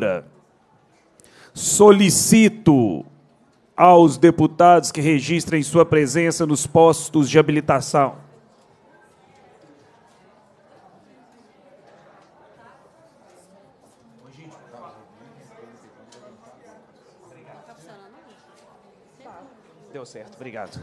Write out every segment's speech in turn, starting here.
leitura. Solicito aos deputados que registrem sua presença nos postos de habilitação. Deu certo, obrigado.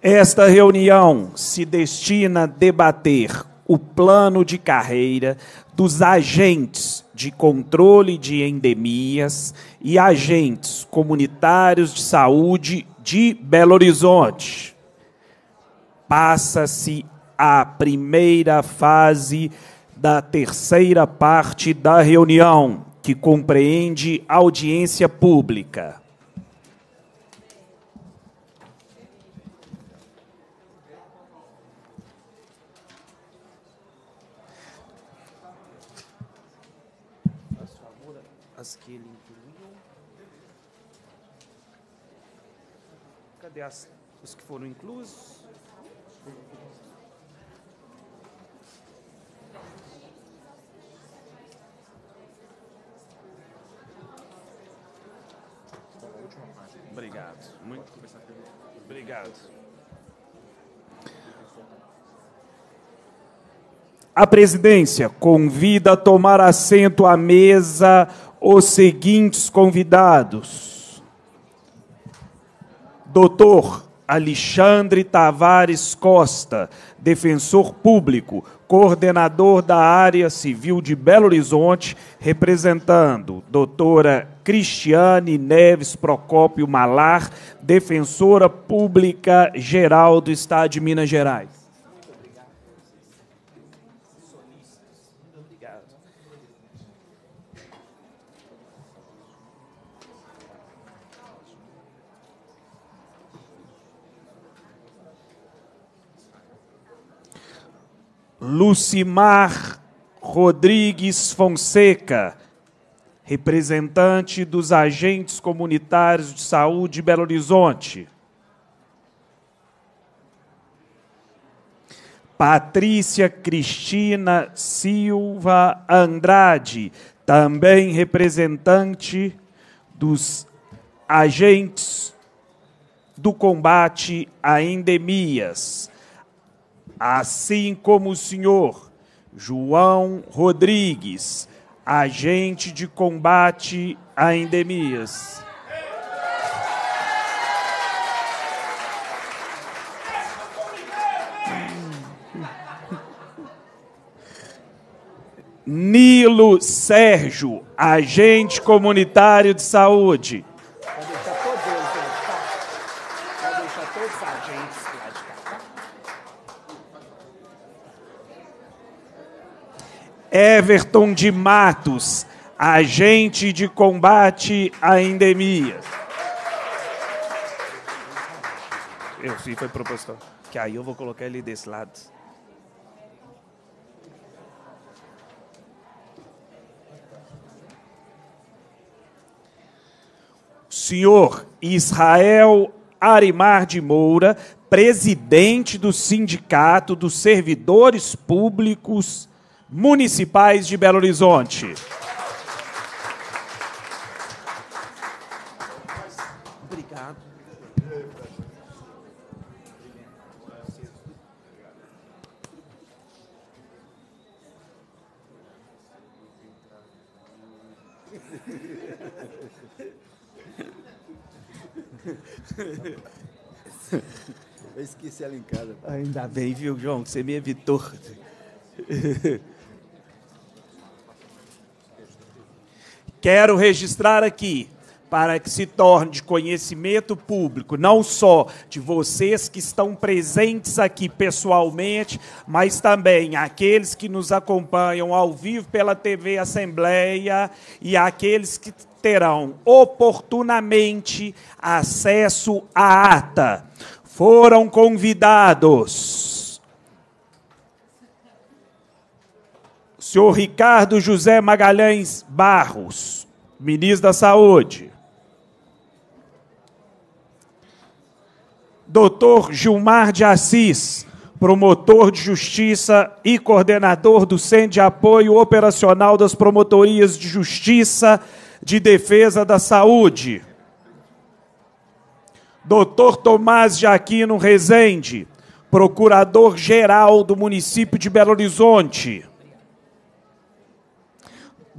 Esta reunião se destina a debater o plano de carreira dos agentes de controle de endemias e agentes comunitários de saúde de Belo Horizonte. Passa-se a primeira fase da terceira parte da reunião que compreende audiência pública. As que ele incluiu. Cadê as, os que foram inclusos? Obrigado. Muito obrigado. A presidência convida a tomar assento à mesa os seguintes convidados: Doutor Alexandre Tavares Costa, defensor público, coordenador da área civil de Belo Horizonte, representando doutora Cristiane Neves Procópio Malar, defensora pública geral do Estado de Minas Gerais. Lucimar Rodrigues Fonseca, representante dos agentes comunitários de saúde de Belo Horizonte. Patrícia Cristina Silva Andrade, também representante dos agentes do combate a endemias assim como o senhor João Rodrigues, agente de combate a endemias. Nilo Sérgio, agente comunitário de saúde. Everton de Matos, agente de combate a endemias. Eu sim, foi proposital. Que aí eu vou colocar ele desse lado. Senhor Israel Arimar de Moura, presidente do Sindicato dos Servidores Públicos Municipais de Belo Horizonte. Obrigado. Eu esqueci ela em casa. Ainda bem, viu, João, que você me evitou. Quero registrar aqui para que se torne de conhecimento público, não só de vocês que estão presentes aqui pessoalmente, mas também aqueles que nos acompanham ao vivo pela TV Assembleia e aqueles que terão oportunamente acesso à ata. Foram convidados o senhor Ricardo José Magalhães Barros, ministro da Saúde. Doutor Gilmar de Assis, promotor de justiça e coordenador do Centro de Apoio Operacional das Promotorias de Justiça de Defesa da Saúde. Dr. Tomás de Aquino Rezende, procurador-geral do município de Belo Horizonte.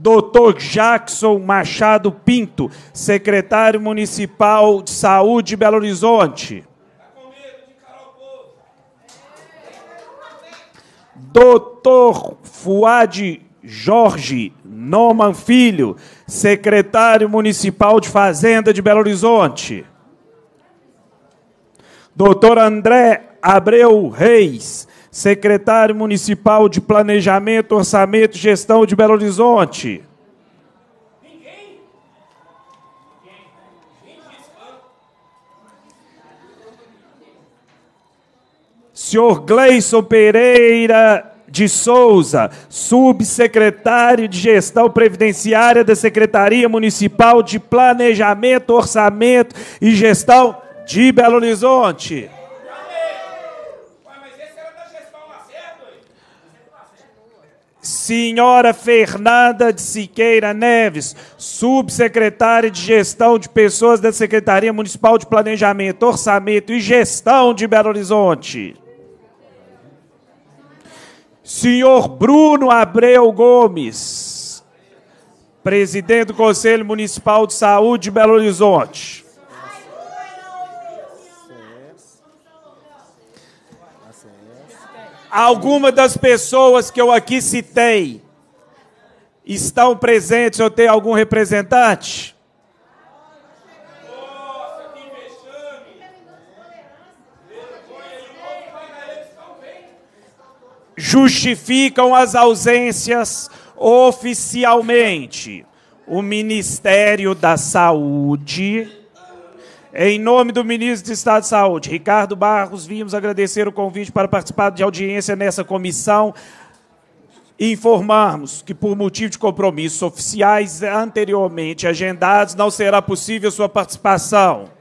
Dr. Jackson Machado Pinto, secretário municipal de saúde de Belo Horizonte. Dr. Fuad Jorge Noman Filho, secretário municipal de Fazenda de Belo Horizonte. Dr. André Abreu Reis, secretário municipal de Planejamento, Orçamento e Gestão de Belo Horizonte. Senhor Gleison Pereira de Souza, subsecretário de Gestão Previdenciária da Secretaria Municipal de Planejamento, Orçamento e Gestão de Belo Horizonte. Senhora Fernanda de Siqueira Neves, subsecretária de Gestão de Pessoas da Secretaria Municipal de Planejamento, Orçamento e Gestão de Belo Horizonte. Senhor Bruno Abreu Gomes, presidente do Conselho Municipal de Saúde de Belo Horizonte. Algumas das pessoas que eu aqui citei estão presentes ou tem algum representante? justificam as ausências oficialmente. O Ministério da Saúde, em nome do ministro de Estado de Saúde, Ricardo Barros, vimos agradecer o convite para participar de audiência nessa comissão e informarmos que, por motivo de compromissos oficiais anteriormente agendados, não será possível sua participação.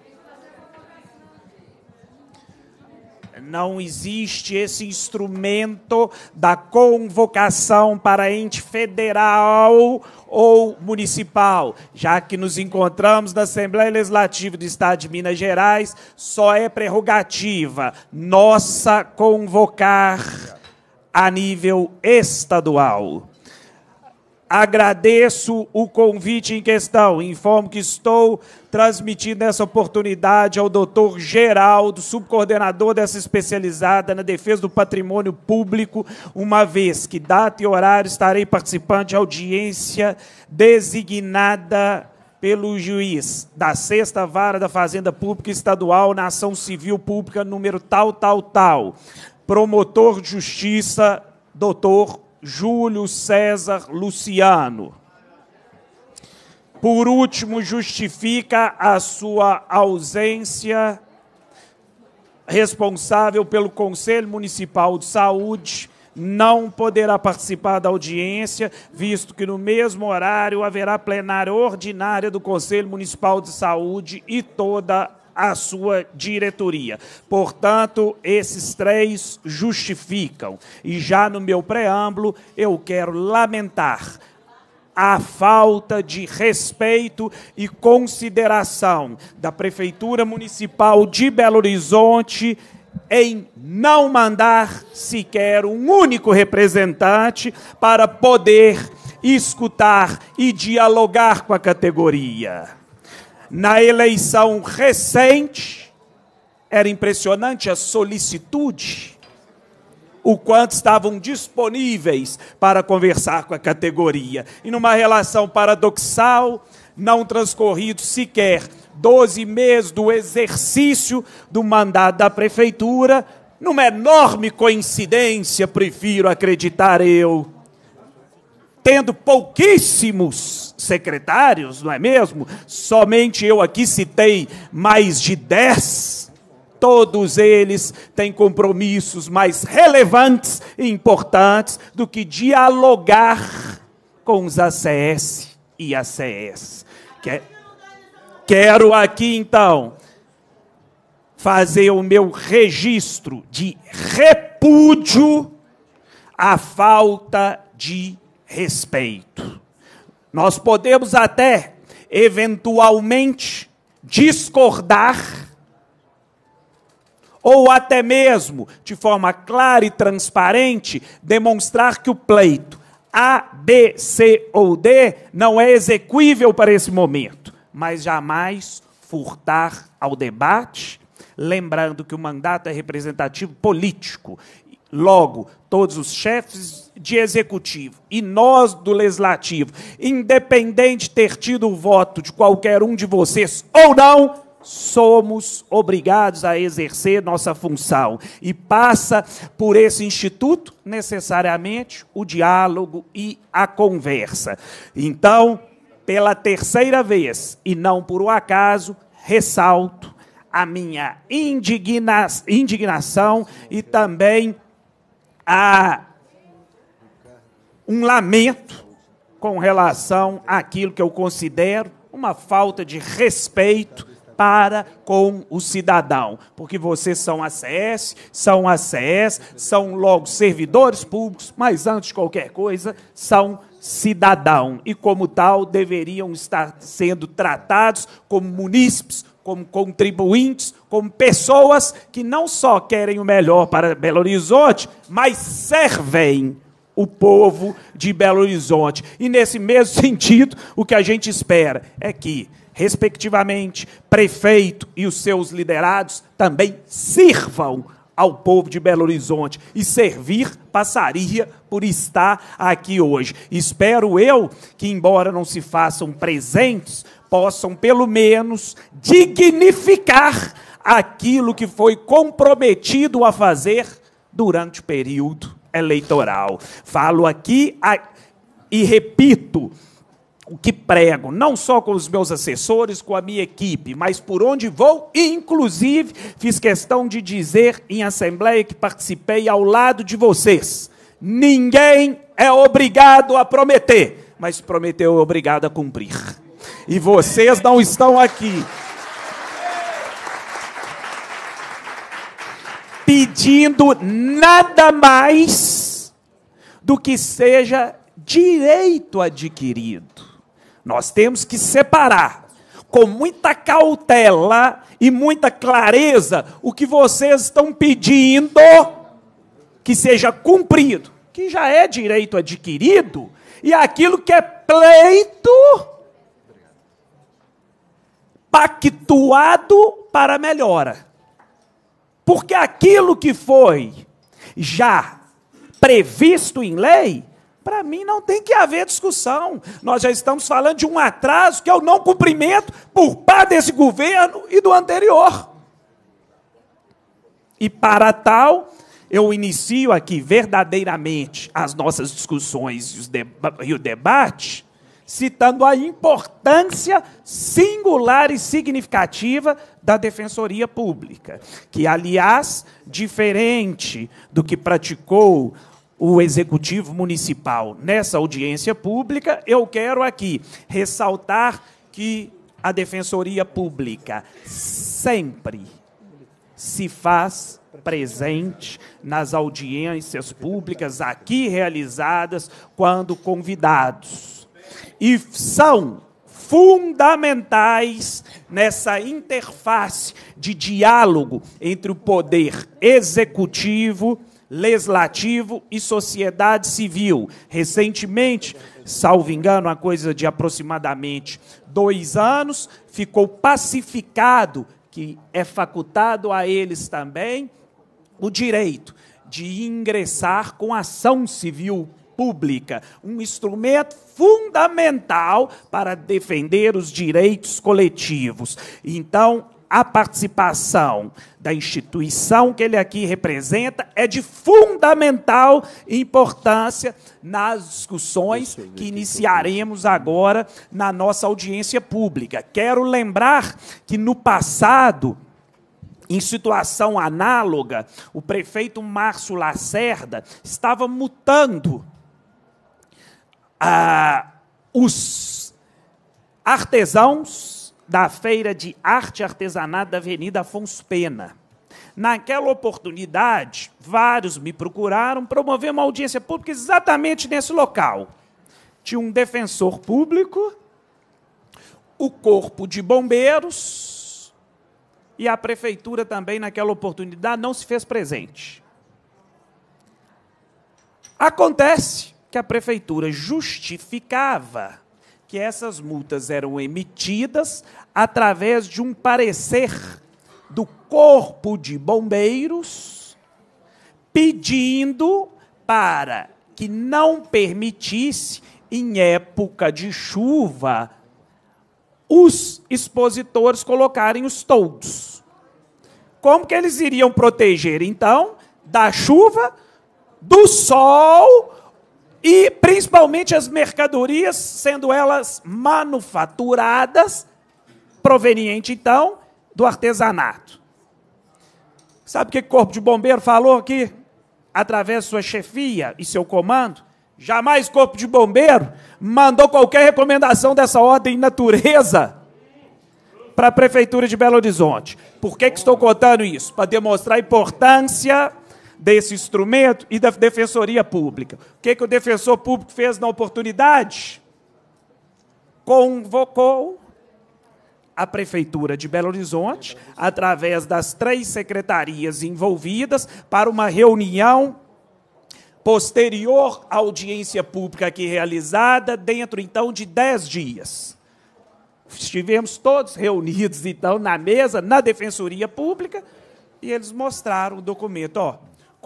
Não existe esse instrumento da convocação para ente federal ou municipal, já que nos encontramos na Assembleia Legislativa do Estado de Minas Gerais, só é prerrogativa nossa convocar a nível estadual. Agradeço o convite em questão. Informo que estou transmitindo essa oportunidade ao doutor Geraldo, subcoordenador dessa especializada na defesa do patrimônio público, uma vez que data e horário estarei participando de audiência designada pelo juiz da Sexta Vara da Fazenda Pública Estadual na ação civil pública número tal, tal, tal. Promotor de Justiça, doutor Júlio César Luciano. Por último, justifica a sua ausência responsável pelo Conselho Municipal de Saúde não poderá participar da audiência, visto que no mesmo horário haverá plenária ordinária do Conselho Municipal de Saúde e toda a sua diretoria. Portanto, esses três justificam. E já no meu preâmbulo, eu quero lamentar a falta de respeito e consideração da Prefeitura Municipal de Belo Horizonte em não mandar sequer um único representante para poder escutar e dialogar com a categoria na eleição recente, era impressionante a solicitude, o quanto estavam disponíveis para conversar com a categoria. E numa relação paradoxal, não transcorrido sequer 12 meses do exercício do mandato da prefeitura, numa enorme coincidência, prefiro acreditar eu, tendo pouquíssimos secretários, não é mesmo? Somente eu aqui citei mais de dez. Todos eles têm compromissos mais relevantes e importantes do que dialogar com os ACS e ACS. Quero aqui então fazer o meu registro de repúdio à falta de respeito. Nós podemos até, eventualmente, discordar, ou até mesmo, de forma clara e transparente, demonstrar que o pleito A, B, C ou D não é execuível para esse momento, mas jamais furtar ao debate, lembrando que o mandato é representativo político. Logo, todos os chefes de executivo e nós do legislativo, independente de ter tido o voto de qualquer um de vocês ou não, somos obrigados a exercer nossa função. E passa por esse instituto, necessariamente, o diálogo e a conversa. Então, pela terceira vez, e não por um acaso, ressalto a minha indigna indignação e também a um lamento com relação àquilo que eu considero uma falta de respeito para com o cidadão, porque vocês são ACS, são ACS, são logo servidores públicos, mas antes de qualquer coisa, são cidadão. E, como tal, deveriam estar sendo tratados como munícipes, como contribuintes, como pessoas que não só querem o melhor para Belo Horizonte, mas servem o povo de Belo Horizonte. E nesse mesmo sentido, o que a gente espera é que, respectivamente, prefeito e os seus liderados também sirvam ao povo de Belo Horizonte e servir passaria por estar aqui hoje. Espero eu que, embora não se façam presentes, possam pelo menos dignificar aquilo que foi comprometido a fazer durante o período eleitoral. Falo aqui a, e repito o que prego, não só com os meus assessores, com a minha equipe, mas por onde vou, inclusive fiz questão de dizer em assembleia que participei ao lado de vocês. Ninguém é obrigado a prometer, mas prometeu é obrigado a cumprir. E vocês não estão aqui pedindo nada mais do que seja direito adquirido. Nós temos que separar com muita cautela e muita clareza o que vocês estão pedindo que seja cumprido, que já é direito adquirido, e aquilo que é pleito pactuado para melhora. Porque aquilo que foi já previsto em lei para mim não tem que haver discussão. Nós já estamos falando de um atraso que é o não cumprimento por parte desse governo e do anterior. E para tal, eu inicio aqui verdadeiramente as nossas discussões e o debate, citando a importância singular e significativa da Defensoria Pública, que, aliás, diferente do que praticou o executivo municipal nessa audiência pública, eu quero aqui ressaltar que a Defensoria Pública sempre se faz presente nas audiências públicas aqui realizadas quando convidados. E são fundamentais nessa interface de diálogo entre o poder executivo legislativo e sociedade civil. Recentemente, salvo engano, uma coisa de aproximadamente dois anos, ficou pacificado que é facultado a eles também o direito de ingressar com ação civil pública, um instrumento fundamental para defender os direitos coletivos. Então, a participação da instituição que ele aqui representa é de fundamental importância nas discussões que iniciaremos agora na nossa audiência pública. Quero lembrar que no passado, em situação análoga, o prefeito Márcio Lacerda estava mutando ah, os artesãos da Feira de Arte e Artesanato da Avenida Afonso Pena. Naquela oportunidade, vários me procuraram promover uma audiência pública exatamente nesse local. Tinha um defensor público, o corpo de bombeiros e a prefeitura também, naquela oportunidade, não se fez presente. Acontece que a prefeitura justificava que essas multas eram emitidas através de um parecer do Corpo de Bombeiros pedindo para que não permitisse, em época de chuva, os expositores colocarem os toldos. Como que eles iriam proteger, então, da chuva, do sol e principalmente as mercadorias, sendo elas manufaturadas, proveniente, então, do artesanato. Sabe o que o Corpo de Bombeiro falou aqui? Através de sua chefia e seu comando? Jamais Corpo de Bombeiro mandou qualquer recomendação dessa ordem natureza para a Prefeitura de Belo Horizonte. Por que, que estou contando isso? Para demonstrar a importância desse instrumento e da Defensoria Pública. O que, que o Defensor Público fez na oportunidade? Convocou a Prefeitura de Belo Horizonte, através das três secretarias envolvidas, para uma reunião posterior à audiência pública aqui realizada, dentro então de dez dias. Estivemos todos reunidos então na mesa, na Defensoria Pública, e eles mostraram o documento. Ó,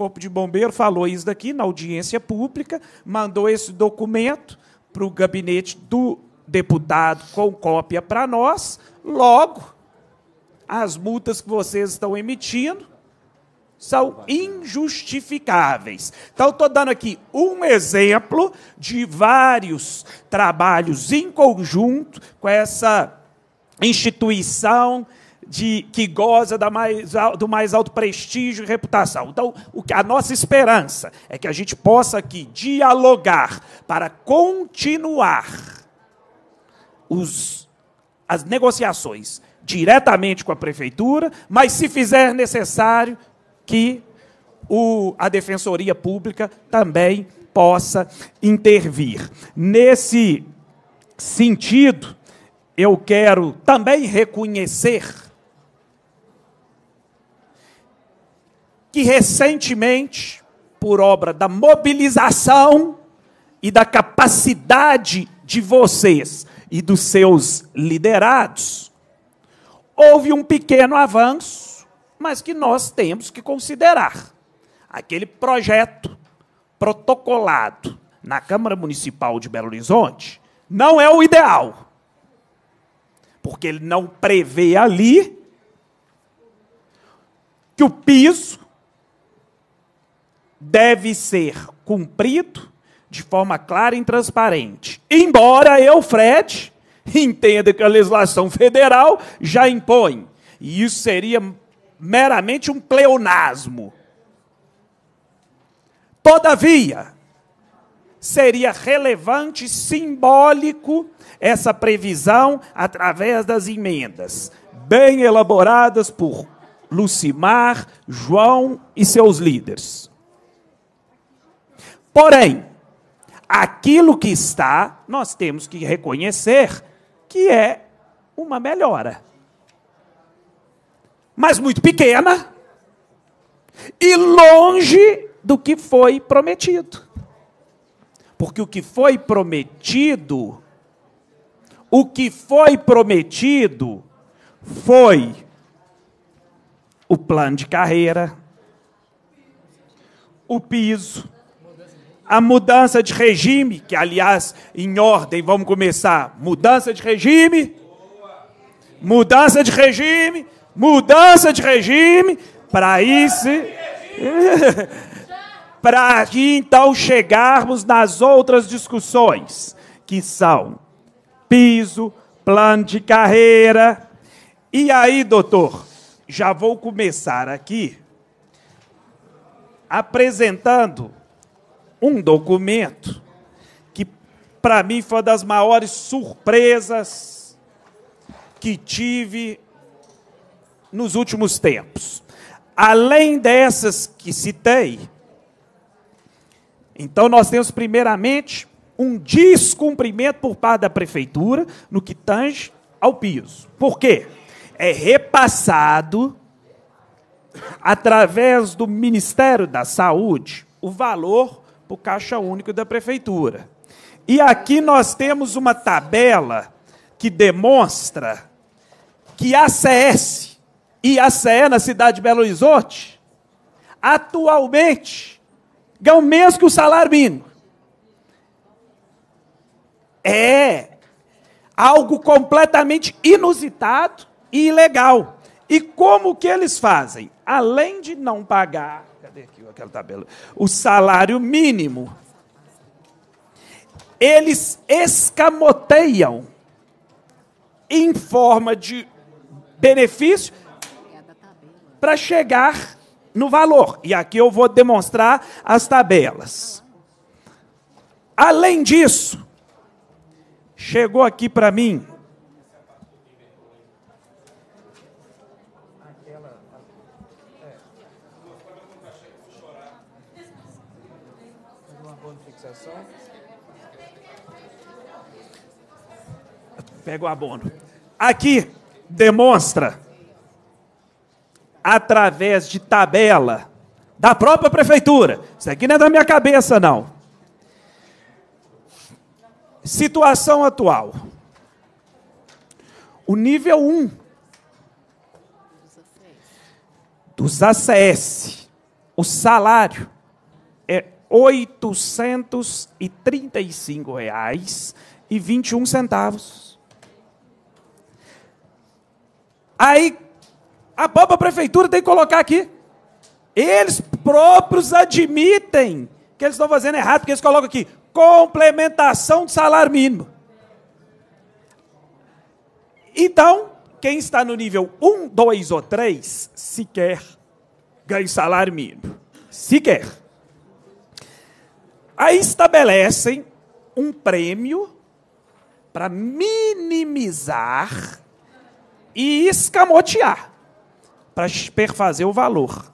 Corpo de Bombeiro falou isso daqui na audiência pública, mandou esse documento para o gabinete do deputado com cópia para nós, Logo, as multas que vocês estão emitindo são injustificáveis. Então, estou dando aqui um exemplo de vários trabalhos em conjunto com essa instituição de, que goza mais, do mais alto prestígio e reputação. Então, o, a nossa esperança é que a gente possa aqui dialogar para continuar os as negociações diretamente com a prefeitura, mas se fizer necessário que o, a Defensoria Pública também possa intervir. Nesse sentido, eu quero também reconhecer que recentemente, por obra da mobilização e da capacidade de vocês e dos seus liderados, houve um pequeno avanço, mas que nós temos que considerar. Aquele projeto protocolado na Câmara Municipal de Belo Horizonte não é o ideal, porque ele não prevê ali que o piso deve ser cumprido de forma clara e transparente. Embora eu, Fred, entenda que a legislação federal já impõe. E isso seria meramente um pleonasmo. Todavia, seria relevante, simbólico, essa previsão através das emendas, bem elaboradas por Lucimar, João e seus líderes. Porém, aquilo que está, nós temos que reconhecer que é uma melhora. Mas muito pequena e longe do que foi prometido. Porque o que foi prometido, o que foi prometido foi o plano de carreira, o piso, a mudança de regime, que aliás, em ordem, vamos começar. Mudança de regime, mudança de regime, mudança de regime, para isso. para então chegarmos nas outras discussões, que são piso, plano de carreira. E aí, doutor, já vou começar aqui apresentando um documento que, para mim, foi uma das maiores surpresas que tive nos últimos tempos. além dessas que citei, então nós temos primeiramente um descumprimento por parte da prefeitura no que tange ao piso. Por quê? É repassado através do Ministério da Saúde o valor para o caixa único da prefeitura. E aqui nós temos uma tabela que demonstra que a CS e a CE na cidade de Belo Horizonte atualmente ganham menos que o salário mínimo. É algo completamente inusitado e ilegal. E como que eles fazem? Além de não pagar, cadê aqui aquela tabela? O salário mínimo, eles escamoteiam em forma de benefício para chegar no valor. E aqui eu vou demonstrar as tabelas. Além disso, chegou aqui para mim Pega o abono. Aqui demonstra através de tabela da própria prefeitura. Isso aqui não é da minha cabeça, não. Situação atual. O nível 1 dos ACS, o salário é R$ 835,21. Aí a própria prefeitura tem que colocar aqui. Eles próprios admitem que eles estão fazendo errado, porque eles colocam aqui complementação do salário mínimo. Então, quem está no nível 1, 2 ou 3, sequer ganha salário mínimo. Sequer. Aí estabelecem um prêmio para minimizar e escamotear para perfazer o valor.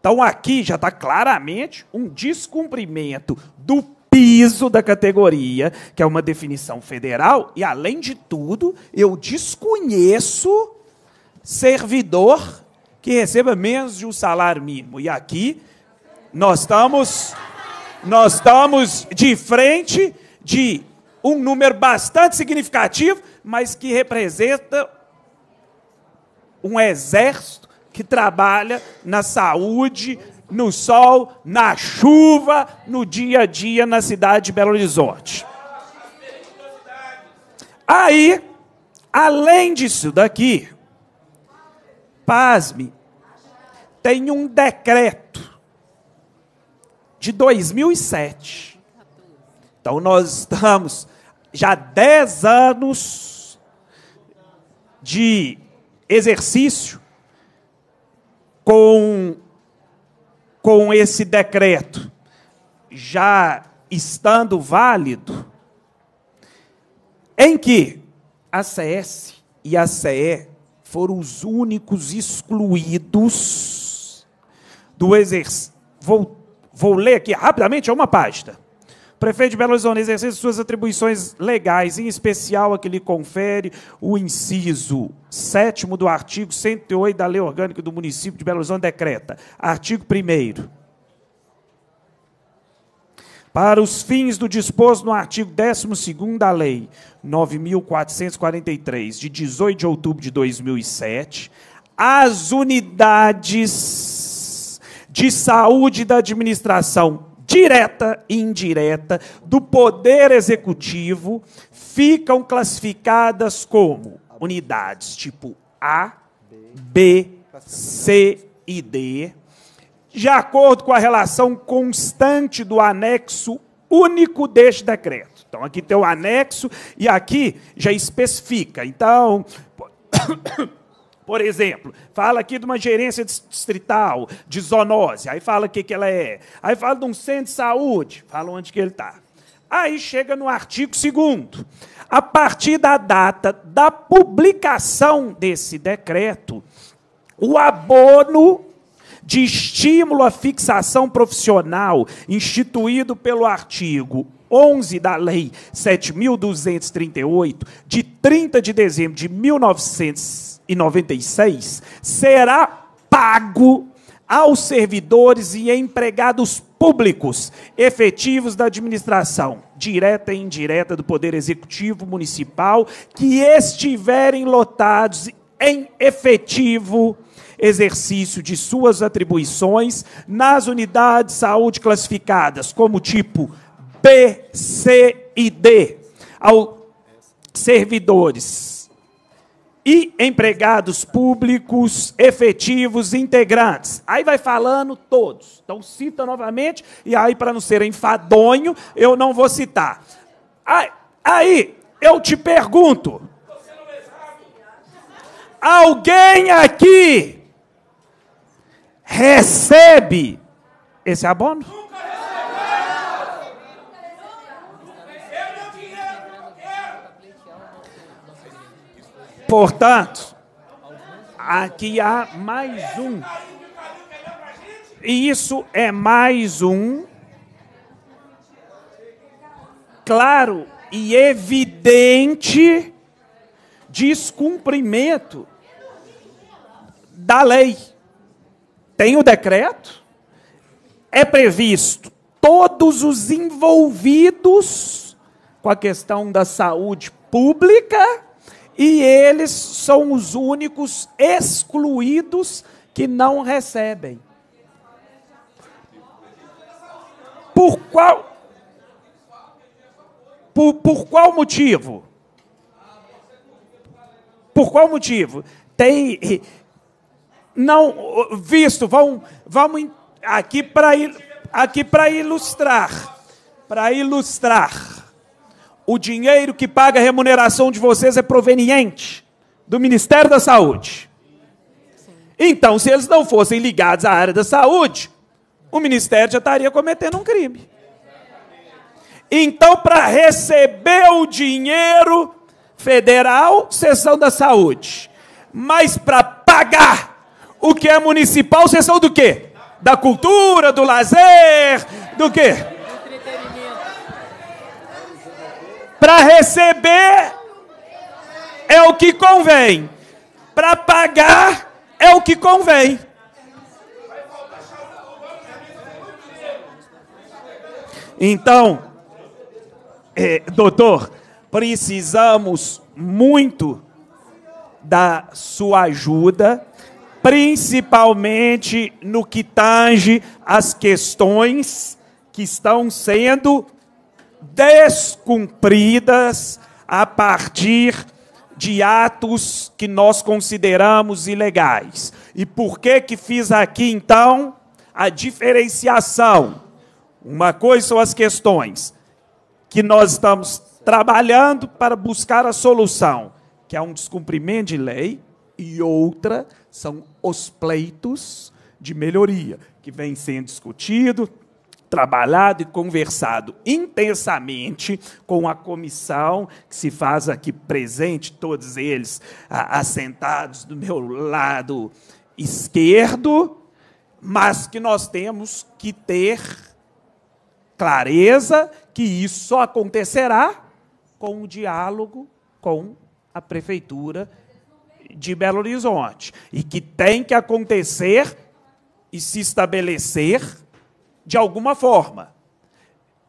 Então aqui já está claramente um descumprimento do piso da categoria, que é uma definição federal, e além de tudo, eu desconheço servidor que receba menos de um salário mínimo. E aqui nós estamos nós estamos de frente de um número bastante significativo, mas que representa um exército que trabalha na saúde, no sol, na chuva, no dia a dia na cidade de Belo Horizonte. Aí, além disso daqui, pasme, tem um decreto de 2007. Então nós estamos já 10 anos de exercício com, com esse decreto já estando válido, em que a CS e a CE foram os únicos excluídos do exercício. Vou, vou ler aqui rapidamente, é uma página. Prefeito de Belo Horizonte exercer suas atribuições legais, em especial a que lhe confere o inciso 7 do artigo 108 da Lei Orgânica do Município de Belo Horizonte, decreta. Artigo 1 para os fins do disposto no artigo 12 da Lei 9.443, de 18 de outubro de 2007, as unidades de saúde da administração direta e indireta do poder executivo ficam classificadas como unidades tipo A, B, C e D, de acordo com a relação constante do anexo único deste decreto. Então, aqui tem o anexo e aqui já especifica. Então, por exemplo, fala aqui de uma gerência distrital de zoonose, aí fala o que, que ela é. Aí fala de um centro de saúde, fala onde que ele está. Aí chega no artigo 2 A partir da data da publicação desse decreto, o abono de estímulo à fixação profissional instituído pelo artigo 11 da Lei 7.238, de 30 de dezembro de 1996, será pago aos servidores e empregados públicos efetivos da administração, direta e indireta do Poder Executivo Municipal, que estiverem lotados em efetivo exercício de suas atribuições nas unidades de saúde classificadas como tipo B, C e D, ao servidores e empregados públicos efetivos integrantes. Aí vai falando todos. Então cita novamente, e aí, para não ser enfadonho, eu não vou citar. Aí, aí eu te pergunto: alguém aqui recebe esse abono? Portanto, aqui há mais um. E isso é mais um claro e evidente descumprimento da lei. Tem o decreto, é previsto todos os envolvidos com a questão da saúde pública e eles são os únicos excluídos que não recebem. Por qual por, por qual motivo? Por qual motivo? Tem não visto, vamos, vamos aqui para aqui para ilustrar, para ilustrar o dinheiro que paga a remuneração de vocês é proveniente do Ministério da Saúde. Então, se eles não fossem ligados à área da saúde, o Ministério já estaria cometendo um crime. Então, para receber o dinheiro federal, sessão da saúde. Mas para pagar o que é municipal, sessão do quê? Da cultura, do lazer, do quê? Para receber é o que convém. Para pagar é o que convém. Então, é, doutor, precisamos muito da sua ajuda, principalmente no que tange as questões que estão sendo descumpridas a partir de atos que nós consideramos ilegais. E por que que fiz aqui então a diferenciação? Uma coisa são as questões que nós estamos trabalhando para buscar a solução, que é um descumprimento de lei, e outra são os pleitos de melhoria, que vem sendo discutido, trabalhado e conversado intensamente com a comissão que se faz aqui presente, todos eles assentados do meu lado esquerdo, mas que nós temos que ter clareza que isso só acontecerá com o diálogo com a prefeitura de Belo Horizonte. E que tem que acontecer e se estabelecer de alguma forma,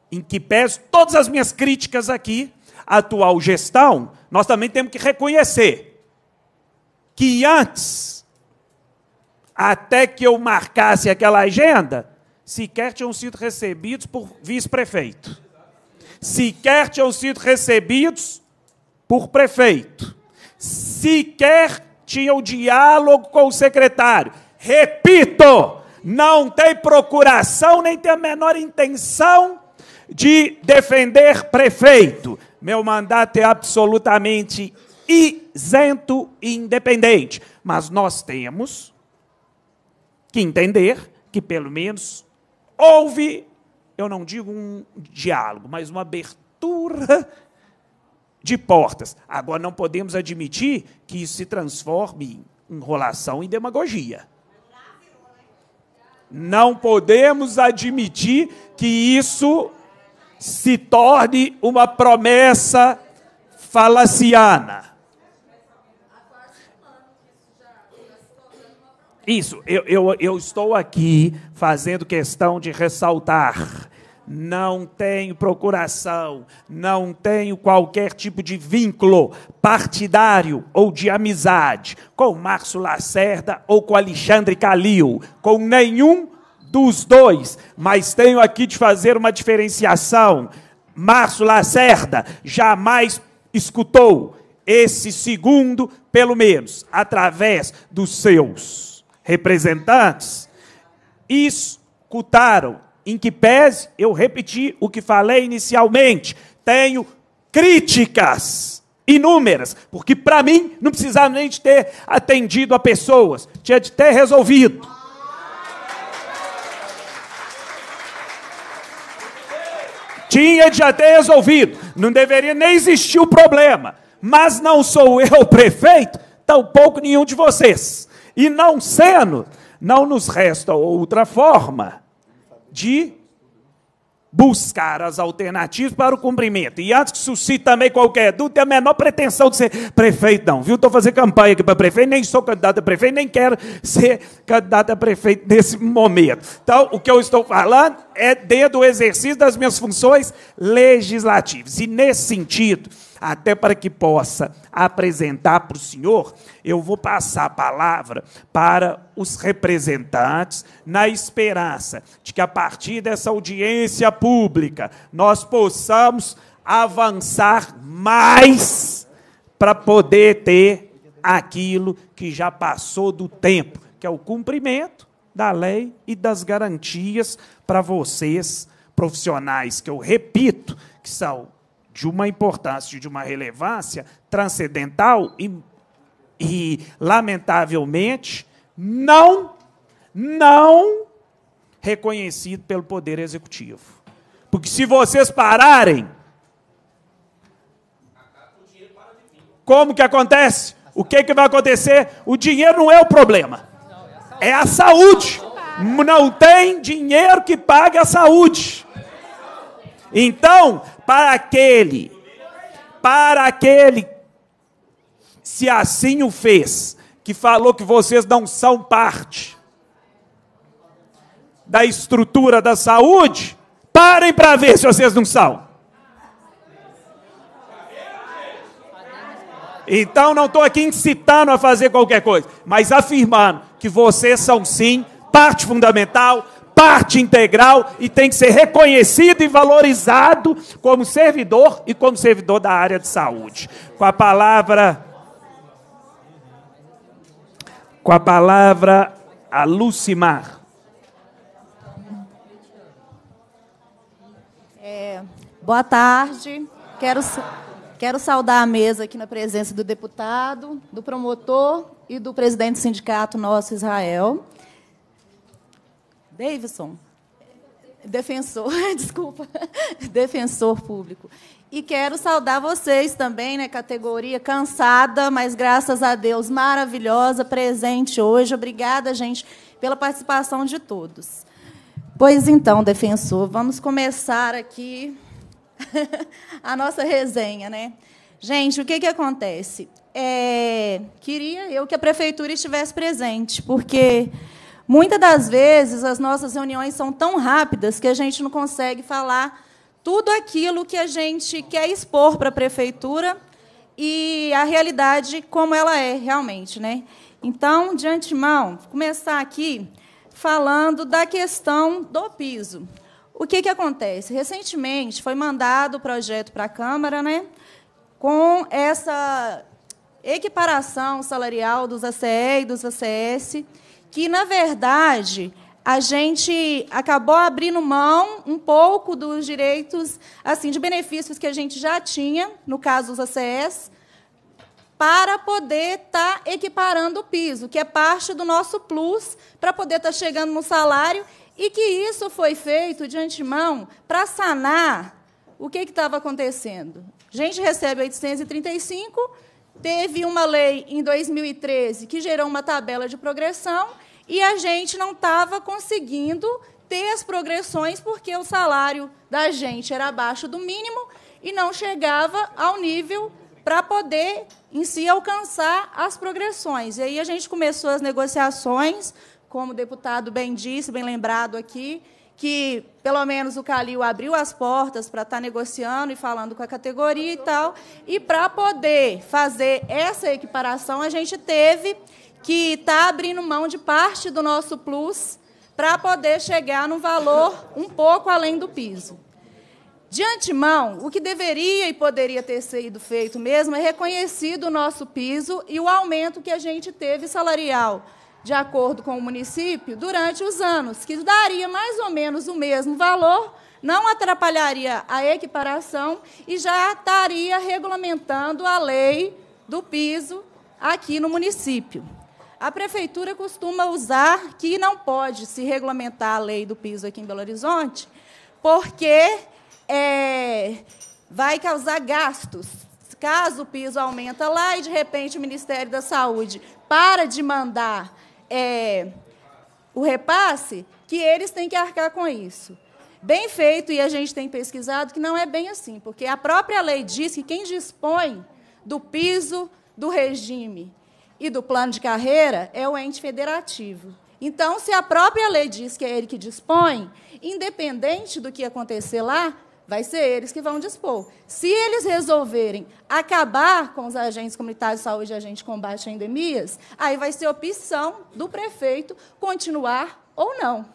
em que peso todas as minhas críticas aqui à atual gestão, nós também temos que reconhecer que antes, até que eu marcasse aquela agenda, sequer tinham sido recebidos por vice-prefeito. Sequer tinham sido recebidos por prefeito. Sequer tinham diálogo com o secretário. Repito, não tem procuração, nem tem a menor intenção de defender prefeito. Meu mandato é absolutamente isento e independente. Mas nós temos que entender que, pelo menos, houve, eu não digo um diálogo, mas uma abertura de portas. Agora, não podemos admitir que isso se transforme em enrolação e demagogia. Não podemos admitir que isso se torne uma promessa falaciana. Isso, eu, eu, eu estou aqui fazendo questão de ressaltar não tenho procuração, não tenho qualquer tipo de vínculo partidário ou de amizade com Márcio Lacerda ou com Alexandre Calil, com nenhum dos dois, mas tenho aqui de fazer uma diferenciação. Márcio Lacerda jamais escutou esse segundo, pelo menos, através dos seus representantes, escutaram em que pese eu repeti o que falei inicialmente, tenho críticas inúmeras, porque para mim não precisava nem de ter atendido a pessoas, tinha de ter resolvido. Tinha de já ter resolvido, não deveria nem existir o problema. Mas não sou eu o prefeito, tampouco nenhum de vocês. E não sendo, não nos resta outra forma de buscar as alternativas para o cumprimento. E antes que suscite também qualquer dúvida, tem a menor pretensão de ser prefeito, não, viu? Estou fazendo campanha aqui para prefeito, nem sou candidato a prefeito, nem quero ser candidato a prefeito nesse momento. Então, o que eu estou falando é dentro do exercício das minhas funções legislativas. E nesse sentido, até para que possa apresentar para o senhor, eu vou passar a palavra para os representantes, na esperança de que a partir dessa audiência pública nós possamos avançar mais para poder ter aquilo que já passou do tempo, que é o cumprimento da lei e das garantias para vocês profissionais, que eu repito, que são de uma importância, de uma relevância transcendental e, e lamentavelmente, não, não reconhecido pelo Poder Executivo. Porque se vocês pararem, como que acontece? O que, que vai acontecer? O dinheiro não é o problema. É a saúde. Não tem dinheiro que pague a saúde. Então, para aquele, para aquele, se assim o fez, que falou que vocês não são parte da estrutura da saúde, parem para ver se vocês não são. Então não estou aqui incitando a fazer qualquer coisa, mas afirmando que vocês são sim parte fundamental, parte integral e tem que ser reconhecido e valorizado como servidor e como servidor da área de saúde. Com a palavra com a palavra a Lucimar. É, boa tarde. Quero, quero saudar a mesa aqui na presença do deputado, do promotor e do presidente do sindicato nosso, Israel. Davidson, defensor, desculpa, defensor público. E quero saudar vocês também, né, categoria cansada, mas graças a Deus maravilhosa, presente hoje. Obrigada, gente, pela participação de todos. Pois então, defensor, vamos começar aqui a nossa resenha, né? Gente, o que, que acontece? É, queria eu que a prefeitura estivesse presente, porque Muitas das vezes as nossas reuniões são tão rápidas que a gente não consegue falar tudo aquilo que a gente quer expor para a prefeitura e a realidade como ela é realmente, né? Então, de antemão, vou começar aqui falando da questão do piso. O que, que acontece? Recentemente foi mandado o projeto para a Câmara, né? Com essa equiparação salarial dos ACE e dos ACS que, na verdade, a gente acabou abrindo mão um pouco dos direitos, assim, de benefícios que a gente já tinha, no caso dos ACS, para poder estar tá equiparando o piso, que é parte do nosso plus, para poder estar tá chegando no salário, e que isso foi feito de antemão para sanar o que estava acontecendo. A gente recebe 835 teve uma lei em 2013 que gerou uma tabela de progressão e a gente não estava conseguindo ter as progressões porque o salário da gente era abaixo do mínimo e não chegava ao nível para poder em si alcançar as progressões. E aí a gente começou as negociações, como o deputado bem disse, bem lembrado aqui, que pelo menos o Calil abriu as portas para estar tá negociando e falando com a categoria e tal. E para poder fazer essa equiparação, a gente teve que estar tá abrindo mão de parte do nosso plus para poder chegar no valor um pouco além do piso. De antemão, o que deveria e poderia ter sido feito mesmo é reconhecido o nosso piso e o aumento que a gente teve salarial de acordo com o município, durante os anos, que daria mais ou menos o mesmo valor, não atrapalharia a equiparação e já estaria regulamentando a lei do piso aqui no município. A prefeitura costuma usar que não pode se regulamentar a lei do piso aqui em Belo Horizonte, porque é, vai causar gastos. Caso o piso aumenta lá e, de repente, o Ministério da Saúde para de mandar é, o repasse, que eles têm que arcar com isso. Bem feito, e a gente tem pesquisado que não é bem assim, porque a própria lei diz que quem dispõe do piso do regime e do plano de carreira é o ente federativo. Então, se a própria lei diz que é ele que dispõe, independente do que acontecer lá, vai ser eles que vão dispor. Se eles resolverem acabar com os agentes comunitários de saúde e agentes de combate a endemias, aí vai ser opção do prefeito continuar ou não.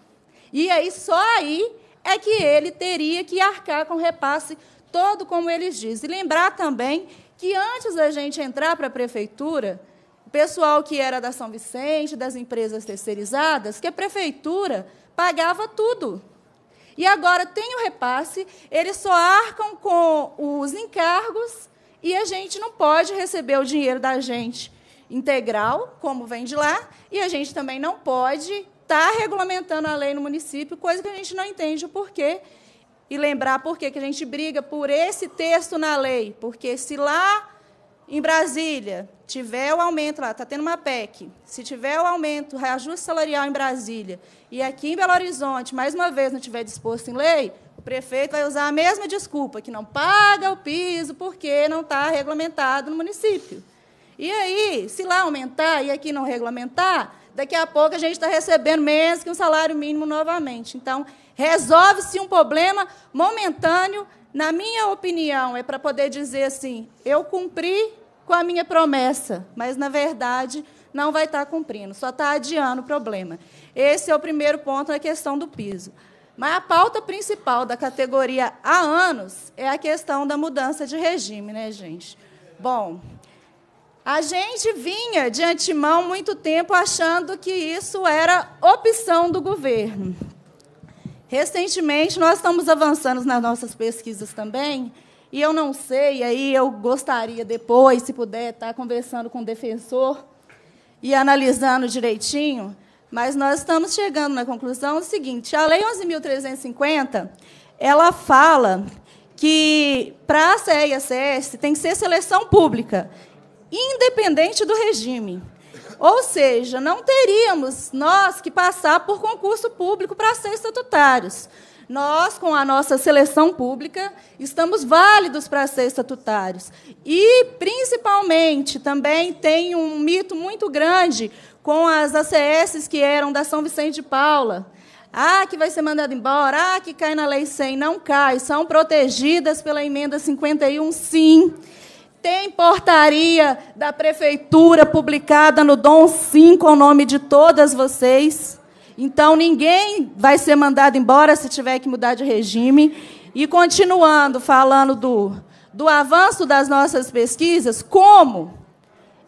E aí, só aí é que ele teria que arcar com o repasse todo, como eles dizem. E lembrar também que antes da gente entrar para a prefeitura, o pessoal que era da São Vicente, das empresas terceirizadas, que a prefeitura pagava tudo. E agora tem o repasse, eles só arcam com os encargos e a gente não pode receber o dinheiro da gente integral, como vem de lá, e a gente também não pode estar tá regulamentando a lei no município, coisa que a gente não entende o porquê. E lembrar por que a gente briga por esse texto na lei, porque se lá em Brasília tiver o aumento lá, está tendo uma PEC, se tiver o aumento, reajuste salarial em Brasília, e aqui em Belo Horizonte, mais uma vez, não tiver disposto em lei, o prefeito vai usar a mesma desculpa, que não paga o piso porque não está regulamentado no município. E aí, se lá aumentar e aqui não regulamentar, daqui a pouco a gente está recebendo menos que um salário mínimo novamente. Então, resolve-se um problema momentâneo, na minha opinião, é para poder dizer assim: eu cumpri com a minha promessa, mas, na verdade, não vai estar cumprindo, só está adiando o problema. Esse é o primeiro ponto na questão do piso. Mas a pauta principal da categoria há anos é a questão da mudança de regime, né, gente? Bom, a gente vinha de antemão muito tempo achando que isso era opção do governo. Recentemente, nós estamos avançando nas nossas pesquisas também, e eu não sei, aí eu gostaria depois, se puder, estar conversando com o defensor e analisando direitinho, mas nós estamos chegando na conclusão do seguinte: a Lei 11.350 ela fala que para a CE e a CS tem que ser seleção pública, independente do regime. Ou seja, não teríamos nós que passar por concurso público para ser estatutários. Nós, com a nossa seleção pública, estamos válidos para ser estatutários. E, principalmente, também tem um mito muito grande com as ACS que eram da São Vicente de Paula. Ah, que vai ser mandado embora. Ah, que cai na Lei 100. Não cai. São protegidas pela emenda 51, sim. Tem portaria da prefeitura publicada no DOM 5 ao nome de todas vocês. Então, ninguém vai ser mandado embora se tiver que mudar de regime. E continuando, falando do, do avanço das nossas pesquisas, como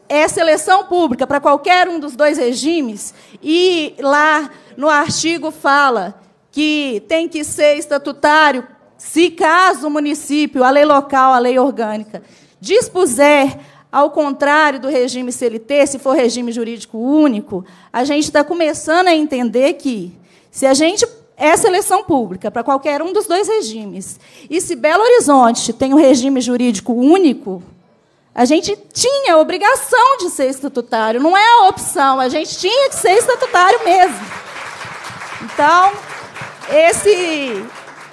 é seleção pública para qualquer um dos dois regimes, e lá no artigo fala que tem que ser estatutário se caso o município, a lei local, a lei orgânica, dispuser ao contrário do regime CLT, se for regime jurídico único, a gente está começando a entender que, se a gente é seleção pública para qualquer um dos dois regimes, e se Belo Horizonte tem um regime jurídico único, A gente tinha a obrigação de ser estatutário, não é a opção, a gente tinha que ser estatutário mesmo. Então, esse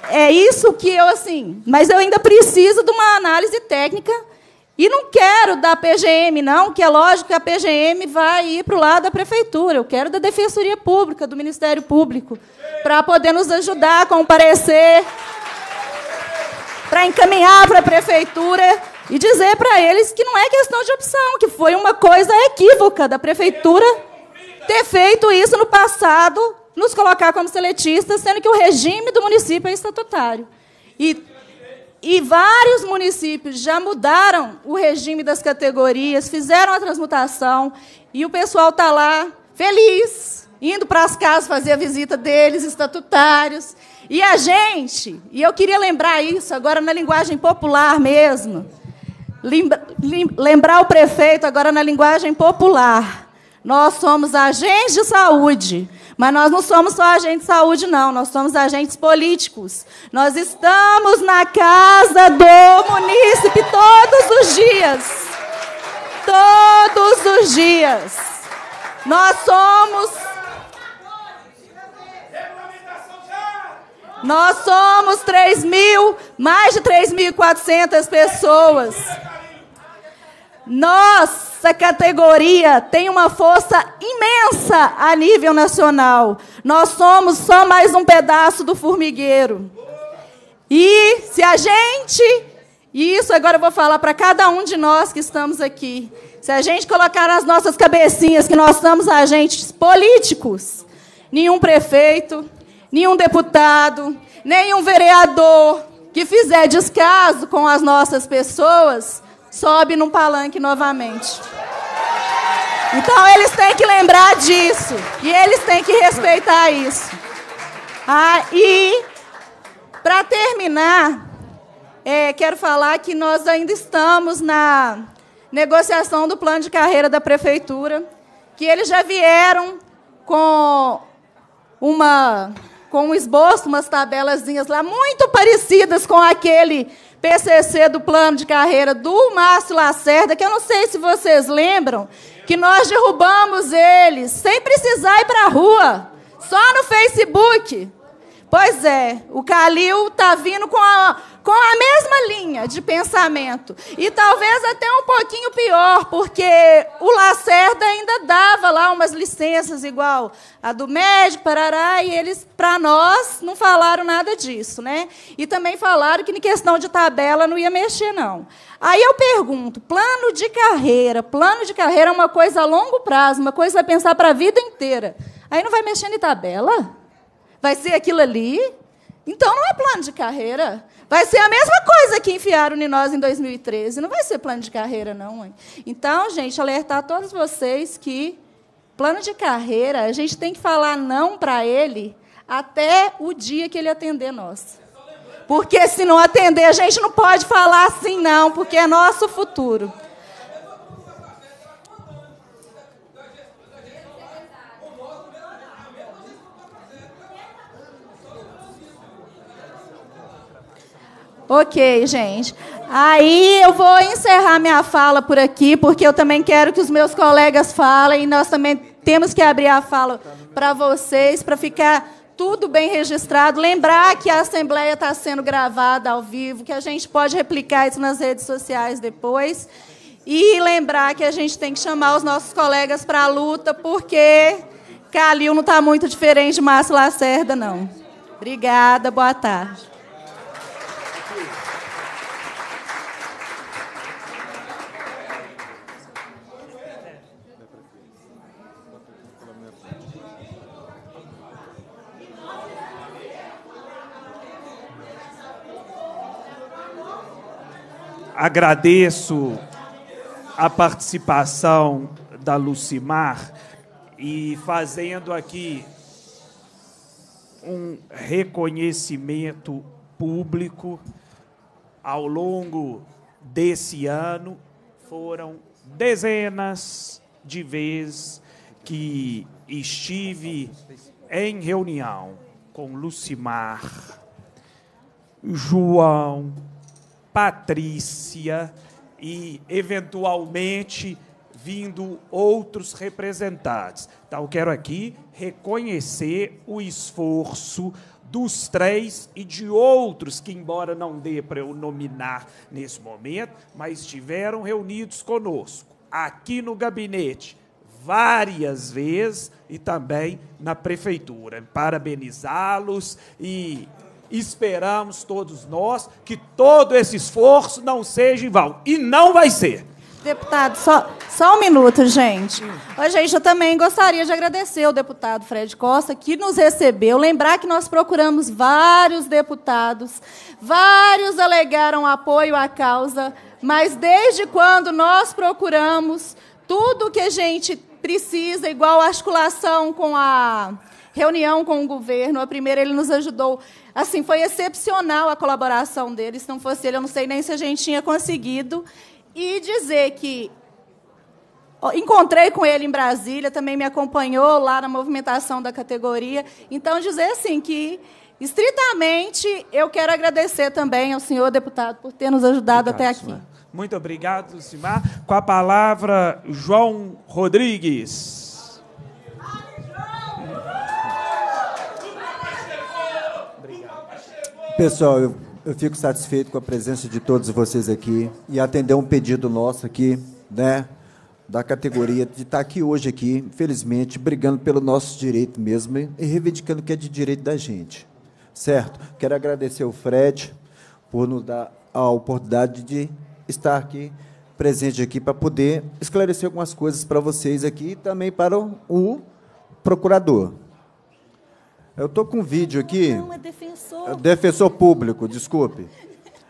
é isso que eu assim, mas eu ainda preciso de uma análise técnica e não quero da PGM, não, que é lógico que a PGM vai ir para o lado da prefeitura. Eu quero da Defensoria Pública, do Ministério Público, para poder nos ajudar com o parecer, para encaminhar para a prefeitura e dizer para eles que não é questão de opção, que foi uma coisa equívoca da prefeitura ter feito isso no passado, nos colocar como seletistas, sendo que o regime do município é estatutário. E e vários municípios já mudaram o regime das categorias, fizeram a transmutação, e o pessoal está lá feliz, indo para as casas fazer a visita deles, estatutários. E a gente, e eu queria lembrar isso agora na linguagem popular mesmo, lembrar o prefeito agora na linguagem popular. Nós somos agentes de saúde. Mas nós não somos só agentes de saúde, não. Nós somos agentes políticos. Nós estamos na casa do munícipe todos os dias. Todos os dias. Nós somos. Nós somos 3 mil, mais de 3.400 pessoas. Nossa categoria tem uma força imensa a nível nacional. Nós somos só mais um pedaço do formigueiro. E se a gente, e isso agora eu vou falar para cada um de nós que estamos aqui, se a gente colocar nas nossas cabecinhas que nós somos agentes políticos, nenhum prefeito, nenhum deputado, nenhum vereador que fizer descaso com as nossas pessoas, sobe num palanque novamente. Então eles têm que lembrar disso. E eles têm que respeitar isso. Ah, e, para terminar, é, quero falar que nós ainda estamos na negociação do plano de carreira da prefeitura, que eles já vieram com uma com um esboço, umas tabelazinhas lá muito parecidas com aquele PCC do plano de carreira do Márcio Lacerda, que eu não sei se vocês lembram, que nós derrubamos eles sem precisar ir para a rua, só no Facebook. Pois é, o Calil está vindo com a, com a mesma linha de pensamento. E talvez até um pouquinho pior, porque o Lacerda ainda dava lá umas licenças igual a do médico, parará, e eles, para nós, não falaram nada disso. Né? E também falaram que, em questão de tabela, não ia mexer, não. Aí eu pergunto: plano de carreira. Plano de carreira é uma coisa a longo prazo, uma coisa vai pensar para a vida inteira. Aí não vai mexer em tabela? Vai ser aquilo ali? Então não é plano de carreira. Vai ser a mesma coisa que enfiaram em nós em 2013. Não vai ser plano de carreira, não. Hein? Então, gente, alertar todos vocês que plano de carreira, a gente tem que falar não para ele até o dia que ele atender nós. Porque se não atender, a gente não pode falar assim, não, porque é nosso futuro. Ok, gente. Aí eu vou encerrar minha fala por aqui, porque eu também quero que os meus colegas falem. E nós também temos que abrir a fala para vocês, para ficar tudo bem registrado. Lembrar que a Assembleia está sendo gravada ao vivo, que a gente pode replicar isso nas redes sociais depois. E lembrar que a gente tem que chamar os nossos colegas para a luta, porque Calil não está muito diferente de Márcio Lacerda, não. Obrigada, boa tarde. Agradeço a participação da Lucimar e fazendo aqui um reconhecimento público ao longo desse ano. Foram dezenas de vezes que estive em reunião com Lucimar, João, Patrícia e, eventualmente, vindo outros representantes. Então, quero aqui reconhecer o esforço dos três e de outros que, embora não dê para eu nominar nesse momento, mas estiveram reunidos conosco, aqui no gabinete, várias vezes e também na prefeitura. Parabenizá-los e esperamos todos nós que todo esse esforço não seja em vão. E não vai ser. Deputado, só, só um minuto, gente. Ô, gente, eu também gostaria de agradecer ao deputado Fred Costa, que nos recebeu. Lembrar que nós procuramos vários deputados, vários alegaram apoio à causa, mas desde quando nós procuramos tudo que a gente precisa, igual a articulação com a reunião com o governo, a primeira ele nos ajudou. Assim, foi excepcional a colaboração dele. Se não fosse ele, eu não sei nem se a gente tinha conseguido. E dizer que encontrei com ele em Brasília, também me acompanhou lá na movimentação da categoria. Então, dizer assim que, estritamente, eu quero agradecer também ao senhor deputado por ter nos ajudado obrigado, até aqui. Muito obrigado, Lucimar. Com a palavra, João Rodrigues. Pessoal, eu eu fico satisfeito com a presença de todos vocês aqui e atender um pedido nosso aqui, né, da categoria de estar aqui hoje aqui, infelizmente, brigando pelo nosso direito mesmo e reivindicando o que é de direito da gente. Certo? Quero agradecer ao Fred por nos dar a oportunidade de estar aqui presente aqui para poder esclarecer algumas coisas para vocês aqui e também para o, o procurador. Eu estou com um vídeo aqui. Não, é defensor. É defensor público, desculpe.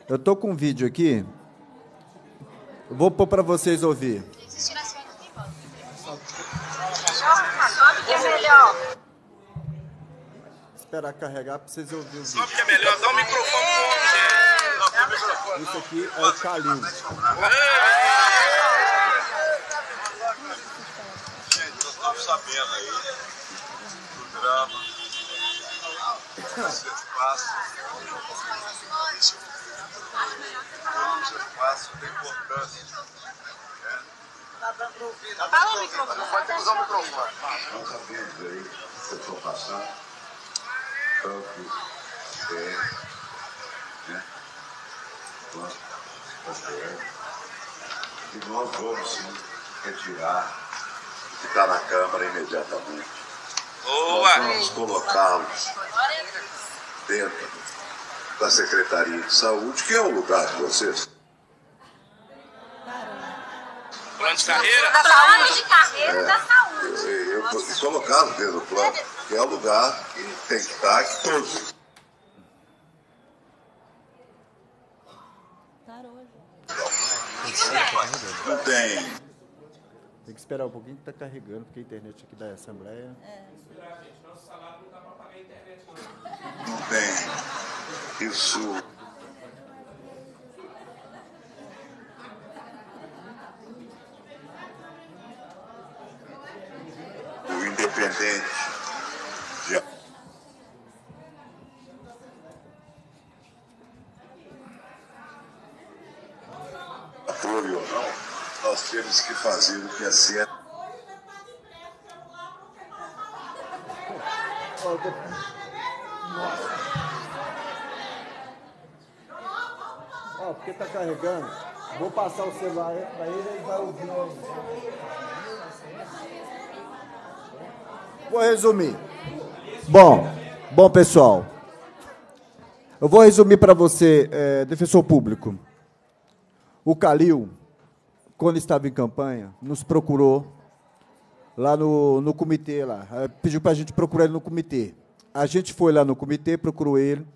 Eu estou com um vídeo aqui. Vou pôr para vocês ouvir. é melhor. Esperar carregar para vocês ouvirem o vídeo. que é melhor, dá o microfone pro homem, Isso aqui é o Calil. Gente, eu estou sabendo aí do drama esse espaço, todos os espaços têm importância. Fala o microfone. Pode usar o microfone. Sabemos aí, setor passado, tanto BR, né? quanto PSDR. E nós vamos sim retirar o que está na Câmara imediatamente. Boa. Nós vamos colocá-los dentro da Secretaria de Saúde, que é o lugar de vocês. Plano de carreira? Da saúde, de carreira é, da saúde. Eu, colocá-los dentro do plano, que é o lugar que tem que estar, que todos. Não tem tem que esperar um pouquinho que está carregando, porque a internet aqui da Assembleia. É. não tem. Isso. O independente. Apoio ou não nós temos que fazer o que é certo. Ó, oh, porque tá carregando. Vou passar o celular para ele, ele vai ouvir. Vou resumir. Bom, bom pessoal. Eu vou resumir para você, é, defensor público. O Calil quando estava em campanha, nos procurou lá no, no comitê, lá. Pediu para a gente procurar ele no comitê. A gente foi lá no comitê, procurou ele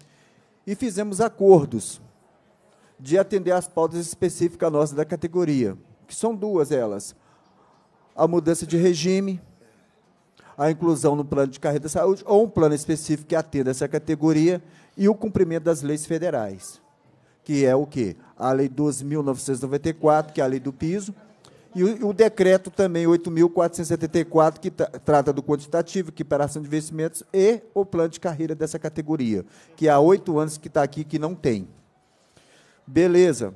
e fizemos acordos de atender às pautas específicas nossas da categoria, que são duas elas. A mudança de regime, a inclusão no plano de carreira da saúde, ou um plano específico que atenda essa categoria, e o cumprimento das leis federais que é o quê? A Lei 12.994, que é a lei do piso, e o, o decreto também 8.474, que trata do quantitativo, equiparação de investimentos, e o plano de carreira dessa categoria, que há oito anos que está aqui que não tem. Beleza.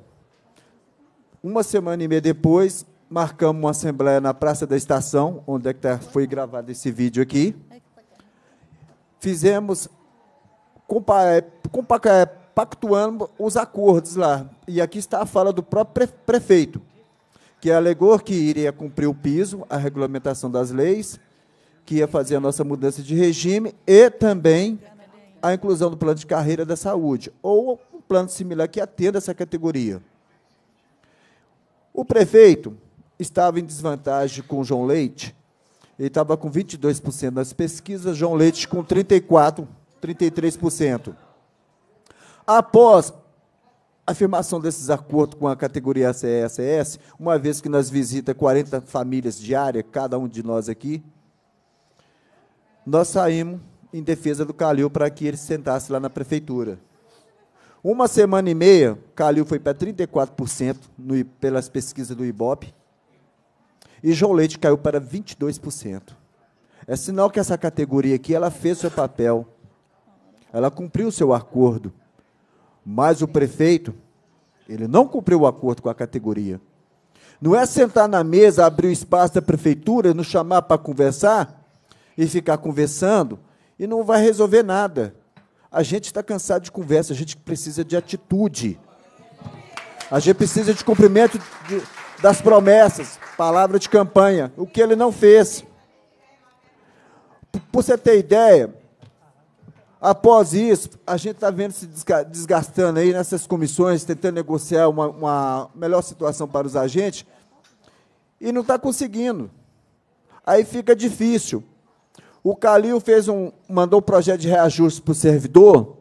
Uma semana e meia depois, marcamos uma assembleia na Praça da Estação, onde é que tá, foi gravado esse vídeo aqui. Fizemos, compa, é, compa, é, pactuando os acordos lá. E aqui está a fala do próprio prefeito, que alegou que iria cumprir o piso, a regulamentação das leis, que ia fazer a nossa mudança de regime e também a inclusão do plano de carreira da saúde, ou um plano similar que atenda essa categoria. O prefeito estava em desvantagem com João Leite, ele estava com 22% nas pesquisas, João Leite com 34%, 33%. Após a afirmação desses acordos com a categoria CSS, uma vez que nós visita 40 famílias diárias, cada um de nós aqui, nós saímos em defesa do Calil para que ele sentasse lá na prefeitura. Uma semana e meia, Calil foi para 34% no, pelas pesquisas do IBOP, e João Leite caiu para 22%. É sinal que essa categoria aqui, ela fez seu papel, ela cumpriu o seu acordo, mas o prefeito, ele não cumpriu o acordo com a categoria. Não é sentar na mesa, abrir o espaço da prefeitura, nos chamar para conversar e ficar conversando e não vai resolver nada. A gente está cansado de conversa, a gente precisa de atitude. A gente precisa de cumprimento de, das promessas, palavra de campanha, o que ele não fez. Por você ter ideia, após isso, a gente está vendo se desgastando aí nessas comissões, tentando negociar uma, uma melhor situação para os agentes, e não está conseguindo. Aí fica difícil. O Calil fez um, mandou um projeto de reajuste para o servidor.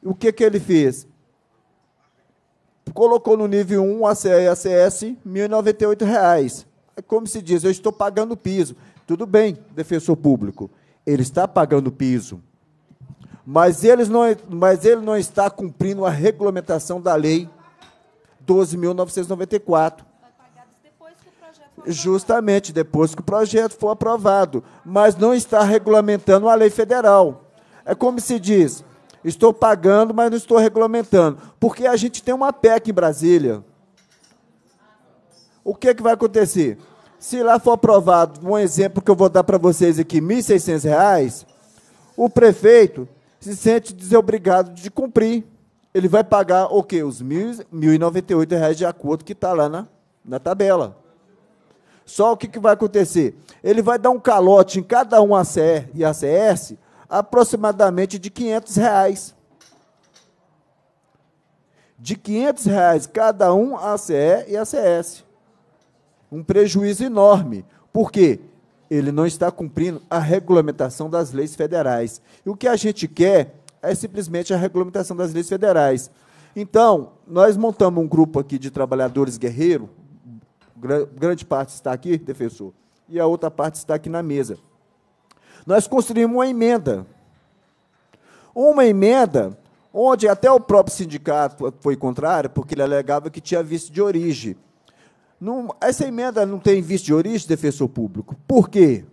O que, que ele fez? colocou no nível 1 ACE e ACS R$ 1.098. É como se diz, eu estou pagando piso. Tudo bem, defensor público, ele está pagando piso. Mas, não, mas ele não está cumprindo a regulamentação da lei 12.994. Justamente depois que o projeto for aprovado, mas não está regulamentando a lei federal. É como se diz, Estou pagando, mas não estou regulamentando. Porque a gente tem uma PEC em Brasília. O que, é que vai acontecer? Se lá for aprovado, um exemplo que eu vou dar para vocês aqui, R$ 1.600, o prefeito se sente desobrigado de cumprir. Ele vai pagar o quê? Os R$ 1.098 de acordo que está lá na, na tabela. Só o que, que vai acontecer? Ele vai dar um calote em cada um ACR e ACS aproximadamente de 500 reais. De 500 reais cada um, ACE e ACS. Um prejuízo enorme. Por quê? Ele não está cumprindo a regulamentação das leis federais. E o que a gente quer é simplesmente a regulamentação das leis federais. Então, nós montamos um grupo aqui de trabalhadores guerreiros, grande parte está aqui, defensor, e a outra parte está aqui na mesa nós construímos uma emenda. Uma emenda onde até o próprio sindicato foi contrário, porque ele alegava que tinha visto de origem. Não, essa emenda não tem visto de origem, defensor público. Por quê?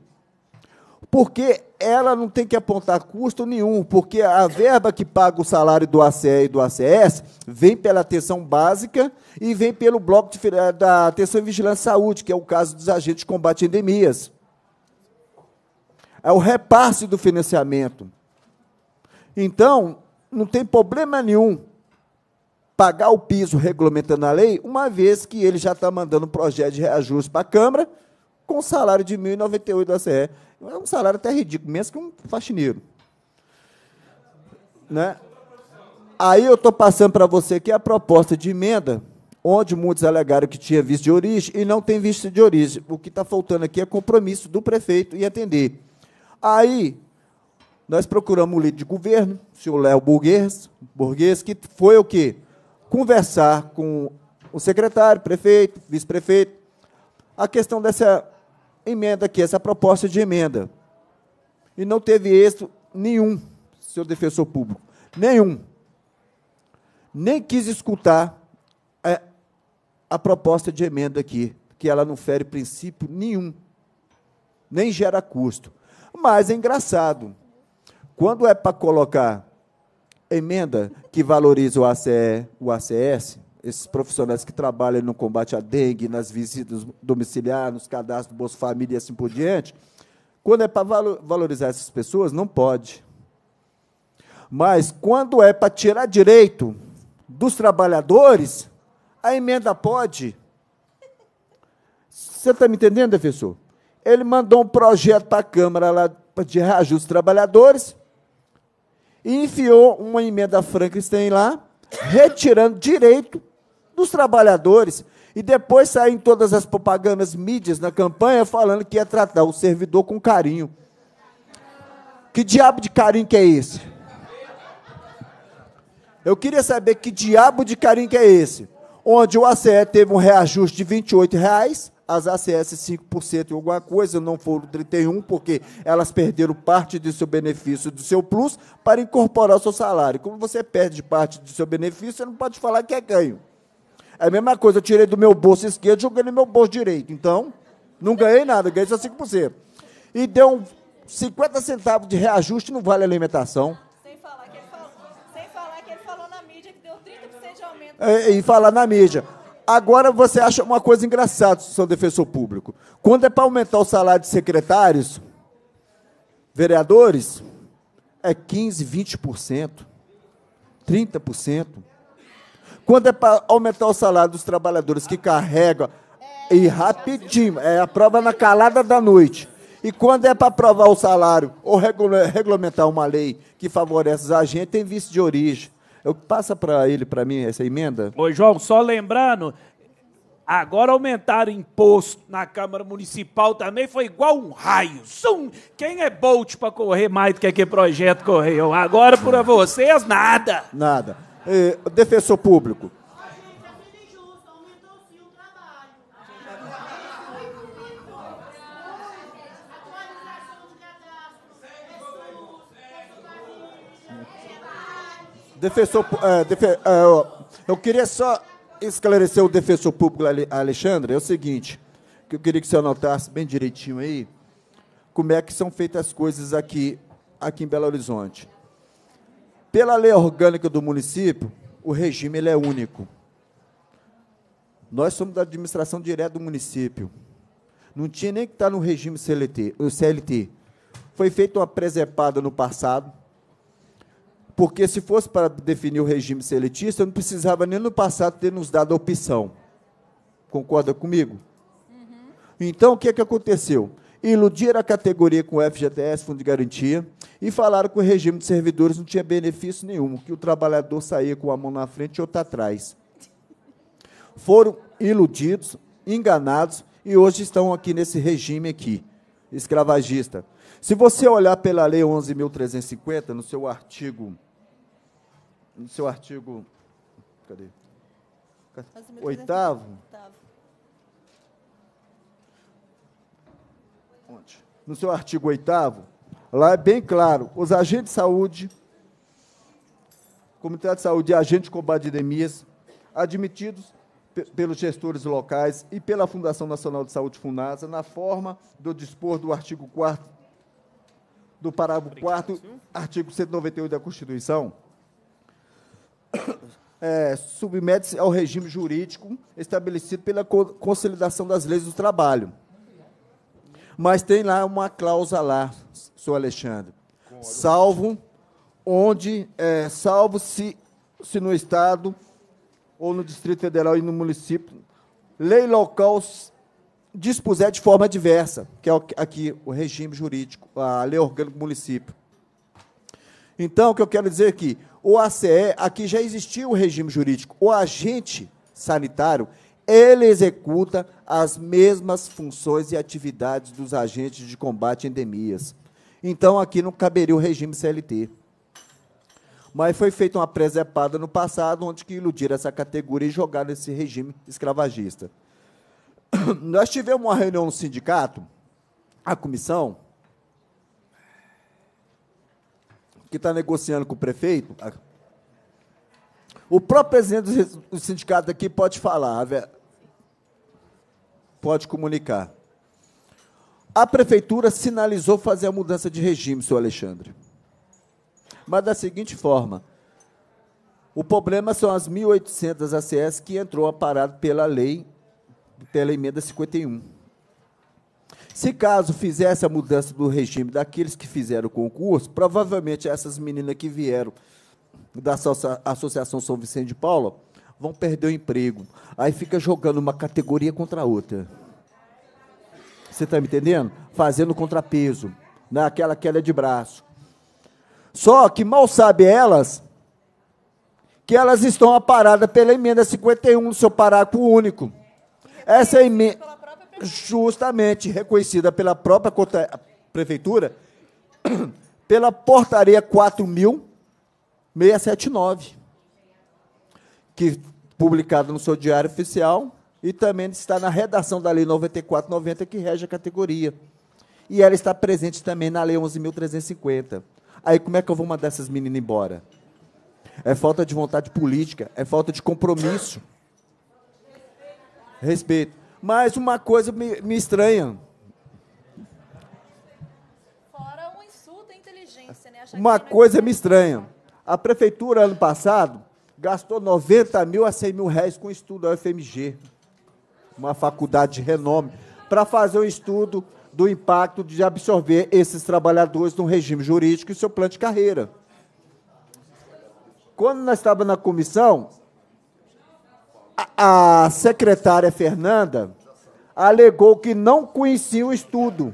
Porque ela não tem que apontar custo nenhum, porque a verba que paga o salário do ACE e do ACS vem pela atenção básica e vem pelo bloco de, da atenção e vigilância saúde, que é o caso dos agentes de combate a endemias é o repasse do financiamento. Então, não tem problema nenhum pagar o piso regulamentando a lei, uma vez que ele já está mandando um projeto de reajuste para a Câmara com salário de R$ 1.098 da CE. É um salário até ridículo, menos que um faxineiro. Né? Aí eu estou passando para você aqui a proposta de emenda, onde muitos alegaram que tinha visto de origem e não tem visto de origem. O que está faltando aqui é compromisso do prefeito em atender. Aí, nós procuramos o líder de governo, o senhor Léo Burguês, Burguês, que foi o quê? Conversar com o secretário, prefeito, vice-prefeito, a questão dessa emenda aqui, essa proposta de emenda. E não teve êxito nenhum, senhor defensor público. Nenhum. Nem quis escutar a, é, a proposta de emenda aqui, que ela não fere princípio nenhum, nem gera custo. Mas é engraçado. Quando é para colocar emenda que valoriza o, ACE, o ACS, esses profissionais que trabalham no combate à dengue, nas visitas domiciliares, nos cadastros do Bolsa Família e assim por diante, quando é para valorizar essas pessoas, não pode. Mas quando é para tirar direito dos trabalhadores, a emenda pode. Você está me entendendo, defensor? Ele mandou um projeto para a Câmara lá de reajuste dos trabalhadores e enfiou uma emenda Frankenstein lá, retirando direito dos trabalhadores. E depois saiu em todas as propagandas mídias na campanha falando que ia tratar o servidor com carinho. Que diabo de carinho que é esse? Eu queria saber que diabo de carinho que é esse. Onde o ACE teve um reajuste de 28 reais, as ACS 5% e alguma coisa, não foram 31%, porque elas perderam parte do seu benefício, do seu plus, para incorporar o seu salário. Como você perde parte do seu benefício, você não pode falar que é ganho. É a mesma coisa, eu tirei do meu bolso esquerdo e joguei no meu bolso direito. Então, não ganhei nada, ganhei só 5%. E deu 50 centavos de reajuste no Vale Alimentação. Sem falar que ele falou, sem falar que ele falou na mídia que deu 30% de aumento. É, e falar na mídia. Agora você acha uma coisa engraçada, seu defensor público. Quando é para aumentar o salário de secretários, vereadores, é 15, 20%, 30%. Quando é para aumentar o salário dos trabalhadores que carregam, e rapidinho, é a prova na calada da noite. E quando é para aprovar o salário ou regulamentar uma lei que favorece os agentes, tem vice de origem. Eu, passa para ele, para mim, essa emenda. Ô, João, só lembrando, agora aumentaram o imposto na Câmara Municipal também, foi igual um raio. Sum! Quem é Bolt para correr mais do que aquele projeto correu? Agora, para vocês, nada. Nada. Defensor público, Defensor, é, é, eu queria só esclarecer o defensor público Alexandre, é o seguinte, que eu queria que você anotasse bem direitinho aí, como é que são feitas as coisas aqui, aqui em Belo Horizonte. Pela lei orgânica do município, o regime ele é único. Nós somos da administração direta do município. Não tinha nem que estar no regime CLT, CLT. Foi feita uma presepada no passado, porque se fosse para definir o regime seletista, eu não precisava nem no passado ter nos dado a opção. Concorda comigo? Uhum. Então, o que, é que aconteceu? Iludiram a categoria com o FGTS, Fundo de Garantia, e falaram que o regime de servidores não tinha benefício nenhum, que o trabalhador saía com a mão na frente e outra atrás. Foram iludidos, enganados, e hoje estão aqui nesse regime aqui, escravagista. Se você olhar pela Lei 11.350, no seu artigo no seu artigo. Cadê? Oitavo. Onde? No seu artigo oitavo, lá é bem claro: os agentes de saúde, Comitê de Saúde e agentes de combate a endemias, admitidos pelos gestores locais e pela Fundação Nacional de Saúde Funasa, na forma do dispor do artigo 4 do parágrafo 4 artigo 198 da Constituição, é, submete-se ao regime jurídico estabelecido pela consolidação das leis do trabalho. Mas tem lá uma cláusula lá, senhor Alexandre. Salvo onde, é, salvo se, se no Estado ou no Distrito Federal e no município, lei local dispuser de forma diversa, que é aqui o regime jurídico, a lei orgânica do município. Então, o que eu quero dizer aqui, o ACE, aqui já existia o regime jurídico. O agente sanitário, ele executa as mesmas funções e atividades dos agentes de combate a endemias. Então, aqui não caberia o regime CLT. Mas foi feita uma presepada no passado, onde que iludiram essa categoria e jogaram esse regime escravagista. Nós tivemos uma reunião no sindicato, a comissão, que está negociando com o prefeito, o próprio presidente do sindicato aqui pode falar, pode comunicar. A prefeitura sinalizou fazer a mudança de regime, senhor Alexandre. Mas da seguinte forma: O problema são as 1.800 ACS que entrou parado pela lei, pela emenda 51. Se caso fizesse a mudança do regime daqueles que fizeram o concurso, provavelmente essas meninas que vieram da Associação São Vicente de Paula vão perder o emprego. Aí fica jogando uma categoria contra a outra. Você está me entendendo? Fazendo contrapeso, naquela né? queda de braço. Só que mal sabe elas que elas estão aparadas pela emenda 51 no seu parágrafo único. Essa emenda, justamente reconhecida pela própria prefeitura, pela portaria 4.679, que publicada no seu diário oficial e também está na redação da lei 9490 que rege a categoria. E ela está presente também na lei 11.350. Aí como é que eu vou mandar essas meninas embora? É falta de vontade política, é falta de compromisso. Respeito. Mas uma coisa me, me estranha. Fora um insulto à inteligência, né? Achar uma coisa me estranha. A prefeitura, ano passado, gastou 90 mil a 100 mil reais com estudo da UFMG, uma faculdade de renome, para fazer um estudo do impacto de absorver esses trabalhadores no regime jurídico e seu plano de carreira. Quando nós estávamos na comissão, a, secretária Fernanda alegou que não conhecia o estudo.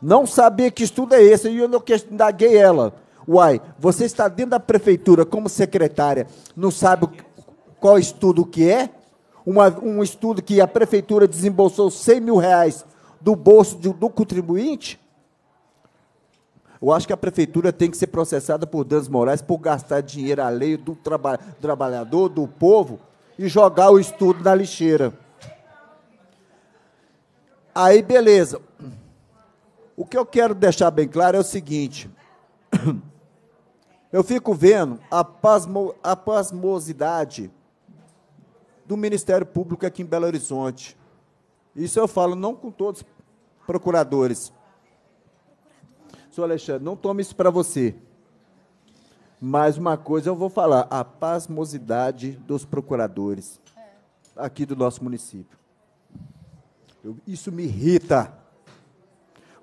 Não sabia que estudo é esse. E eu não indaguei ela. Uai, você está dentro da prefeitura como secretária, não sabe qual estudo que é? Uma, um estudo que a prefeitura desembolsou 100 mil reais do bolso do, do contribuinte? Eu acho que a prefeitura tem que ser processada por danos morais por gastar dinheiro alheio do, traba do trabalhador, do povo, e jogar o estudo na lixeira. Aí, beleza. O que eu quero deixar bem claro é o seguinte. Eu fico vendo a, pasmo, a pasmosidade do Ministério Público aqui em Belo Horizonte. Isso eu falo não com todos os procuradores. Senhor Alexandre, não tome isso para você. Mas uma coisa eu vou falar: a pasmosidade dos procuradores aqui do nosso município. Eu, isso me irrita.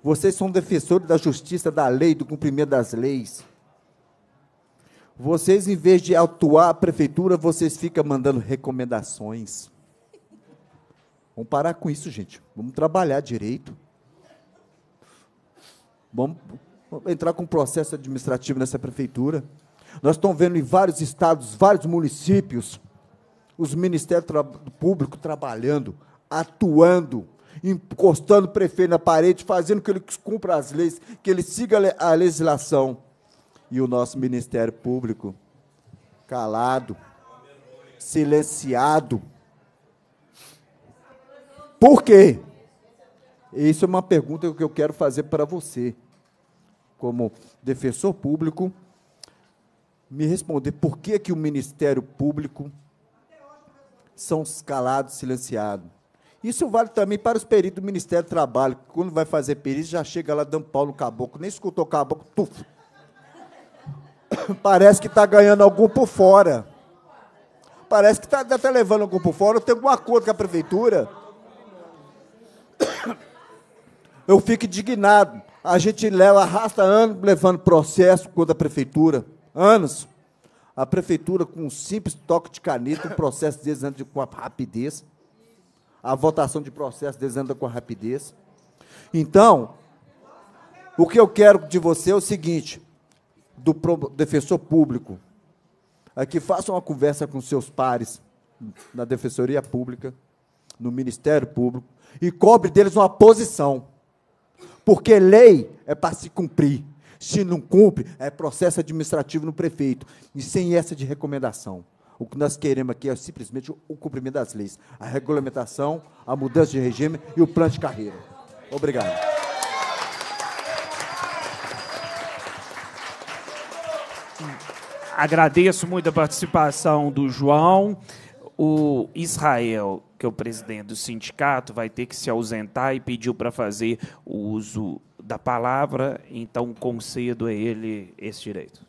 Vocês são defensores da justiça, da lei, do cumprimento das leis. Vocês, em vez de atuar a prefeitura, vocês ficam mandando recomendações. Vamos parar com isso, gente. Vamos trabalhar direito. Vamos entrar com processo administrativo nessa prefeitura. Nós estamos vendo em vários estados, vários municípios, os ministérios públicos trabalhando, atuando, encostando o prefeito na parede, fazendo que ele cumpra as leis, que ele siga a legislação. E o nosso Ministério Público calado, silenciado. Por quê? Isso é uma pergunta que eu quero fazer para você, como defensor público, me responder por que, que o Ministério Público são calados, silenciados. Isso vale também para os peritos do Ministério do Trabalho, que quando vai fazer perícia, já chega lá dando pau no caboclo, nem escutou o caboclo, tuf. Parece que está ganhando algum por fora. Parece que está tá levando algum por fora, tem algum acordo com a prefeitura. Eu fico indignado. A gente leva, arrasta anos levando processo contra a prefeitura. Anos. A prefeitura, com um simples toque de caneta, o processo deles anda com rapidez a votação de processo deles anda com rapidez. Então, o que eu quero de você é o seguinte, do defensor público, é que faça uma conversa com seus pares na Defensoria Pública, no Ministério Público, e cobre deles uma posição. Porque lei é para se cumprir. Se não cumpre, é processo administrativo no prefeito. E sem essa de recomendação. O que nós queremos aqui é simplesmente o cumprimento das leis, a regulamentação, a mudança de regime e o plano de carreira. Obrigado. Agradeço muito a participação do João. O Israel, que é o presidente do sindicato, vai ter que se ausentar e pediu para fazer o uso da palavra, então concedo a ele esse direito.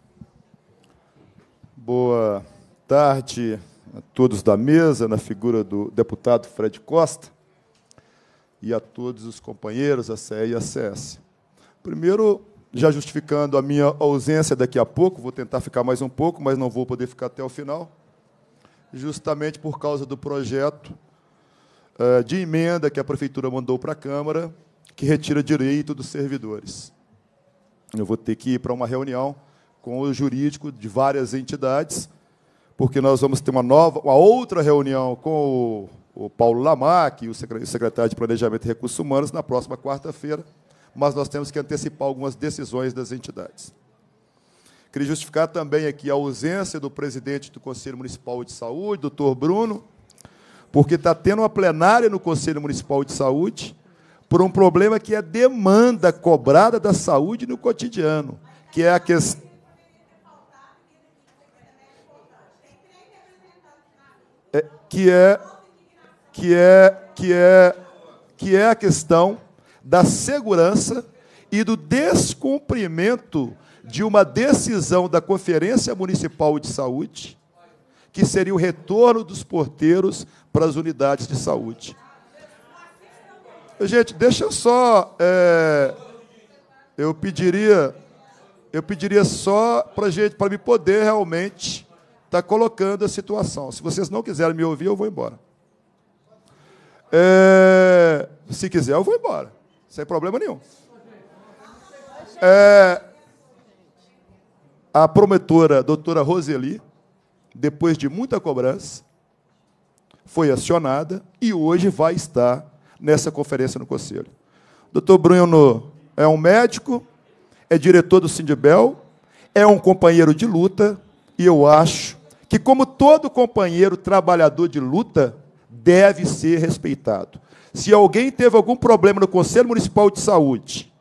Boa tarde a todos da mesa, na figura do deputado Fred Costa, e a todos os companheiros, a CE e a CS. Primeiro, já justificando a minha ausência daqui a pouco, vou tentar ficar mais um pouco, mas não vou poder ficar até o final, justamente por causa do projeto uh, de emenda que a Prefeitura mandou para a Câmara, que retira direito dos servidores. Eu vou ter que ir para uma reunião com o jurídico de várias entidades, porque nós vamos ter uma nova, uma outra reunião com o, o Paulo Lamac, o secretário de Planejamento e Recursos Humanos, na próxima quarta-feira, mas nós temos que antecipar algumas decisões das entidades. Queria justificar também aqui a ausência do presidente do Conselho Municipal de Saúde, doutor Bruno, porque está tendo uma plenária no Conselho Municipal de Saúde por um problema que é demanda cobrada da saúde no cotidiano, que é a questão. É, que é que é que é que é a questão da segurança e do descumprimento de uma decisão da Conferência Municipal de Saúde, que seria o retorno dos porteiros para as unidades de saúde. Gente, deixa eu só. É, eu pediria, eu pediria só para gente, para me poder realmente estar tá colocando a situação. Se vocês não quiserem me ouvir, eu vou embora. É, se quiser, eu vou embora sem problema nenhum. É, a promotora, doutora Roseli, depois de muita cobrança, foi acionada e hoje vai estar nessa conferência no Conselho. Doutor Bruno é um médico, é diretor do Sindibel, é um companheiro de luta, e eu acho que, como todo companheiro trabalhador de luta, deve ser respeitado. Se alguém teve algum problema no Conselho Municipal de Saúde,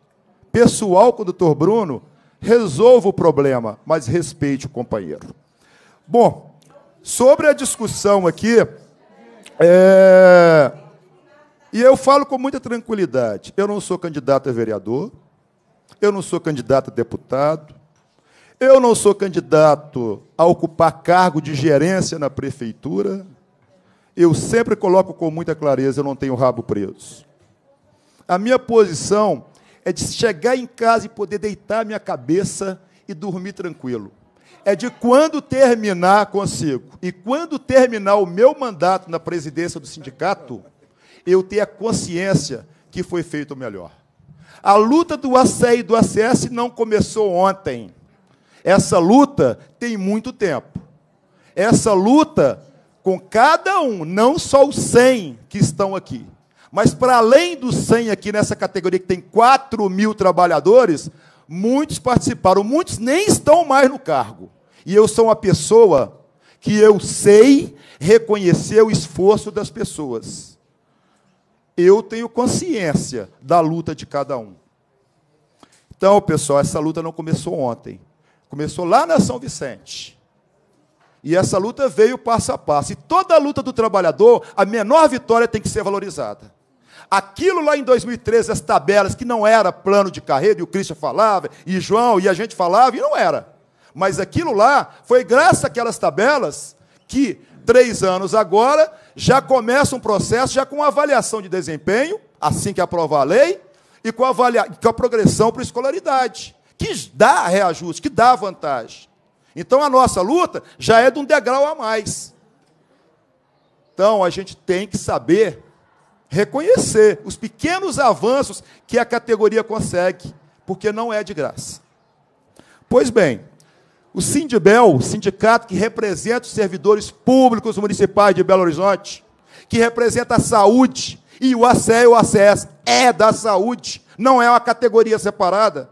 pessoal com o doutor Bruno, resolva o problema, mas respeite o companheiro. Bom, sobre a discussão aqui, é... e eu falo com muita tranquilidade: eu não sou candidato a vereador, eu não sou candidato a deputado, eu não sou candidato a ocupar cargo de gerência na prefeitura, eu sempre coloco com muita clareza, eu não tenho rabo preso. A minha posição é de chegar em casa e poder deitar minha cabeça e dormir tranquilo. É de quando terminar consigo e quando terminar o meu mandato na presidência do sindicato, eu ter a consciência que foi feito o melhor. A luta do ACE e do ACS não começou ontem. Essa luta tem muito tempo. Essa luta com cada um, não só os 100 que estão aqui, mas para além dos 100 aqui nessa categoria que tem 4 mil trabalhadores, muitos participaram, muitos nem estão mais no cargo. E eu sou uma pessoa que eu sei reconhecer o esforço das pessoas. Eu tenho consciência da luta de cada um. Então, pessoal, essa luta não começou ontem. Começou lá na São Vicente. E essa luta veio passo a passo. E toda a luta do trabalhador, a menor vitória tem que ser valorizada. Aquilo lá em 2013, as tabelas, que não era plano de carreira, e o Cristian falava, e João, e a gente falava, e não era. Mas aquilo lá foi graças àquelas tabelas que, três anos agora, já começa um processo, já com avaliação de desempenho, assim que aprovar a lei, e com a, avalia... com a progressão para escolaridade, que dá reajuste, que dá vantagem. Então a nossa luta já é de um degrau a mais. Então a gente tem que saber reconhecer os pequenos avanços que a categoria consegue, porque não é de graça. Pois bem, o Sindibel, sindicato que representa os servidores públicos municipais de Belo Horizonte, que representa a saúde, e o ACE e o ACS é da saúde, não é uma categoria separada.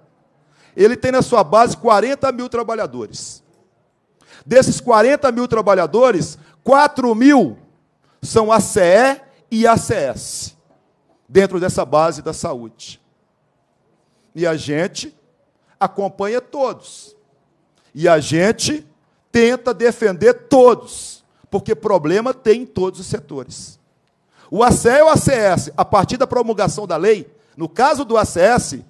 Ele tem na sua base 40 mil trabalhadores. Desses 40 mil trabalhadores, 4 mil são ACE e ACS, dentro dessa base da saúde. E a gente acompanha todos. E a gente tenta defender todos, porque problema tem em todos os setores. O ACE e o ACS, a partir da promulgação da lei, no caso do ACS,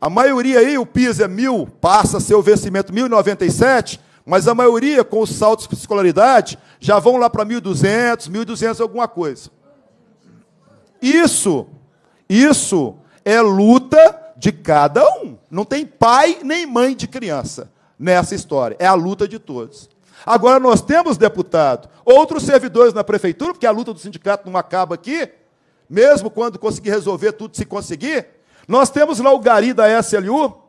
a maioria aí, o PIS é mil, passa o vencimento 1097, Mas a maioria, com os saltos de escolaridade, já vão lá para 1.200, 1.200 alguma coisa. Isso, isso é luta de cada um. Não tem pai nem mãe de criança nessa história. É a luta de todos. Agora nós temos deputado, outros servidores na prefeitura, porque a luta do sindicato não acaba aqui, mesmo quando conseguir resolver tudo se conseguir. Nós temos lá o Gari da SLU,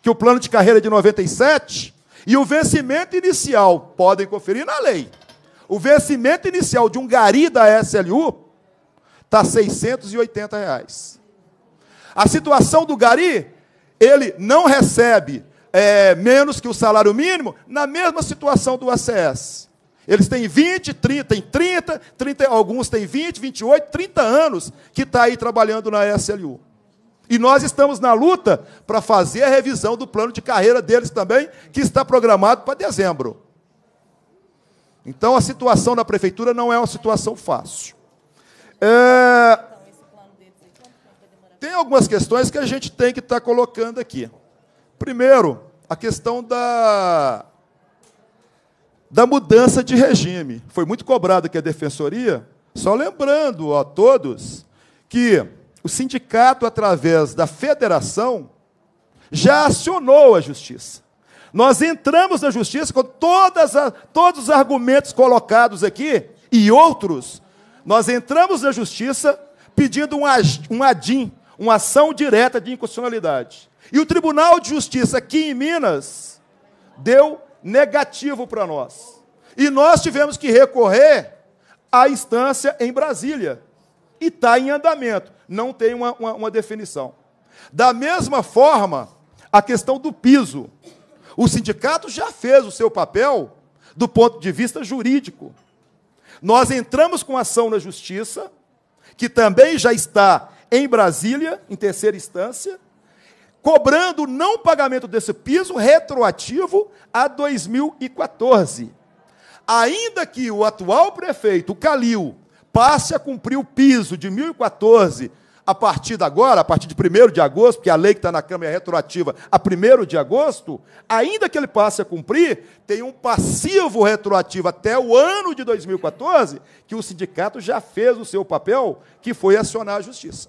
que o plano de carreira é de 97, e o vencimento inicial, podem conferir na lei. O vencimento inicial de um Gari da SLU está 680 reais. A situação do Gari, ele não recebe é, menos que o salário mínimo na mesma situação do ACS. Eles têm 20, 30, tem 30, 30, alguns têm 20, 28, 30 anos que está aí trabalhando na SLU. E nós estamos na luta para fazer a revisão do plano de carreira deles também, que está programado para dezembro. Então a situação da prefeitura não é uma situação fácil. É... Tem algumas questões que a gente tem que estar tá colocando aqui. Primeiro, a questão da, da mudança de regime. Foi muito cobrado aqui a defensoria, só lembrando a todos que o sindicato, através da federação, já acionou a justiça. Nós entramos na justiça com todas a, todos os argumentos colocados aqui e outros. Nós entramos na justiça pedindo um, um ADIM, uma ação direta de inconstitucionalidade. E o Tribunal de Justiça aqui em Minas deu negativo para nós. E nós tivemos que recorrer à instância em Brasília. E está em andamento. Não tem uma, uma, uma definição. Da mesma forma, a questão do piso. O sindicato já fez o seu papel do ponto de vista jurídico. Nós entramos com ação na justiça, que também já está em Brasília, em terceira instância, cobrando não pagamento desse piso retroativo a 2014. Ainda que o atual prefeito, o Calil, passe a cumprir o piso de 2014 a partir de agora, a partir de 1 de agosto, porque a lei que está na Câmara é retroativa a 1 de agosto, ainda que ele passe a cumprir, tem um passivo retroativo até o ano de 2014, que o sindicato já fez o seu papel, que foi acionar a justiça.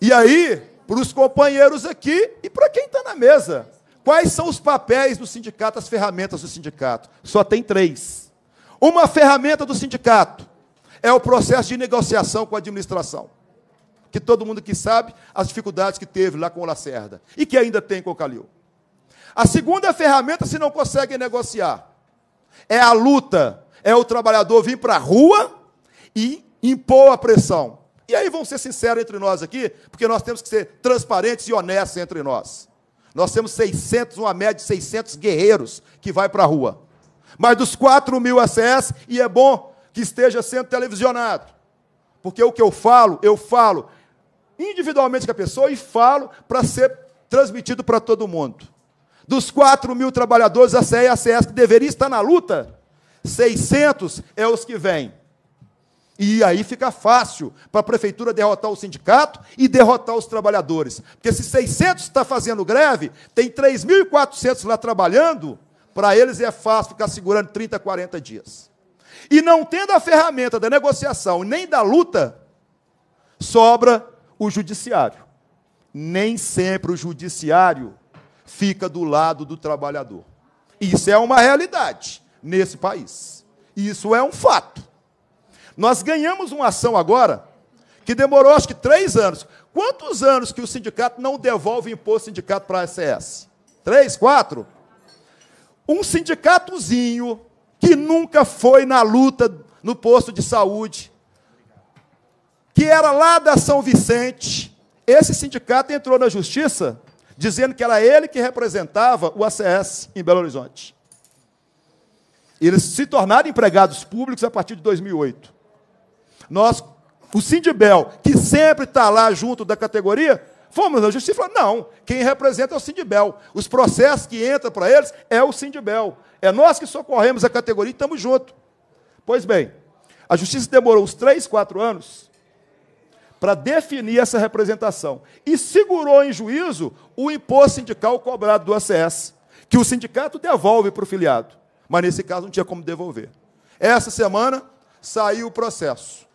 E aí, para os companheiros aqui e para quem está na mesa. Quais são os papéis do sindicato, as ferramentas do sindicato? Só tem três. Uma ferramenta do sindicato é o processo de negociação com a administração. Que todo mundo que sabe as dificuldades que teve lá com o Lacerda e que ainda tem com o Calil. A segunda ferramenta, se não consegue negociar, é a luta, é o trabalhador vir para a rua e impor a pressão. E aí vamos ser sinceros entre nós aqui, porque nós temos que ser transparentes e honestos entre nós. Nós temos 600, uma média de 600 guerreiros que vai para a rua. Mas dos 4 mil ACS, e é bom que esteja sendo televisionado. Porque o que eu falo, eu falo individualmente com a pessoa e falo para ser transmitido para todo mundo. Dos 4 mil trabalhadores ACE e ACS que deveriam estar na luta, 600 é os que vêm. E aí fica fácil para a prefeitura derrotar o sindicato e derrotar os trabalhadores. Porque se 600 está fazendo greve, tem 3.400 lá trabalhando, para eles é fácil ficar segurando 30, 40 dias. E não tendo a ferramenta da negociação nem da luta, sobra o judiciário. Nem sempre o judiciário fica do lado do trabalhador. Isso é uma realidade nesse país. Isso é um fato. Nós ganhamos uma ação agora que demorou acho que três anos. Quantos anos que o sindicato não devolve imposto sindicato para a SS? Três, quatro? Um sindicatozinho que nunca foi na luta no posto de saúde, que era lá da São Vicente, esse sindicato entrou na justiça dizendo que era ele que representava o ACS em Belo Horizonte. Eles se tornaram empregados públicos a partir de 2008. Nós, o Sindibel, que sempre está lá junto da categoria, fomos na justiça e falamos, não, quem representa é o Sindibel. Os processos que entram para eles é o Sindibel. É nós que socorremos a categoria e estamos juntos. Pois bem, a justiça demorou uns três, quatro anos para definir essa representação. E segurou em juízo o imposto sindical cobrado do ACS, que o sindicato devolve para o filiado. Mas nesse caso não tinha como devolver. Essa semana saiu o processo.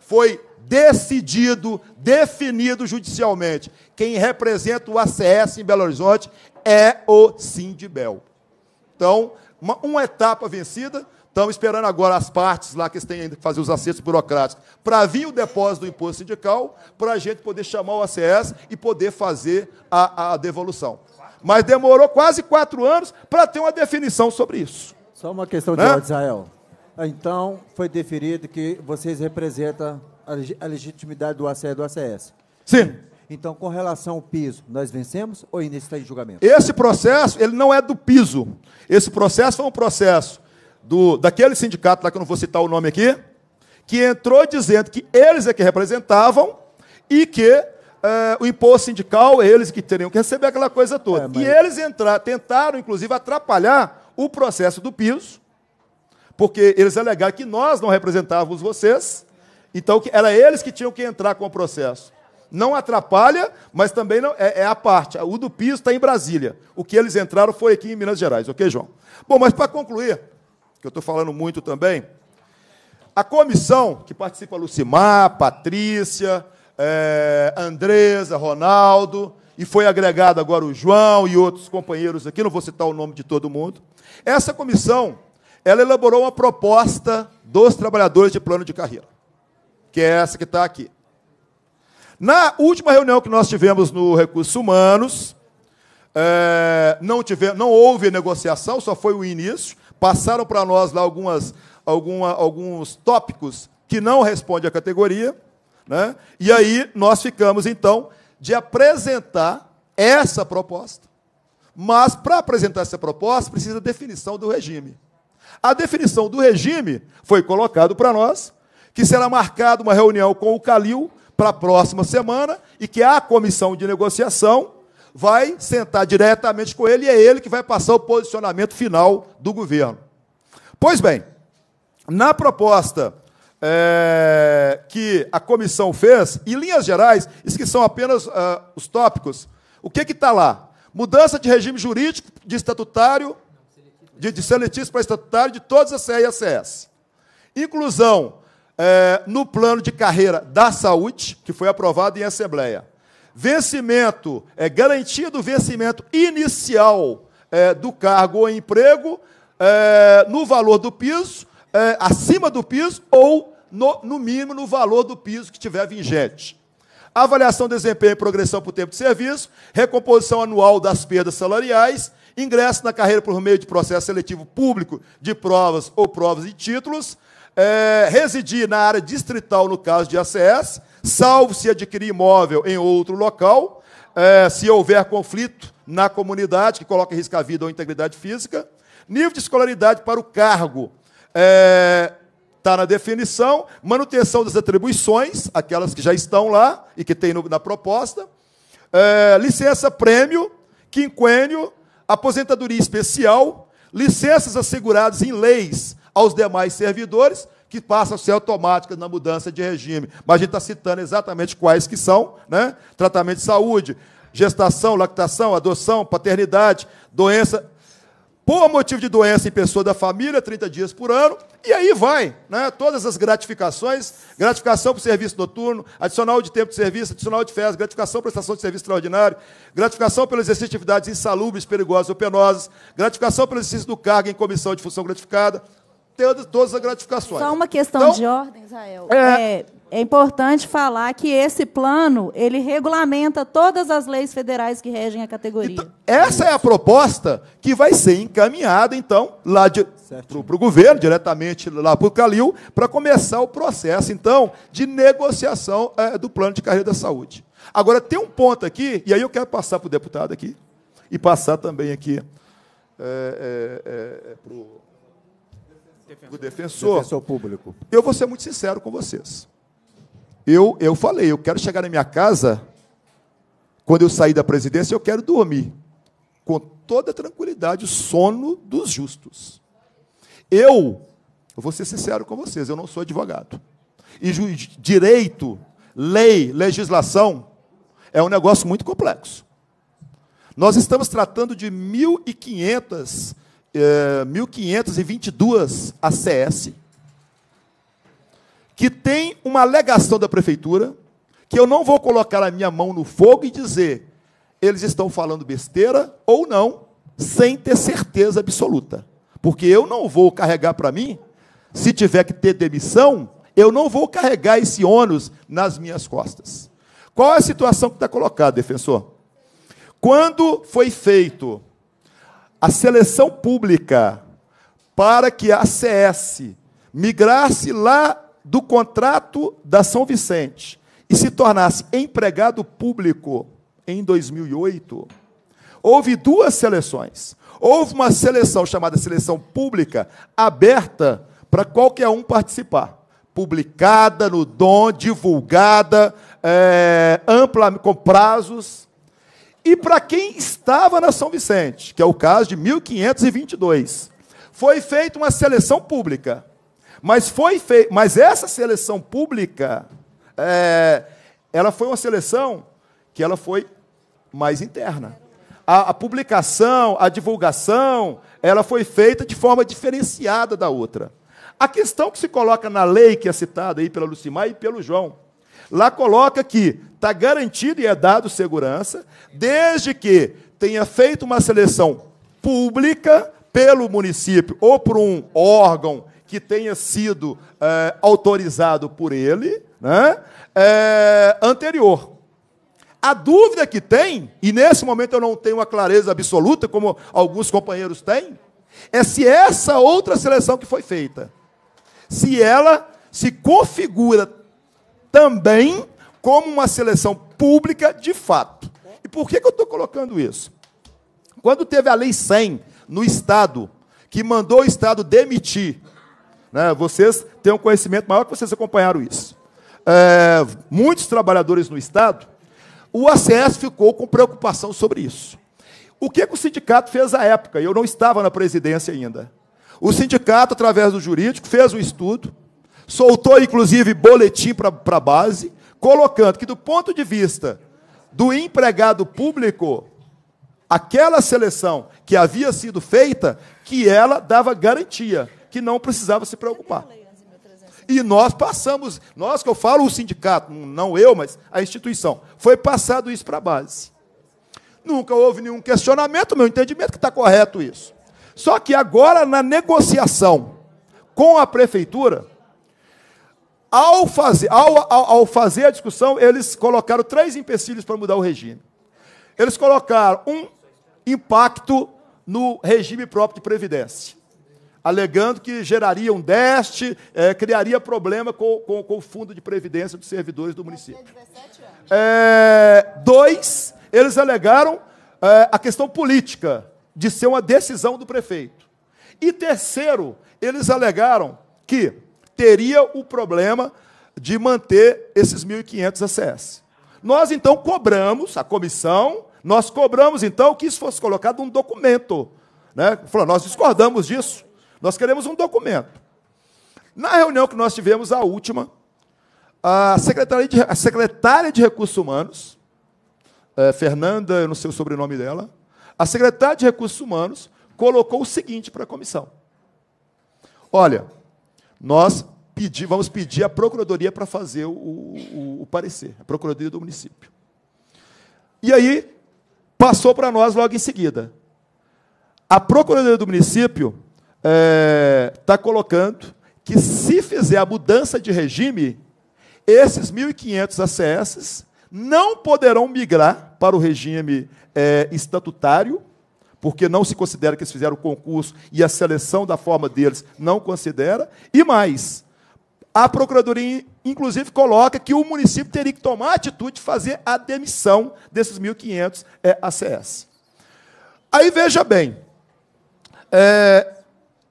Foi decidido, definido judicialmente. Quem representa o ACS em Belo Horizonte é o Sindibel. Então, uma, uma etapa vencida, Estamos esperando agora as partes lá que têm que fazer os acertos burocráticos para vir o depósito do imposto sindical, para a gente poder chamar o ACS e poder fazer a, a devolução. Mas demorou quase quatro anos para ter uma definição sobre isso. Só uma questão de Né? ordem, Israel. Então, foi definido que vocês representam a legi- a legitimidade do ACE e do ACS. Sim. Então, com relação ao piso, nós vencemos ou ainda está em julgamento? Esse processo, ele não é do piso. Esse processo foi um processo do, daquele sindicato lá, que eu não vou citar o nome aqui, que entrou dizendo que eles é que representavam e que eh, o imposto sindical, eles que teriam que receber aquela coisa toda. É, mas- E eles entrar, tentaram, inclusive, atrapalhar o processo do piso, porque eles alegaram que nós não representávamos vocês, então que era eles que tinham que entrar com o processo. Não atrapalha, mas também não, é, é a parte. O do piso está em Brasília. O que eles entraram foi aqui em Minas Gerais, ok, João? Bom, mas para concluir, que eu estou falando muito também, a comissão que participa Lucimar, Patrícia, eh, Andresa, Ronaldo, e foi agregado agora o João e outros companheiros aqui, não vou citar o nome de todo mundo. Essa comissão, ela elaborou uma proposta dos trabalhadores de plano de carreira, que é essa que está aqui. Na última reunião que nós tivemos no Recursos Humanos, é, não, tive, não houve negociação, só foi o início. Passaram para nós lá algumas, alguma, alguns tópicos que não respondem à categoria. Né? E aí nós ficamos, então, de apresentar essa proposta. Mas, para apresentar essa proposta, precisa definição do regime. A definição do regime foi colocado para nós, que será marcada uma reunião com o Calil para a próxima semana e que a comissão de negociação vai sentar diretamente com ele e é ele que vai passar o posicionamento final do governo. Pois bem, na proposta é, que a comissão fez, em linhas gerais, isso que são apenas ah, os tópicos, o que está lá? Mudança de regime jurídico de estatutário, de, de seletismo para estatutário de todas as CE e ACS. Inclusão é, no plano de carreira da saúde, que foi aprovado em Assembleia. Vencimento, é, garantia do vencimento inicial é, do cargo ou emprego é, no valor do piso, é, acima do piso ou, no, no mínimo, no valor do piso que tiver vigente. Avaliação de desempenho e progressão por tempo de serviço, recomposição anual das perdas salariais, ingresso na carreira por meio de processo seletivo público de provas ou provas e títulos, é, residir na área distrital no caso de ACS, salvo se adquirir imóvel em outro local, é, se houver conflito na comunidade que coloca em risco a vida ou a integridade física, nível de escolaridade para o cargo, é, está na definição, manutenção das atribuições, aquelas que já estão lá e que tem no- na proposta, é, licença prêmio, quinquênio, aposentadoria especial, licenças asseguradas em leis aos demais servidores, que passam a ser automáticas na mudança de regime. Mas a gente está citando exatamente quais que são, né? Tratamento de saúde, gestação, lactação, adoção, paternidade, doença, por motivo de doença em pessoa da família, 30 dias por ano, e aí vai, né? Todas as gratificações, gratificação por serviço noturno, adicional de tempo de serviço, adicional de férias, gratificação por prestação de serviço extraordinário, gratificação pelo exercício de atividades insalubres, perigosas ou penosas, gratificação pelo exercício do cargo em comissão de função gratificada, todas, todas as gratificações. Só uma questão Então, de ordem, Israel. é- É, é importante falar que esse plano, ele regulamenta todas as leis federais que regem a categoria. Então, essa é a proposta que vai ser encaminhada, então, lá para o governo, diretamente lá para o Calil, para começar o processo, então, de negociação eh, do plano de carreira da saúde. Agora, tem um ponto aqui, e aí eu quero passar para o deputado aqui, e passar também aqui para o defensor. Defensor público. Eu vou ser muito sincero com vocês. Eu, eu falei, eu quero chegar na minha casa, quando eu sair da presidência, eu quero dormir com toda tranquilidade, o sono dos justos. Eu, eu vou ser sincero com vocês, eu não sou advogado. E direito, lei, legislação, é um negócio muito complexo. Nós estamos tratando de 1.500, eh, 1.522 ACS, que tem uma alegação da prefeitura, que eu não vou colocar a minha mão no fogo e dizer eles estão falando besteira ou não, sem ter certeza absoluta. Porque eu não vou carregar para mim, se tiver que ter demissão, eu não vou carregar esse ônus nas minhas costas. Qual é a situação que está colocada, defensor? Quando foi feito a seleção pública para que a ACS migrasse lá do contrato da São Vicente e se tornasse empregado público em 2008, houve duas seleções. Houve uma seleção chamada seleção pública, aberta para qualquer um participar. Publicada no DOM, divulgada, é, ampla, com prazos. E para quem estava na São Vicente, que é o caso de 1522, foi feita uma seleção pública. Mas foi feita, mas essa seleção pública, é, ela foi uma seleção que ela foi mais interna. A, a, publicação, a divulgação, ela foi feita de forma diferenciada da outra. A questão que se coloca na lei, que é citada aí pela Lucimar e pelo João, lá coloca que está garantido e é dado segurança, desde que tenha feito uma seleção pública pelo município ou por um órgão que tenha sido é, autorizado por ele, né, é, anterior. A dúvida que tem, e nesse momento eu não tenho uma clareza absoluta, como alguns companheiros têm, é se essa outra seleção que foi feita, se ela se configura também como uma seleção pública de fato. E por que, que eu estou colocando isso? Quando teve a Lei 100 no Estado, que mandou o Estado demitir, né, vocês têm um conhecimento maior que vocês acompanharam isso. É, muitos trabalhadores no Estado o ACS ficou com preocupação sobre isso. O que, que o sindicato fez à época? Eu não estava na presidência ainda. O sindicato, através do jurídico, fez um estudo, soltou inclusive boletim para a base, colocando que, do ponto de vista do empregado público, aquela seleção que havia sido feita, que ela dava garantia, que não precisava se preocupar. E nós passamos, nós que eu falo, o sindicato, não eu, mas a instituição, foi passado isso para a base. Nunca houve nenhum questionamento, meu entendimento que está correto isso. Só que agora, na negociação com a prefeitura, ao fazer, ao, ao, ao fazer a discussão, eles colocaram três empecilhos para mudar o regime. Eles colocaram um impacto no regime próprio de previdência alegando que geraria um déficit, é, criaria problema com, com, com, o fundo de previdência dos servidores do município. É, dois, eles alegaram é, a questão política, de ser uma decisão do prefeito. E terceiro, eles alegaram que teria o problema de manter esses 1.500 ACS. Nós, então, cobramos, a comissão, nós cobramos, então, que isso fosse colocado num documento. Né? Falou, nós discordamos disso. Nós queremos um documento. Na reunião que nós tivemos, a última, a secretária de, a secretária de Recursos Humanos, é, Fernanda, eu não sei o sobrenome dela, a secretária de Recursos Humanos colocou o seguinte para a comissão: Olha, nós pedi, vamos pedir a procuradoria para fazer o, o, o parecer, a procuradoria do município. E aí, passou para nós logo em seguida. A procuradoria do município está é, tá colocando que se fizer a mudança de regime, esses 1.500 ACS não poderão migrar para o regime é, estatutário, porque não se considera que eles fizeram o concurso e a seleção da forma deles não considera. E mais, a Procuradoria, inclusive, coloca que o município teria que tomar a atitude de fazer a demissão desses 1.500 é, ACS. Aí veja bem, é,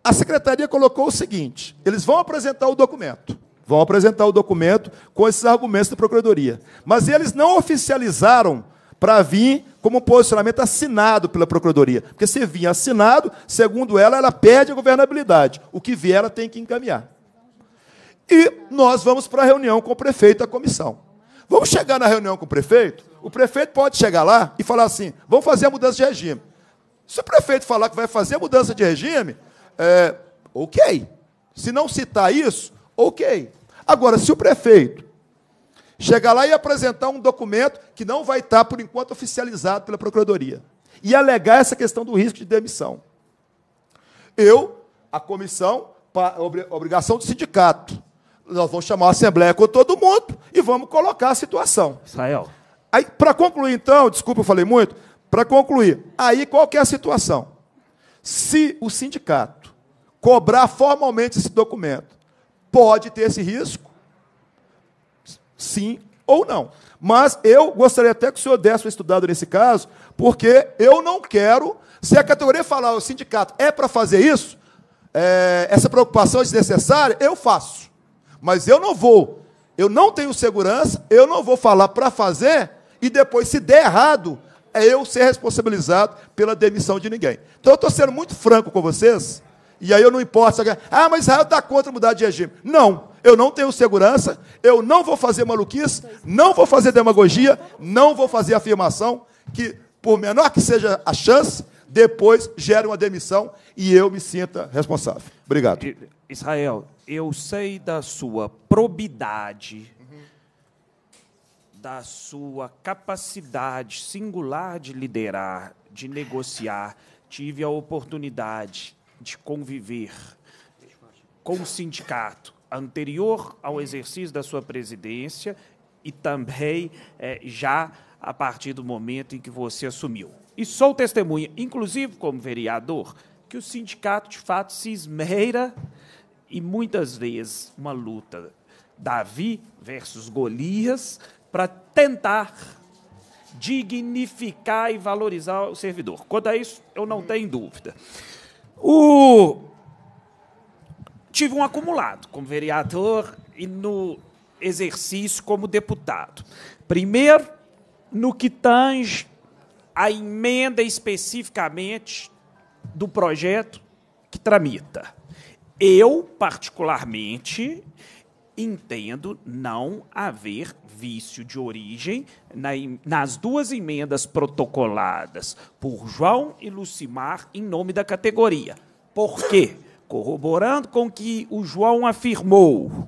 a secretaria colocou o seguinte: eles vão apresentar o documento, vão apresentar o documento com esses argumentos da procuradoria, mas eles não oficializaram para vir como posicionamento assinado pela procuradoria, porque se vir assinado, segundo ela, ela perde a governabilidade. O que vier, ela tem que encaminhar. E nós vamos para a reunião com o prefeito e a comissão. Vamos chegar na reunião com o prefeito? O prefeito pode chegar lá e falar assim: vamos fazer a mudança de regime. Se o prefeito falar que vai fazer a mudança de regime, é, ok. Se não citar isso, ok. Agora, se o prefeito chegar lá e apresentar um documento que não vai estar, por enquanto, oficializado pela Procuradoria, e alegar essa questão do risco de demissão, eu, a comissão, obrigação do sindicato, nós vamos chamar a Assembleia com todo mundo e vamos colocar a situação. Israel. Aí, para concluir, então, desculpa, eu falei muito, para concluir, aí qual que é a situação? Se o sindicato cobrar formalmente esse documento, pode ter esse risco? Sim ou não. Mas eu gostaria até que o senhor desse uma estudada nesse caso, porque eu não quero, se a categoria falar, o sindicato é para fazer isso, é, essa preocupação é desnecessária, eu faço. Mas eu não vou, eu não tenho segurança, eu não vou falar para fazer e depois, se der errado, é eu ser responsabilizado pela demissão de ninguém. Então eu estou sendo muito franco com vocês, e aí eu não importa, ah, mas Israel está contra mudar de regime. Não, eu não tenho segurança, eu não vou fazer maluquice, não vou fazer demagogia, não vou fazer afirmação que, por menor que seja a chance, depois gere uma demissão e eu me sinta responsável. Obrigado. Israel, eu sei da sua probidade, da sua capacidade singular de liderar, de negociar. Tive a oportunidade de conviver com o sindicato anterior ao exercício da sua presidência e também é, já a partir do momento em que você assumiu. E sou testemunha, inclusive como vereador, que o sindicato de fato se esmeira e muitas vezes uma luta Davi versus Golias para tentar dignificar e valorizar o servidor. Quanto a isso, eu não tenho dúvida. O tive um acumulado como vereador e no exercício como deputado. Primeiro, no que tange a emenda especificamente do projeto que tramita. Eu, particularmente, entendo não haver vício de origem nas duas emendas protocoladas por João e Lucimar em nome da categoria. Por quê? corroborando com o que o João afirmou,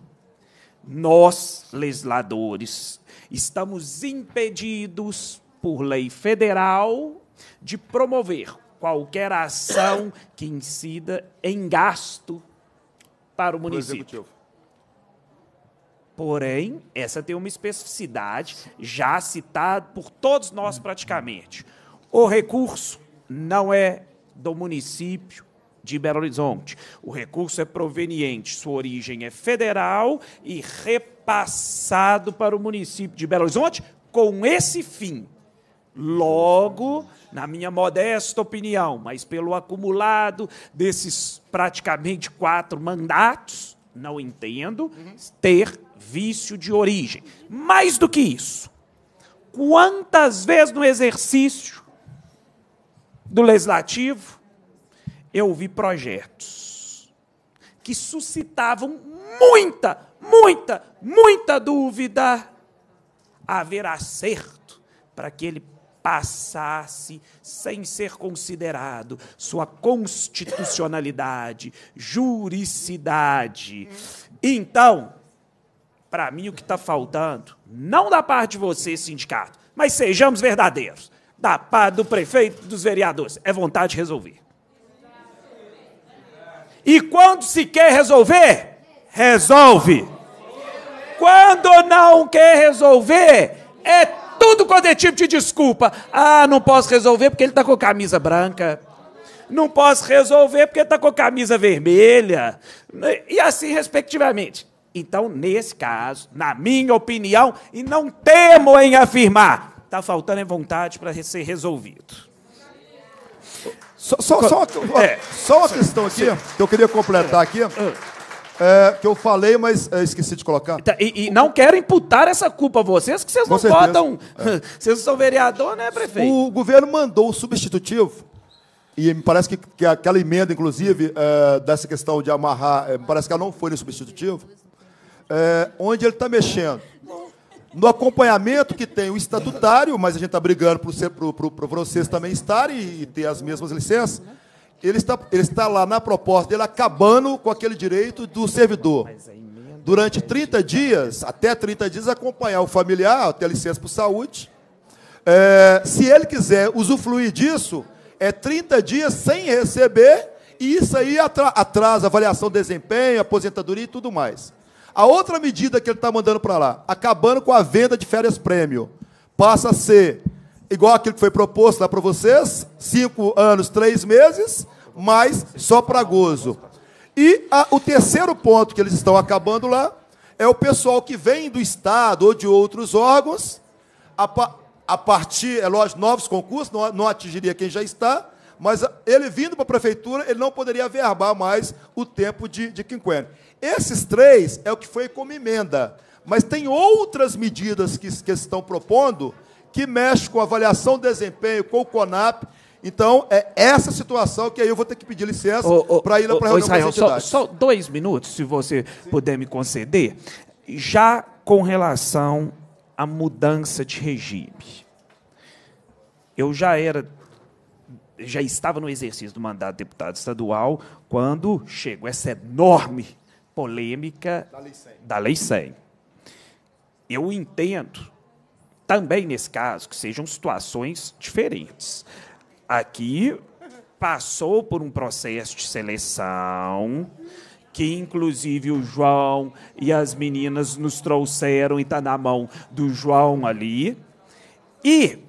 nós, legisladores, estamos impedidos por lei federal de promover qualquer ação que incida em gasto para o município. Porém, essa tem uma especificidade já citada por todos nós praticamente. O recurso não é do município, de Belo Horizonte. O recurso é proveniente, sua origem é federal e repassado para o município de Belo Horizonte com esse fim. Logo, na minha modesta opinião, mas pelo acumulado desses praticamente quatro mandatos, não entendo ter vício de origem. Mais do que isso, quantas vezes no exercício do legislativo eu vi projetos que suscitavam muita, muita, muita dúvida haver acerto para que ele passasse sem ser considerado sua constitucionalidade, juricidade. Então, para mim, o que está faltando, não da parte de você, sindicato, mas sejamos verdadeiros, da parte do prefeito, dos vereadores, é vontade de resolver. E quando se quer resolver, resolve. Quando não quer resolver, é tudo quanto é tipo de desculpa. Ah, não posso resolver porque ele está com camisa branca. Não posso resolver porque ele está com camisa vermelha. E assim, respectivamente. Então, nesse caso, na minha opinião, e não temo em afirmar, está faltando é vontade para ser resolvido. Só, só, só, é. só uma questão aqui, que eu queria completar aqui. É, que eu falei, mas é, esqueci de colocar. Tá, e, e, não quero imputar essa culpa a vocês, que vocês não votam. É. Vocês são vereador, né, prefeito? O governo mandou o substitutivo, e me parece que, que aquela emenda, inclusive, é, dessa questão de amarrar, é, me parece que ela não foi no substitutivo, é, onde ele está mexendo no acompanhamento que tem o estatutário, mas a gente está brigando para vocês também estarem e ter as mesmas licenças, ele está, ele está lá na proposta dele acabando com aquele direito do servidor. Durante 30 dias, até 30 dias, acompanhar o familiar, ter licença por saúde. É, se ele quiser usufruir disso, é 30 dias sem receber, e isso aí atrasa avaliação de desempenho, aposentadoria e tudo mais. A outra medida que ele está mandando para lá, acabando com a venda de férias prêmio, passa a ser igual aquilo que foi proposto lá para vocês, cinco anos, três meses, mas só para gozo. E a, o terceiro ponto que eles estão acabando lá é o pessoal que vem do Estado ou de outros órgãos, a, a partir, é lógico, novos concursos, não, não atingiria quem já está, mas ele vindo para a prefeitura, ele não poderia verbar mais o tempo de, de quinquênio. Esses três é o que foi como emenda. Mas tem outras medidas que, que estão propondo que mexe com avaliação de desempenho, com o CONAP. Então, é essa situação que aí eu vou ter que pedir licença para ir lá para a reunião Israel, só, só, dois minutos, se você Sim. puder me conceder. Já com relação à mudança de regime. Eu já era já estava no exercício do mandato de deputado estadual quando chegou essa enorme polêmica da Lei 100. Da lei 100. Eu entendo, também nesse caso, que sejam situações diferentes. Aqui passou por um processo de seleção que inclusive o João e as meninas nos trouxeram e está na mão do João ali. E,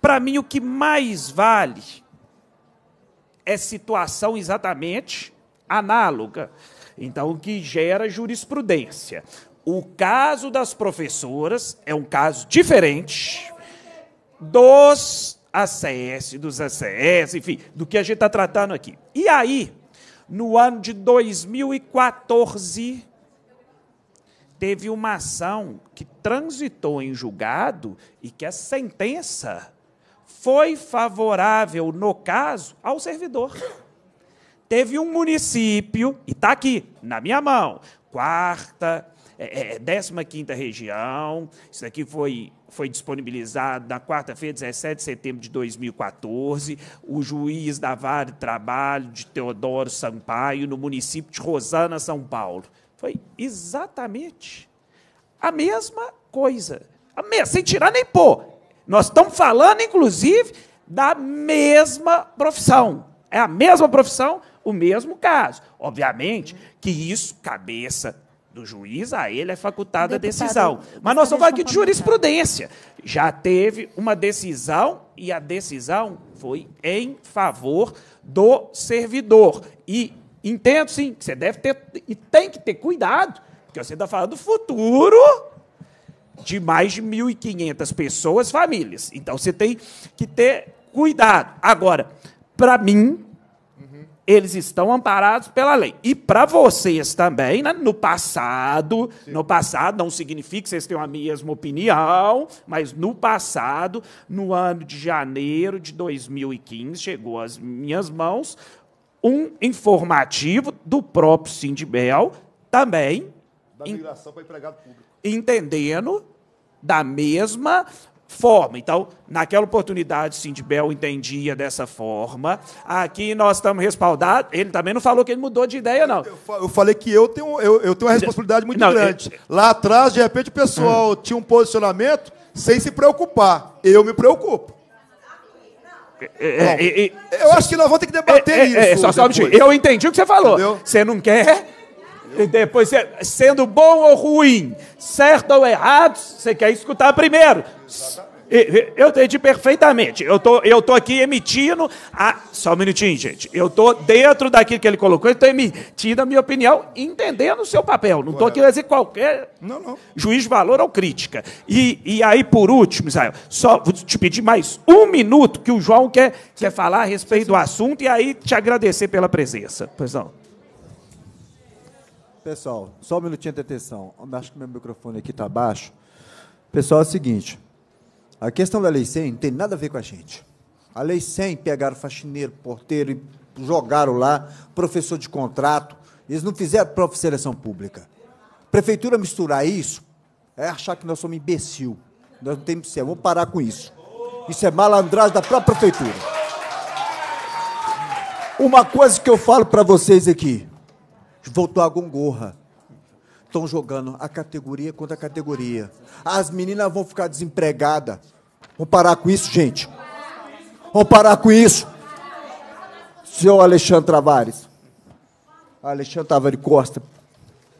para mim, o que mais vale é situação exatamente análoga. Então, o que gera jurisprudência. O caso das professoras é um caso diferente dos ACS, dos ACS, enfim, do que a gente está tratando aqui. E aí, no ano de 2014, teve uma ação que transitou em julgado e que a sentença foi favorável, no caso, ao servidor. Teve um município, e está aqui, na minha mão, quarta, é, é, 15 região, isso daqui foi, foi disponibilizado na quarta-feira, 17 de setembro de 2014, o juiz da Vara de Trabalho de Teodoro Sampaio, no município de Rosana, São Paulo. Foi exatamente a mesma coisa. A mesma, sem tirar nem pôr. Nós estamos falando, inclusive, da mesma profissão. É a mesma profissão, o mesmo caso. Obviamente que isso, cabeça do juiz, a ele é facultada a decisão. Mas nós estamos falando aqui de jurisprudência. Já teve uma decisão e a decisão foi em favor do servidor. E entendo, sim, que você deve ter e tem que ter cuidado, porque você está falando do futuro de mais de 1.500 pessoas, famílias. Então você tem que ter cuidado. Agora, para mim, eles estão amparados pela lei. E para vocês também, né, no passado, Sim. no passado, não significa que vocês tenham a mesma opinião, mas no passado, no ano de janeiro de 2015, chegou às minhas mãos um informativo do próprio Sindibel, também. Da migração para empregado público entendendo da mesma forma. Então, naquela oportunidade, Sindibel entendia dessa forma. Aqui nós estamos respaldados. Ele também não falou que ele mudou de ideia, não. Eu, falei que eu tenho, eu, eu tenho uma responsabilidade muito não, grande. Lá atrás, de repente, o pessoal hum. tinha um posicionamento sem se preocupar. Eu me preocupo. É, é, é, eu acho que nós vamos ter que debater é, é, isso. só, só eu entendi o que você falou. Entendeu? Você não quer e depois, sendo bom ou ruim, certo ou errado, você quer escutar primeiro. Eu entendi perfeitamente. Eu tô, eu tô aqui emitindo. A... Só um minutinho, gente. Eu tô dentro daquilo que ele colocou, eu estou emitindo a minha opinião, entendendo o seu papel. Não estou aqui a dizer qualquer não, não. juiz de valor ou crítica. E, e aí, por último, Israel, só vou te pedir mais um minuto que o João quer, quer falar a respeito do assunto e aí te agradecer pela presença. Pois não. Pessoal, só um minutinho de atenção. Acho que meu microfone aqui está baixo. Pessoal, é o seguinte. A questão da Lei 100 não tem nada a ver com a gente. A Lei 100 pegaram faxineiro, porteiro e jogaram lá, professor de contrato. Eles não fizeram própria seleção pública. Prefeitura misturar isso é achar que nós somos imbecil. Nós não temos céu. Vamos parar com isso. Isso é malandragem da própria prefeitura. Uma coisa que eu falo para vocês aqui. Voltou a gongorra. Estão jogando a categoria contra a categoria. As meninas vão ficar desempregadas. Vamos parar com isso, gente. Vamos parar com isso. Senhor Alexandre Tavares. Alexandre Tavares Costa,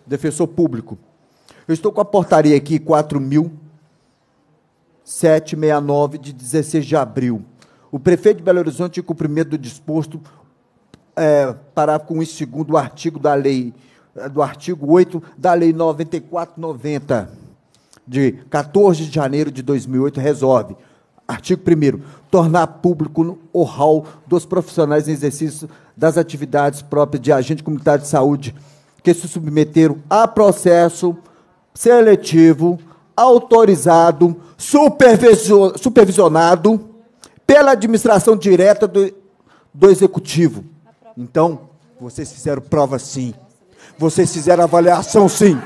defensor público. Eu estou com a portaria aqui, 4.769, de 16 de abril. O prefeito de Belo Horizonte, em cumprimento do disposto, é, parágrafo com isso, segundo o artigo da lei, é, do artigo 8 da lei 9490, de 14 de janeiro de 2008, resolve. Artigo 1 tornar público o hall dos profissionais em exercício das atividades próprias de agente comunitário de saúde que se submeteram a processo seletivo, autorizado, supervisionado pela administração direta do, do executivo. Então, vocês fizeram prova sim. Vocês fizeram avaliação sim.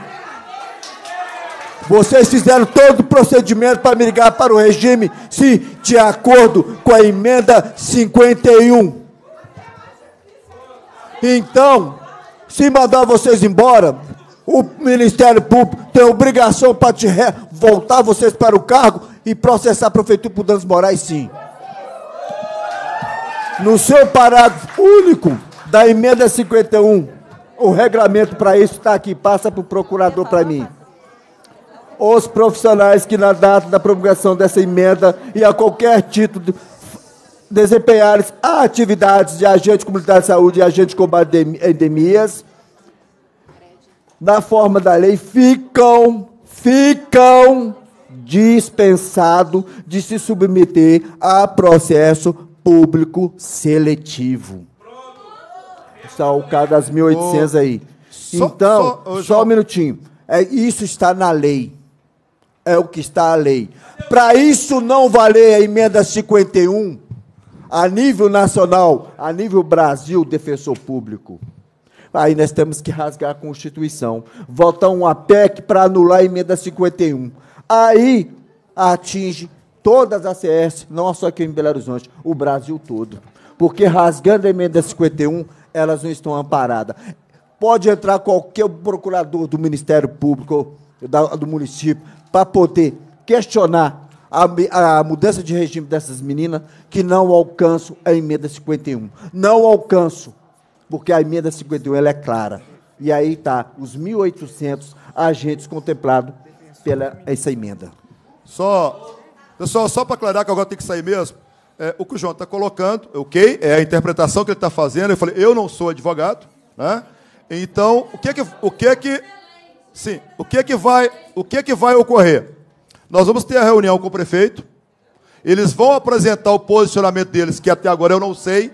Vocês fizeram todo o procedimento para me ligar para o regime, sim, de acordo com a emenda 51. Então, se mandar vocês embora, o Ministério Público tem obrigação para te voltar vocês para o cargo e processar a prefeitura por danos morais, sim. No seu parágrafo único da emenda 51, o regramento para isso está aqui, passa para o procurador para mim. Os profissionais que na data da promulgação dessa emenda e a qualquer título desempenharem atividades de agente comunitário de saúde e agente de combate a endemias, na forma da lei, ficam, ficam dispensados de se submeter a processo público seletivo. São o caso das 1.800 aí. Então, só, só um minutinho. É, isso está na lei. É o que está a lei. Para isso não valer a emenda 51, a nível nacional, a nível Brasil, defensor público. Aí nós temos que rasgar a Constituição, votar uma PEC para anular a emenda 51. Aí atinge todas as CS, não só aqui em Belo Horizonte, o Brasil todo. Porque rasgando a emenda 51, elas não estão amparadas. Pode entrar qualquer procurador do Ministério Público, do município, para poder questionar a, a, mudança de regime dessas meninas que não alcançam a emenda 51. Não alcanço, porque a emenda 51 ela é clara. E aí está os 1.800 agentes contemplados pela essa emenda. Só, pessoal, só para aclarar que agora tem que sair mesmo. É, o que o João está colocando, ok, é a interpretação que ele está fazendo. Eu falei, eu não sou advogado, né? Então, o que que, o que que, sim, o que que vai, o que que vai ocorrer? Nós vamos ter a reunião com o prefeito. Eles vão apresentar o posicionamento deles, que até agora eu não sei.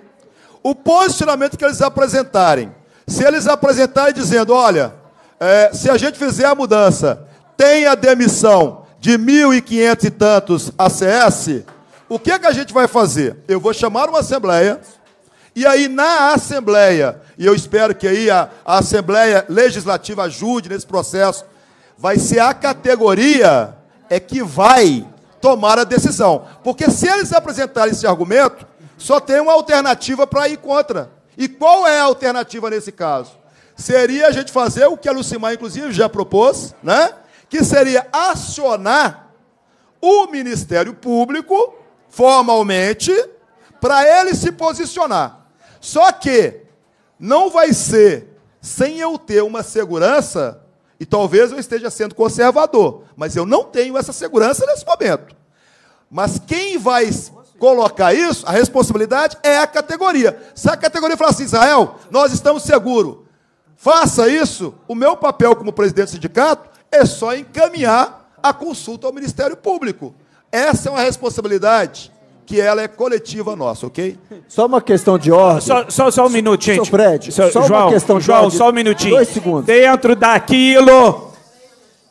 O posicionamento que eles apresentarem. Se eles apresentarem dizendo, olha, é, se a gente fizer a mudança, tem a demissão de 1.500 e tantos ACS, o que, é que a gente vai fazer? Eu vou chamar uma assembleia, e aí na assembleia, e eu espero que aí a, a Assembleia Legislativa ajude nesse processo, vai ser a categoria é que vai tomar a decisão. Porque se eles apresentarem esse argumento, só tem uma alternativa para ir contra. E qual é a alternativa nesse caso? Seria a gente fazer o que a Lucimar, inclusive, já propôs, né? Que seria acionar o Ministério Público formalmente para ele se posicionar. Só que não vai ser sem eu ter uma segurança e talvez eu esteja sendo conservador, mas eu não tenho essa segurança nesse momento. Mas quem vai colocar isso, a responsabilidade é a categoria. Se a categoria falar assim, Israel, nós estamos seguros, faça isso, o meu papel como presidente do sindicato é só encaminhar a consulta ao Ministério Público. Essa é uma responsabilidade que ela é coletiva nossa, ok? Só uma questão de ordem. Só, só, só um minuto, gente. Sr. Fred, só João, uma questão de João, ordem. só um minutinho. Dois segundos. Dentro daquilo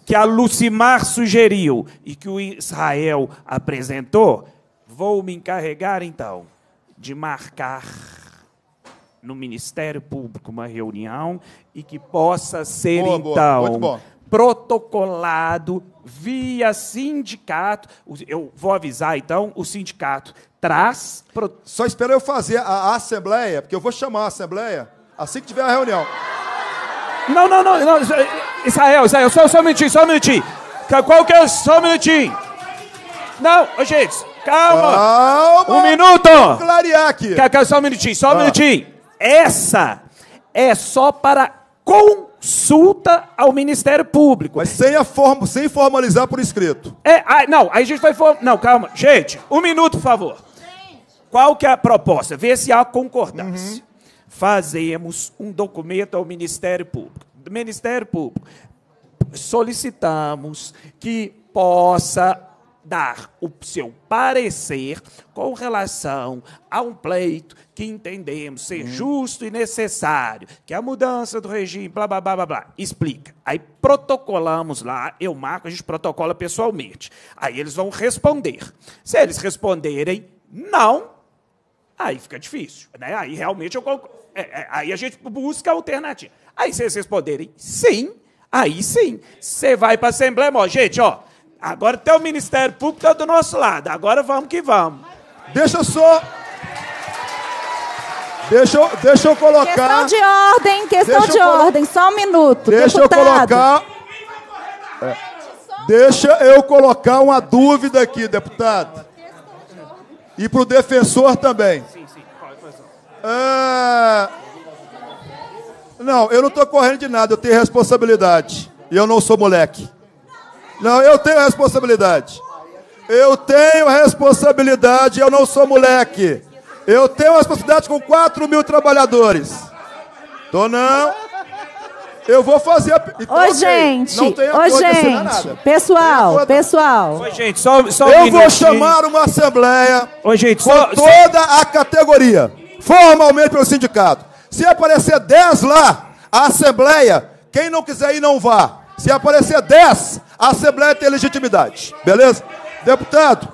que a Lucimar sugeriu e que o Israel apresentou, vou me encarregar, então, de marcar no Ministério Público uma reunião e que possa ser, Boa, boa. então, Muito bom. Protocolado via sindicato. Eu vou avisar, então, o sindicato traz... pro- Só espera eu fazer a, a assembleia, porque eu vou chamar a assembleia assim que tiver a reunião. Não, não, não, não. Israel, Israel, só, só um minutinho, só um minutinho. Qual que é? o- Só um minutinho. Não, ô, gente, calma. Calma! Um minuto. Clarear aqui. Só um minutinho, só um Ah. minutinho. Essa é só para consulta ao Ministério Público. Mas sem, a forma, sem formalizar por escrito. É, ai, não, aí a gente vai... for- Não, calma. Gente, um minuto, por favor. Qual que é a proposta? Ver se há concordância. Fazemos um documento ao Ministério Público. Ministério Público, solicitamos que possa dar o seu parecer com relação a um pleito que entendemos ser justo e necessário, que é a mudança do regime, blá, blá, blá, blá, blá. Explica. Aí protocolamos lá, eu marco, a gente protocola pessoalmente. Aí eles vão responder. Se eles responderem não, Aí fica difícil, né? Aí realmente eu coloco- é, é, aí a gente busca alternativa. Aí se eles responderem sim, aí sim. Você vai para a Assembleia, ó, gente, ó, agora tem o Ministério Público tá do nosso lado. Agora vamos que vamos. Deixa eu só. Deixa eu, deixa eu Questão colocar. de ordem, questão Deixa de eu colo- ordem, só um minuto. Deixa eu deputado. colocar. É. Deixa eu colocar uma dúvida aqui, deputado. E para o defensor também. É... Não, eu não estou correndo de nada, eu tenho responsabilidade. E eu não sou moleque. Não, eu tenho responsabilidade. Eu tenho responsabilidade, eu não sou moleque. Eu tenho responsabilidade com 4 mil trabalhões. Tô não. Eu vou fazer a. Então, Ô, ok, gente, não tem assinar gente, nada. Pessoal, pessoal. Oi, gente, só, só um Eu vou chamar uma assembleia Oi, gente, com só, só, toda a categoria, formalmente pelo sindicato. Se aparecer 10 lá, a assembleia, quem não quiser ir, não vá. Se aparecer 10, a assembleia tem legitimidade. Beleza? Deputado,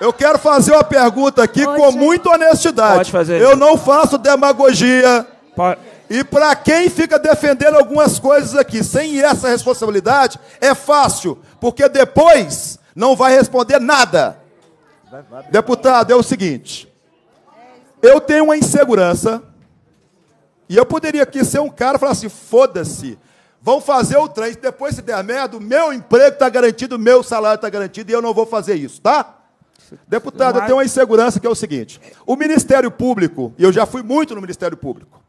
eu quero fazer uma pergunta aqui Oi, com muita honestidade. Pode fazer. Eu não faço demagogia. po- E para quem fica defendendo algumas coisas aqui sem essa responsabilidade, é fácil, porque depois não vai responder nada. Deputado, é o seguinte: eu tenho uma insegurança, e eu poderia aqui ser um cara e falar assim: foda-se, vão fazer o trem, depois se der merda, o meu emprego está garantido, o meu salário está garantido, e eu não vou fazer isso, tá? Deputado, eu tenho uma insegurança que é o seguinte: o Ministério Público, e eu já fui muito no Ministério Público,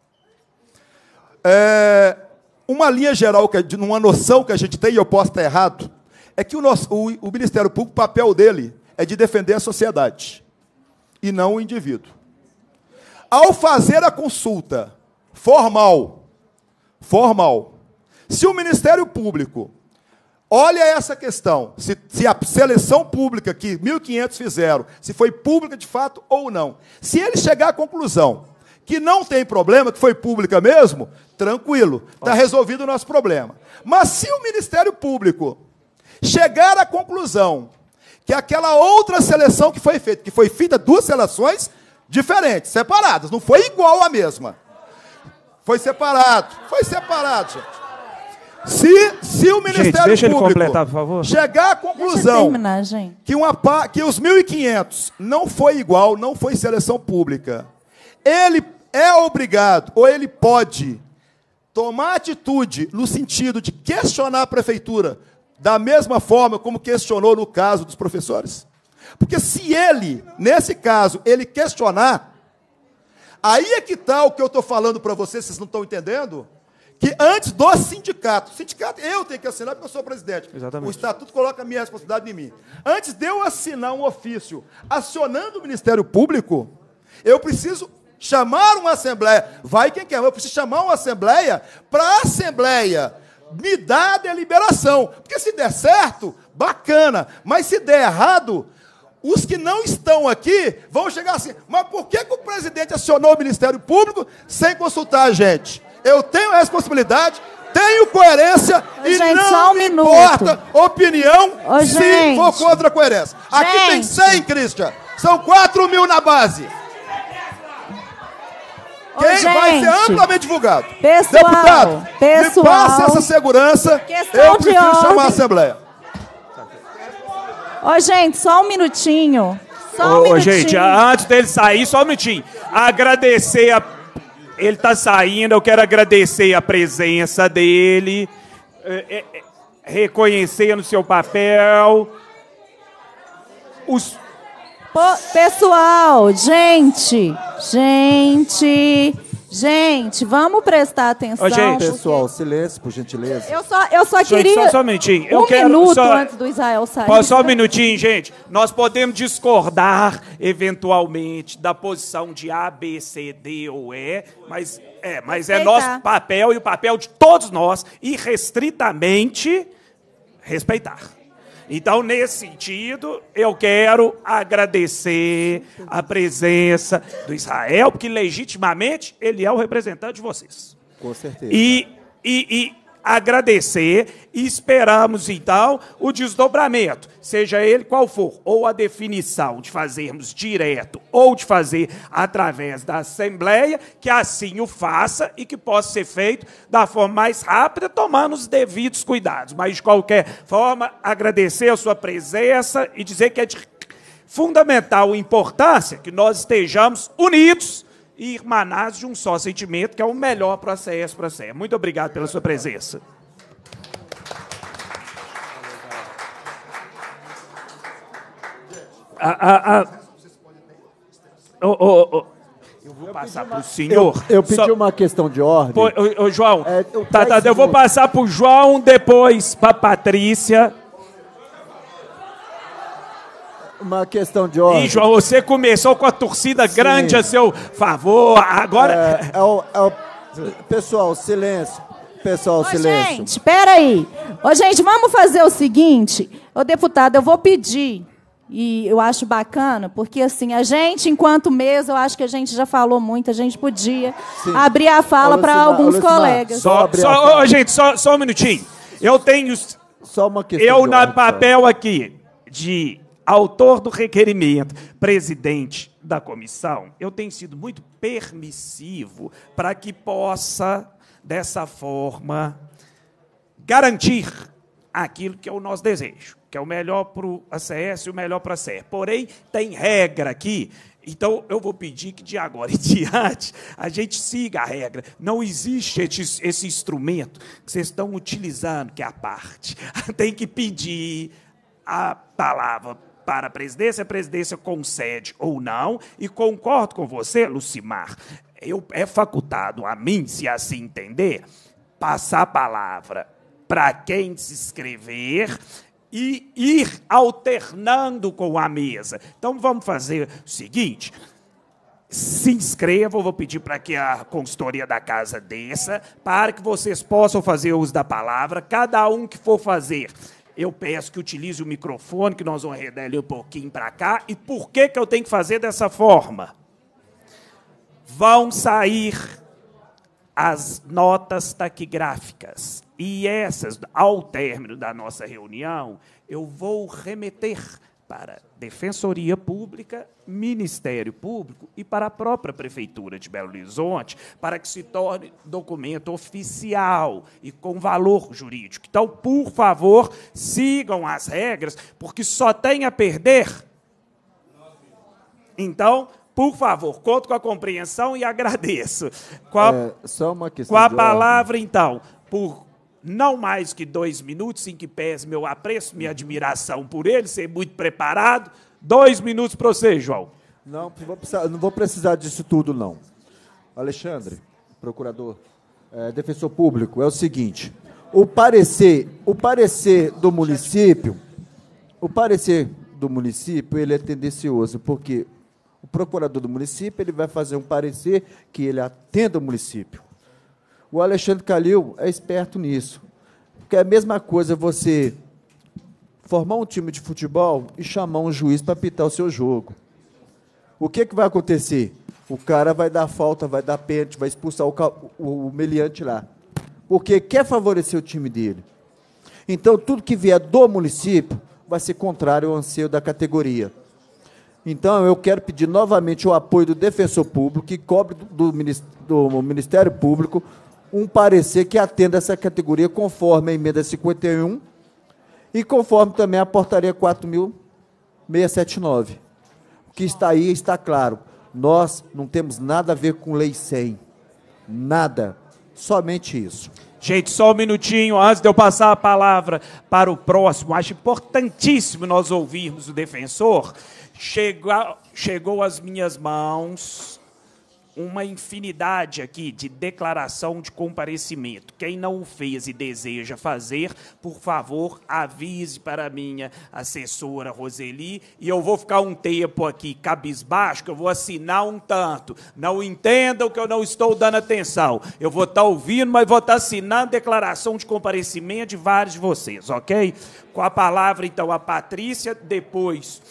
é, uma linha geral, que, uma noção que a gente tem, e eu posso estar errado, é que o, nosso, o, o Ministério Público, o papel dele é de defender a sociedade e não o indivíduo. Ao fazer a consulta formal, formal, se o Ministério Público olha essa questão, se, se a seleção pública que 1.500 fizeram, se foi pública de fato ou não, se ele chegar à conclusão que não tem problema, que foi pública mesmo, tranquilo, está resolvido o nosso problema. Mas se o Ministério Público chegar à conclusão que aquela outra seleção que foi feita, que foi feita duas seleções diferentes, separadas, não foi igual à mesma. Foi separado, foi separado, gente. Se, se o Ministério deixa ele Público completar, por favor. chegar à conclusão terminar, gente. que, uma, pa- que os 1.500 não foi igual, não foi seleção pública, ele é obrigado, ou ele pode, tomar atitude no sentido de questionar a prefeitura da mesma forma como questionou no caso dos professores? Porque se ele, nesse caso, ele questionar, aí é que está o que eu estou falando para vocês, vocês não estão entendendo? Que antes do sindicato, sindicato eu tenho que assinar porque eu sou presidente. Exatamente. O estatuto coloca a minha responsabilidade em mim. Antes de eu assinar um ofício acionando o Ministério Público, eu preciso chamar uma assembleia. Vai quem quer, mas eu preciso chamar uma assembleia para a assembleia me dar a deliberação. Porque se der certo, bacana. Mas se der errado, os que não estão aqui vão chegar assim. Mas por que, que o presidente acionou o Ministério Público sem consultar a gente? Eu tenho responsabilidade, tenho coerência Ô, e gente, não um me minuto. importa opinião Ô, se gente. for contra a coerência. Aqui tem Gente. 100, Christian. São 4 mil na base. Quem vai ser gente. amplamente divulgado. Pessoal, Deputado, pessoal. me passe essa segurança. Questão eu de prefiro chamar a. Assembleia. Ô, gente, só um minutinho. Só um Ô, ô, minutinho. gente, antes dele sair, só um minutinho. Agradecer a. Ele tá saindo, eu quero agradecer a presença dele, é, é, é, reconhecendo seu papel. Os, pessoal, gente, gente, gente, vamos prestar atenção. Ô, gente. porque Pessoal, silêncio, por gentileza. Eu só, eu só Gente, queria só- só um minutinho. Eu um quero minuto só- antes do Israel sair. Pô, só um minutinho, gente. Nós podemos discordar, eventualmente, da posição de A, B, C, D ou E, mas é, mas é nosso papel e o papel de todos nós, irrestritamente, respeitar. Então, nesse sentido, eu quero agradecer a presença do Israel, porque legitimamente ele é o representante de vocês. Com certeza. E, e, e agradecer e esperamos então o desdobramento, seja ele qual for, ou a definição de fazermos direto ou de fazer através da Assembleia, que assim o faça e que possa ser feito da forma mais rápida, tomando os devidos cuidados. Mas, de qualquer forma, agradecer a sua presença e dizer que é de fundamental importância que nós estejamos unidos e irmanados de um só sentimento, que é o melhor para a CS para a CE. Muito obrigado pela sua presença. A, a, a... Eu vou passar para o Eu, senhor. eu pedi Só- uma questão de ordem. Pô, ô, ô, João, É, eu- tá, tá, eu vou passar para o João, depois para a Patrícia. Uma questão de ordem. E, João, você começou com a torcida grande a seu favor. Agora. É, é o- é o- Pessoal, silêncio. Pessoal, Ô, silêncio. gente, peraí. Ô, gente, vamos fazer o seguinte. Ô, deputado, eu vou pedir, e eu acho bacana, porque, assim, a gente, enquanto mesa, eu acho que a gente já falou muito, a gente podia Sim. abrir a fala para alguns Lucimar, colegas. só- Só, abrir só- a fala. ô, gente, só, só um minutinho. Eu tenho. Só uma questão Eu, na papel aqui, de autor do requerimento, presidente da comissão, eu tenho sido muito permissivo para que possa, dessa forma, garantir aquilo que é o nosso desejo, que é o melhor para o ACS e o melhor para a SER. Porém, tem regra aqui, então eu vou pedir que de agora em diante a gente siga a regra. Não existe esse, esse instrumento que vocês estão utilizando, que é a parte. Tem que pedir a palavra para a presidência, a presidência concede ou não, e concordo com você, Lucimar. Eu, é facultado a mim, se assim entender, passar a palavra para quem se inscrever e ir alternando com a mesa. Então vamos fazer o seguinte: se inscrevam, vou pedir para que a consultoria da casa desça, para que vocês possam fazer uso da palavra, cada um que for fazer. Eu peço que utilize o microfone, que nós vamos arredar ele um pouquinho para cá. E por que, que eu tenho que fazer dessa forma? Vão sair as notas taquigráficas. E essas, ao término da nossa reunião, eu vou remeter para Defensoria Pública, Ministério Público e para a própria Prefeitura de Belo Horizonte, para que se torne documento oficial e com valor jurídico. Então, por favor, sigam as regras, porque só tem a perder então, por favor, conto com a compreensão e agradeço. Com a, É, só uma questão com a de ordem. palavra, então, por não mais que dois minutos, em que pese meu apreço, minha admiração por ele, ser muito preparado. Dois minutos para você, João. Não, vou precisar- não vou precisar disso tudo, não. Alexandre, procurador, é, defensor público, é o seguinte: o parecer, o parecer do município, o parecer do município, ele é tendencioso, porque o procurador do município ele vai fazer um parecer que ele atenda o município. O Alexandre Calil é esperto nisso, porque é a mesma coisa você formar um time de futebol e chamar um juiz para apitar o seu jogo. O que, que vai acontecer? O cara vai dar falta, vai dar pênalti, vai expulsar o, o, o meliante lá. Porque quer favorecer o time dele. Então, tudo que vier do município vai ser contrário ao anseio da categoria. Então, eu quero pedir novamente o apoio do defensor público, que cobre do, do Ministério Público um parecer que atenda essa categoria conforme a emenda 51 e conforme também a portaria 4.679. O que está aí está claro. Nós não temos nada a ver com lei 100. Nada. Somente isso. Gente, só um minutinho antes de eu passar a palavra para o próximo. Acho importantíssimo nós ouvirmos o defensor. Chegou, chegou às minhas mãos uma infinidade aqui de declaração de comparecimento. Quem não o fez e deseja fazer, por favor, avise para minha assessora Roseli e eu vou ficar um tempo aqui cabisbaixo, que eu vou assinar um tanto. Não entendam que eu não estou dando atenção. Eu vou estar ouvindo, mas vou estar assinando declaração de comparecimento de vários de vocês, ok? Com a palavra, então, a Patrícia, depois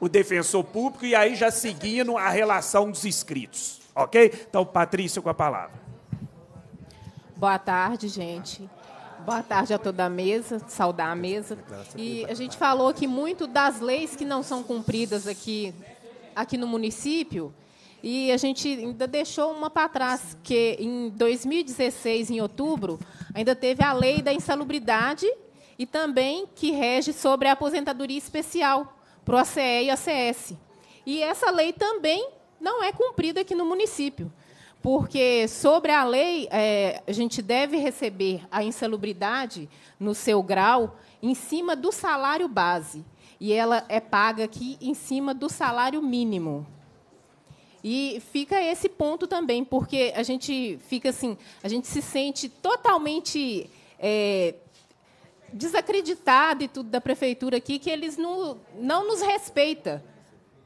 o defensor público e aí já seguindo a relação dos inscritos. Ok? Então, Patrícia com a palavra. Boa tarde, gente. Boa tarde a toda a mesa, saudar a mesa. E a gente falou aqui muito das leis que não são cumpridas aqui, aqui no município. E a gente ainda deixou uma para trás, que em 2016, em outubro, ainda teve a lei da insalubridade e também que rege sobre a aposentadoria especial para o ACE e ACS. E essa lei também não é cumprida aqui no município. Porque, sobre a lei, é, a gente deve receber a insalubridade no seu grau em cima do salário base. E ela é paga aqui em cima do salário mínimo. E fica esse ponto também, porque a gente fica assim, a gente se sente totalmente é, desacreditado e tudo da prefeitura aqui, que eles não, não nos respeitam.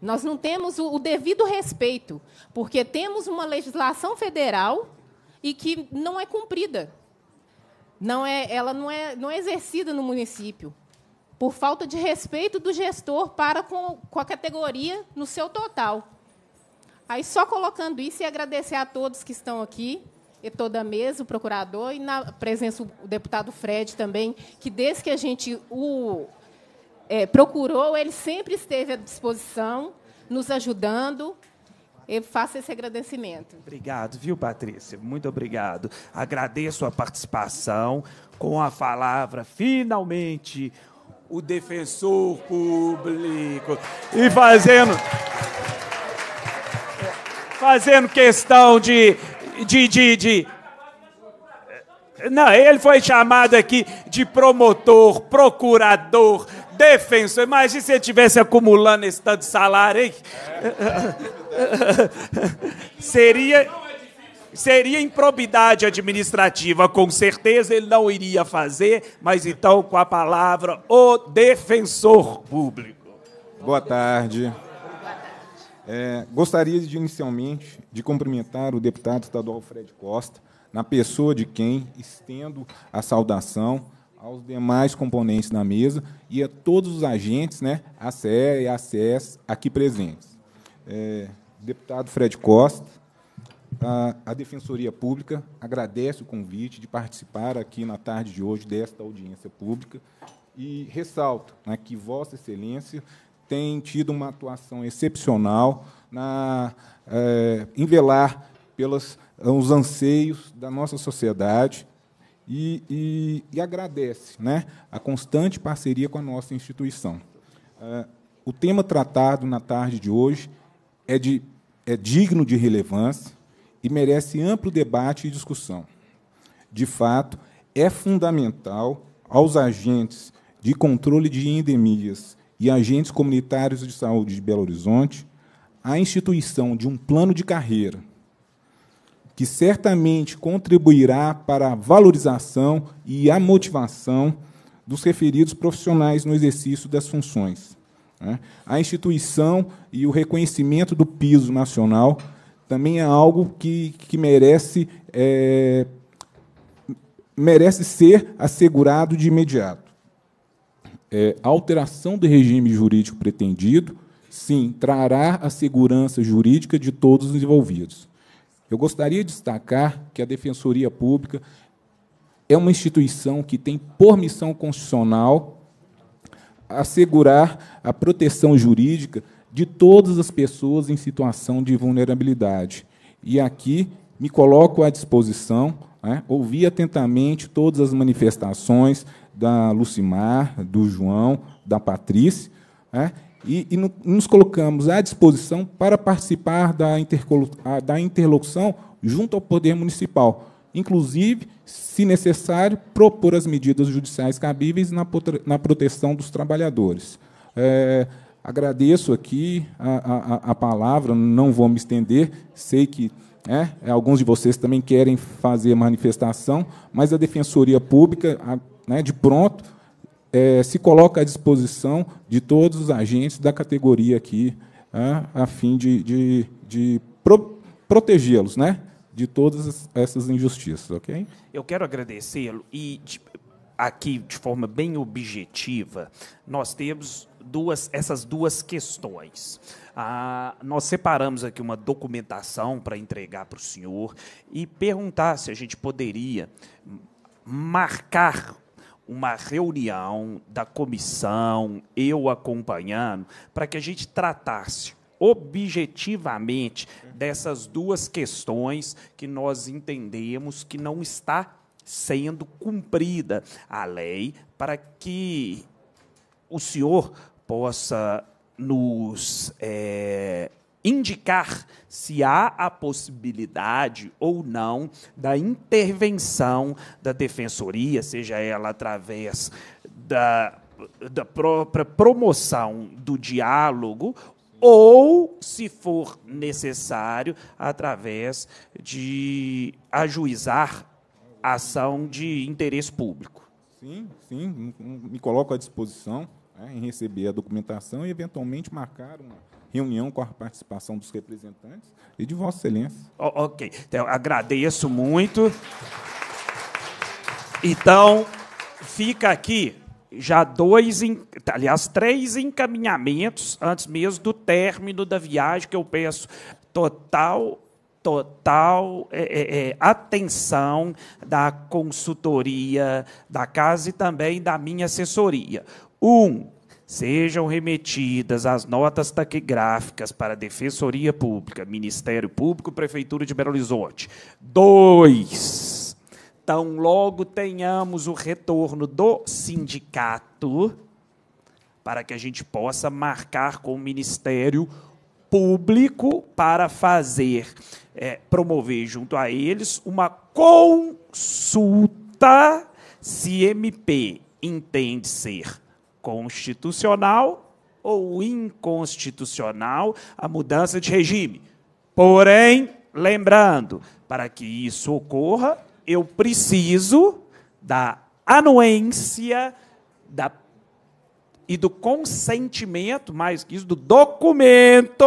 Nós não temos o, devido respeito, porque temos uma legislação federal e que não é cumprida. Não é, ela não é, não é exercida no município, por falta de respeito do gestor para com, com a categoria no seu total. Aí, só colocando isso e agradecer a todos que estão aqui, e toda a mesa, o procurador, e na presença o deputado Fred também, que desde que a gente o é, procurou, ele sempre esteve à disposição, nos ajudando. Eu faço esse agradecimento. Obrigado, viu, Patrícia? Muito obrigado. Agradeço a participação com a palavra, finalmente, o defensor público. E fazendo. Fazendo questão de, de, de, de não, ele foi chamado aqui de promotor, procurador, defensor. Imagina se ele estivesse acumulando esse tanto de salário, hein? Seria, seria improbidade administrativa, com certeza ele não iria fazer, mas então com a palavra, o defensor público. Boa tarde. É, gostaria de inicialmente de cumprimentar o deputado estadual Fred Costa na pessoa de quem estendo a saudação aos demais componentes da mesa e a todos os agentes, né, ACE e ACS aqui presentes. É, deputado Fred Costa, a, a, Defensoria Pública agradece o convite de participar aqui na tarde de hoje desta audiência pública e ressalto né, que Vossa Excelência tem tido uma atuação excepcional na é, em velar pelos os anseios da nossa sociedade e, e, e, agradece né, a constante parceria com a nossa instituição. Uh, o tema tratado na tarde de hoje é, de, é digno de relevância e merece amplo debate e discussão. De fato, é fundamental aos agentes de controle de endemias e agentes comunitários de saúde de Belo Horizonte a instituição de um plano de carreira que certamente contribuirá para a valorização e a motivação dos referidos profissionais no exercício das funções. Né? A instituição e o reconhecimento do piso nacional também é algo que, que merece, é, merece ser assegurado de imediato. É, a alteração do regime jurídico pretendido, sim, trará a segurança jurídica de todos os envolvidos. Eu gostaria de destacar que a Defensoria Pública é uma instituição que tem por missão constitucional assegurar a proteção jurídica de todas as pessoas em situação de vulnerabilidade. E aqui me coloco à disposição, né, ouvi atentamente todas as manifestações da Lucimar, do João, da Patrícia, né, e, e no, nos colocamos à disposição para participar da, da interlocução junto ao Poder Municipal, inclusive, se necessário, propor as medidas judiciais cabíveis na, na proteção dos trabalhadores. É, agradeço aqui a, a, a, palavra, não vou me estender, sei que é, alguns de vocês também querem fazer manifestação, mas a Defensoria Pública, né, de pronto, é, se coloca à disposição de todos os agentes da categoria aqui, é, a fim de, de, de pro, protegê-los, né? de todas essas injustiças, ok? Eu quero agradecê-lo e de, aqui de forma bem objetiva nós temos duas essas duas questões. Ah, nós separamos aqui uma documentação para entregar para o senhor e perguntar se a gente poderia marcar uma reunião da comissão, eu acompanhando, para que a gente tratasse objetivamente dessas duas questões que nós entendemos que não está sendo cumprida a lei para que o senhor possa nos é, indicar se há a possibilidade ou não da intervenção da defensoria, seja ela através da, da própria promoção do diálogo ou, se for necessário, através de ajuizar ação de interesse público. Sim, sim, me coloco à disposição né, em receber a documentação e, eventualmente, marcar uma reunião com a participação dos representantes e de Vossa Excelência. Oh, ok, então, agradeço muito. Então, fica aqui já dois, aliás, três encaminhamentos antes mesmo do término da viagem, que eu peço total total é, é, é, atenção da consultoria da casa e também da minha assessoria. Um, sejam remetidas as notas taquigráficas para a Defensoria Pública, Ministério Público, Prefeitura de Belo Horizonte. Dois, tão logo tenhamos o retorno do sindicato, para que a gente possa marcar com o Ministério Público para fazer, é, promover junto a eles uma consulta se MP entende ser constitucional ou inconstitucional a mudança de regime. Porém, lembrando, para que isso ocorra, eu preciso da anuência da, e do consentimento, mais que isso, do documento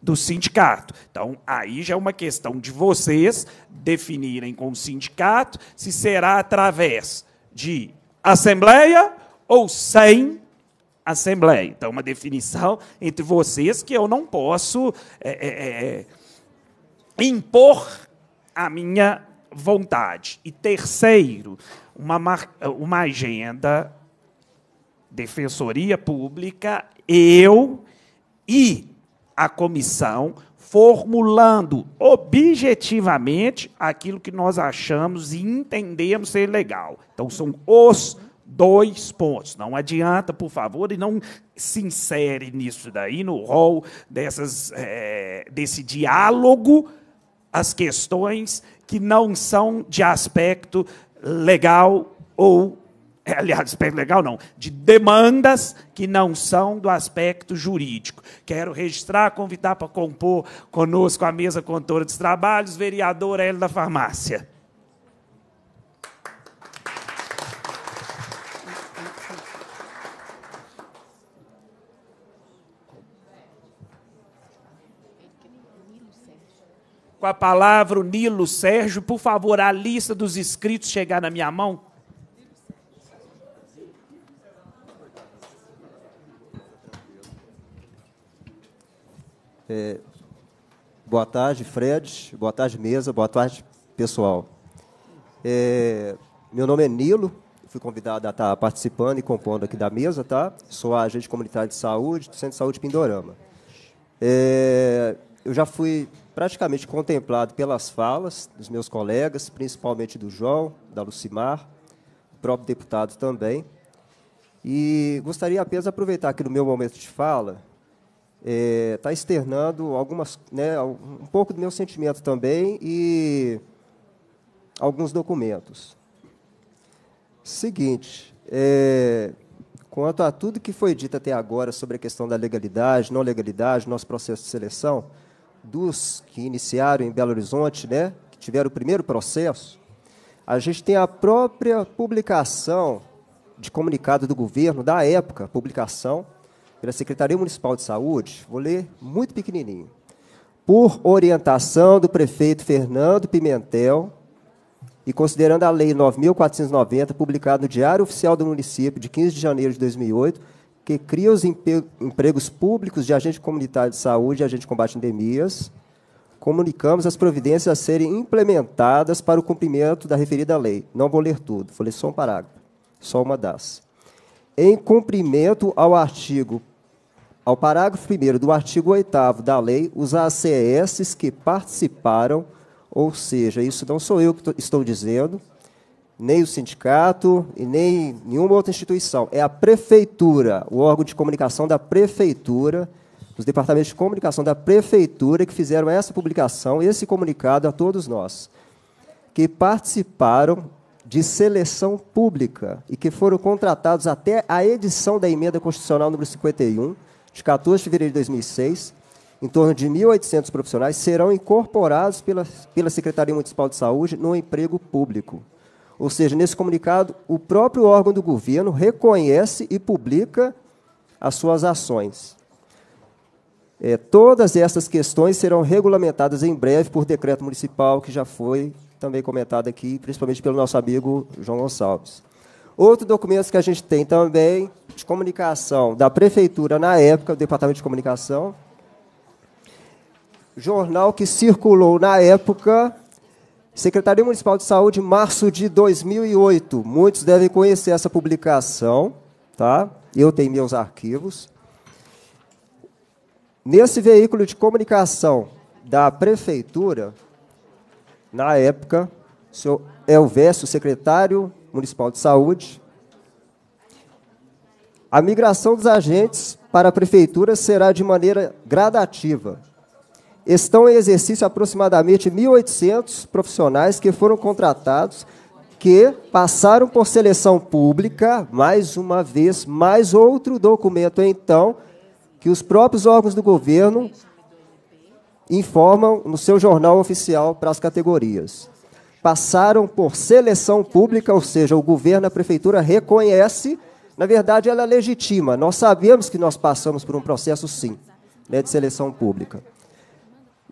do sindicato. Então, aí já é uma questão de vocês definirem com o sindicato se será através de assembleia ou sem assembleia. Então, uma definição entre vocês que eu não posso é, é, é, impor a minha vontade. E terceiro, uma, uma agenda, defensoria pública, eu e a comissão formulando objetivamente aquilo que nós achamos e entendemos ser legal. Então, são os dois pontos. Não adianta, por favor, e não se insere nisso daí, no rol dessas, é, desse diálogo as questões que não são de aspecto legal ou é, aliás, aspecto legal não, de demandas que não são do aspecto jurídico. Quero registrar, convidar para compor conosco a mesa contora dos trabalhos, vereador Hélio da Farmácia. Com a palavra o Nilo Sérgio. Por favor, a lista dos inscritos chegar na minha mão. É, boa tarde, Fred. Boa tarde, mesa. Boa tarde, pessoal. É, meu nome é Nilo, fui convidado a estar participando e compondo aqui da mesa, tá? Sou agente comunitário de saúde do Centro de Saúde Pindorama. É, eu já fui praticamente contemplado pelas falas dos meus colegas, principalmente do João, da Lucimar, do próprio deputado também. E gostaria apenas de aproveitar aqui no meu momento de fala, está é, externando algumas, né, um pouco do meu sentimento também e alguns documentos. Seguinte, é, quanto a tudo que foi dito até agora sobre a questão da legalidade, não legalidade, nosso processo de seleção, dos que iniciaram em Belo Horizonte, né, que tiveram o primeiro processo, a gente tem a própria publicação de comunicado do governo, da época, publicação pela Secretaria Municipal de Saúde, vou ler muito pequenininho. Por orientação do prefeito Fernando Pimentel, e considerando a Lei 9.490, publicada no Diário Oficial do Município, de 15 de janeiro de 2008, cria os empregos públicos de agente comunitário de saúde e agente de combate a endemias, comunicamos as providências a serem implementadas para o cumprimento da referida lei. Não vou ler tudo, vou ler só um parágrafo, só uma das. Em cumprimento ao artigo, ao parágrafo 1 do artigo 8 da lei, os ACS que participaram ou seja, isso não sou eu que estou dizendo, nem o sindicato e nem nenhuma outra instituição. É a prefeitura, o órgão de comunicação da prefeitura, os departamentos de comunicação da prefeitura que fizeram essa publicação, esse comunicado a todos nós, que participaram de seleção pública e que foram contratados até a edição da emenda constitucional número 51, de 14 de fevereiro de 2006, em torno de 1.800 profissionais serão incorporados pela, pela Secretaria Municipal de Saúde no emprego público. Ou seja, nesse comunicado, o próprio órgão do governo reconhece e publica as suas ações. É, todas essas questões serão regulamentadas em breve por decreto municipal, que já foi também comentado aqui, principalmente pelo nosso amigo João Gonçalves. Outro documento que a gente tem também, de comunicação da Prefeitura na época, o Departamento de Comunicação, jornal que circulou na época, Secretaria Municipal de Saúde, março de 2008. Muitos devem conhecer essa publicação, tá? Eu tenho meus arquivos. Nesse veículo de comunicação da prefeitura, na época, o senhor Elvésio, secretário municipal de saúde, a migração dos agentes para a prefeitura será de maneira gradativa estão em exercício aproximadamente 1.800 profissionais que foram contratados, que passaram por seleção pública, mais uma vez, mais outro documento, então, que os próprios órgãos do governo informam no seu jornal oficial para as categorias. Passaram por seleção pública, ou seja, o governo, a prefeitura reconhece, na verdade, ela legitima. Nós sabemos que nós passamos por um processo, sim, né, de seleção pública.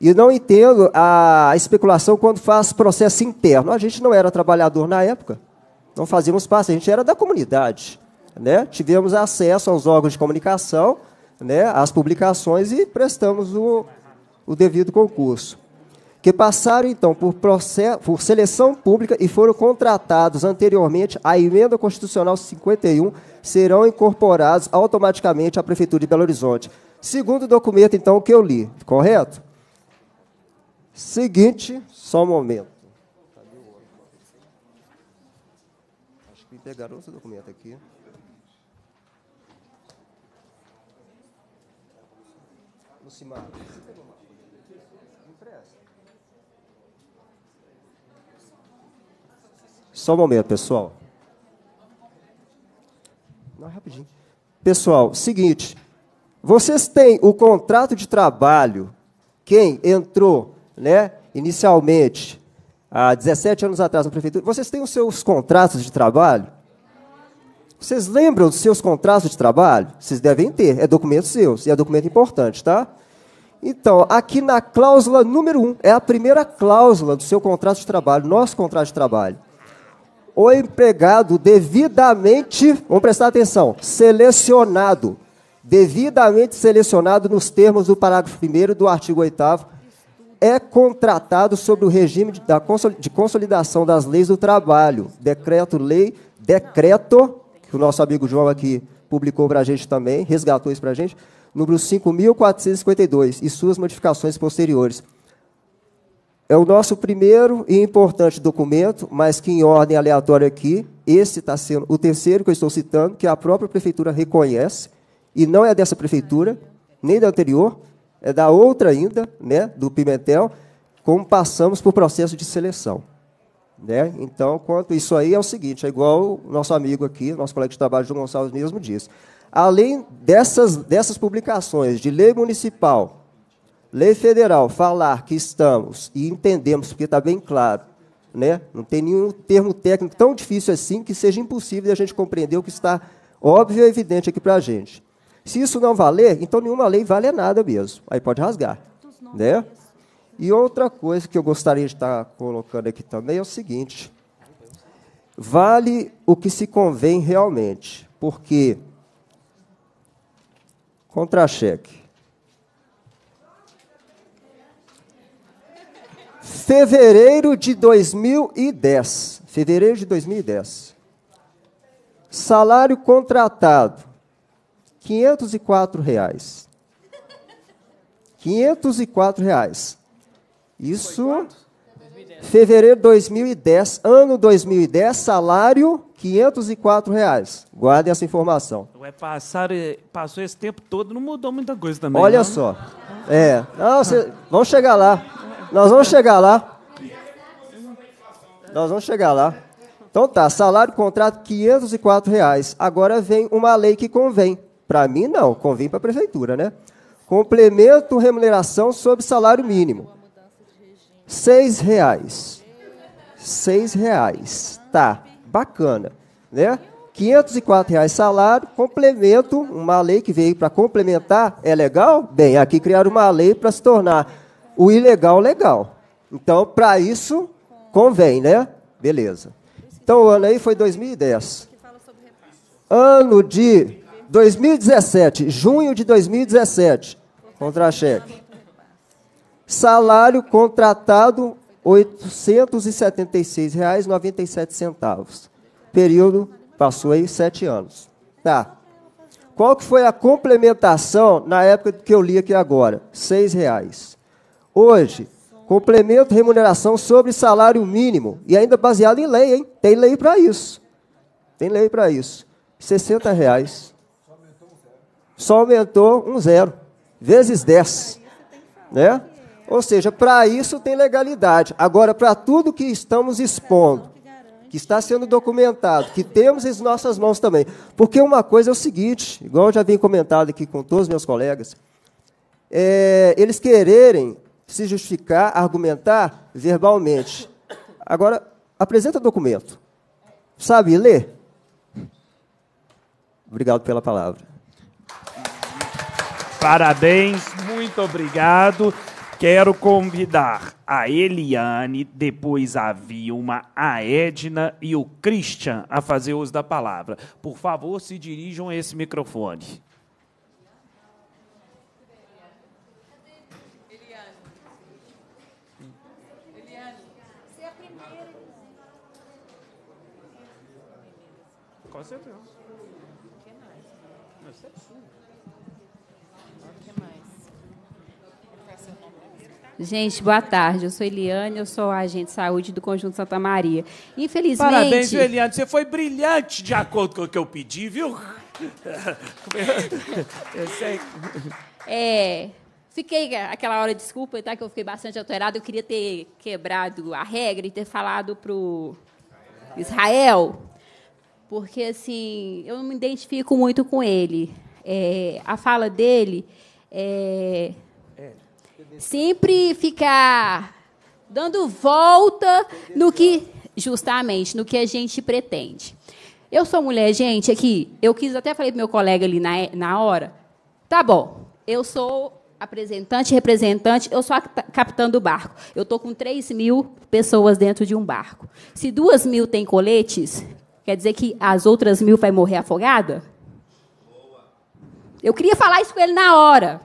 E não entendo a especulação quando faz processo interno. A gente não era trabalhador na época, não fazíamos parte, a gente era da comunidade. Né? Tivemos acesso aos órgãos de comunicação, né, às publicações e prestamos o, o devido concurso. Que passaram, então, por, processo, por seleção pública e foram contratados anteriormente à Emenda Constitucional 51, serão incorporados automaticamente à Prefeitura de Belo Horizonte. Segundo o documento, então, que eu li, correto? Seguinte, só um momento. Acho que pegaram outro documento aqui. Lucimar, você pegou uma Só um momento, pessoal. Não, rapidinho. Pessoal, seguinte. Vocês têm o contrato de trabalho. Quem entrou né, inicialmente, há 17 anos atrás na prefeitura, vocês têm os seus contratos de trabalho? Vocês lembram dos seus contratos de trabalho? Vocês devem ter, é documento seus, e é documento importante, tá? Então, aqui na cláusula número 1, um, é a primeira cláusula do seu contrato de trabalho, nosso contrato de trabalho. O empregado devidamente, vamos prestar atenção, selecionado, devidamente selecionado nos termos do parágrafo 1 do artigo 8 é contratado sobre o regime de, da, de consolidação das leis do trabalho, Decreto-Lei decreto, que o nosso amigo João aqui publicou para a gente também, resgatou isso para a gente, número 5.452, e suas modificações posteriores. É o nosso primeiro e importante documento, mas que em ordem aleatória aqui, esse está sendo o terceiro que eu estou citando, que a própria prefeitura reconhece, e não é dessa prefeitura, nem da anterior, da outra ainda, né, do Pimentel, como passamos por processo de seleção. Né? Então, quanto isso aí é o seguinte, é igual o nosso amigo aqui, nosso colega de trabalho, João Gonçalves mesmo disse. Além dessas, dessas publicações de lei municipal, lei federal, falar que estamos e entendemos, porque está bem claro, né? não tem nenhum termo técnico tão difícil assim que seja impossível de a gente compreender o que está óbvio e evidente aqui para a gente. Se isso não valer, então nenhuma lei vale nada mesmo. Aí pode rasgar. Né? E outra coisa que eu gostaria de estar colocando aqui também é o seguinte: vale o que se convém realmente, porque contra-cheque. Fevereiro de 2010. Fevereiro de 2010. Salário contratado 504 reais. 504 reais. Isso. Fevereiro de 2010, ano 2010, salário 504 reais. Guardem essa informação. Ué, passou esse tempo todo, não mudou muita coisa também. Olha não? só. É. Não, cê, vamos chegar lá. Nós vamos chegar lá. Nós vamos chegar lá. Então tá, salário contrato 504 reais. Agora vem uma lei que convém. Para mim, não, convém para a prefeitura, né? Complemento remuneração sobre salário mínimo. Seis reais. Seis reais. Tá, bacana, né? 504 reais salário, complemento, uma lei que veio para complementar, é legal? Bem, aqui criaram uma lei para se tornar o ilegal legal. Então, para isso, convém, né? Beleza. Então, o ano aí foi 2010. Ano de 2017, junho de 2017, contra-cheque. Salário contratado, R$ 876,97. Período passou aí sete anos. Tá. Qual que foi a complementação na época que eu li aqui agora? R$ reais. Hoje, complemento remuneração sobre salário mínimo. E ainda baseado em lei, hein? Tem lei para isso. Tem lei para isso. R$ reais só aumentou um zero, vezes 10. Né? Ou seja, para isso tem legalidade. Agora, para tudo que estamos expondo, que está sendo documentado, que temos em nossas mãos também. Porque uma coisa é o seguinte, igual eu já vim comentado aqui com todos os meus colegas, é, eles quererem se justificar, argumentar verbalmente. Agora, apresenta documento. Sabe ler? Obrigado pela palavra. Parabéns, muito obrigado. Quero convidar a Eliane, depois a Vilma, a Edna e o Christian a fazer uso da palavra. Por favor, se dirijam a esse microfone. Com certeza. Gente, boa tarde. Eu sou Eliane, eu sou agente de saúde do Conjunto Santa Maria. Infelizmente. Parabéns, Eliane. Você foi brilhante de acordo com o que eu pedi, viu? Eu sei. É. Fiquei aquela hora, desculpa, tá? Que eu fiquei bastante alterada. Eu queria ter quebrado a regra e ter falado pro Israel, porque assim eu não me identifico muito com ele. É, a fala dele é, sempre ficar dando volta no que justamente no que a gente pretende. Eu sou mulher, gente, aqui, eu quis até falei pro meu colega ali na, na hora, tá bom, eu sou apresentante, representante, eu sou a capitã do barco. Eu estou com 3 mil pessoas dentro de um barco. Se duas mil têm coletes, quer dizer que as outras mil vai morrer afogada? Eu queria falar isso com ele na hora.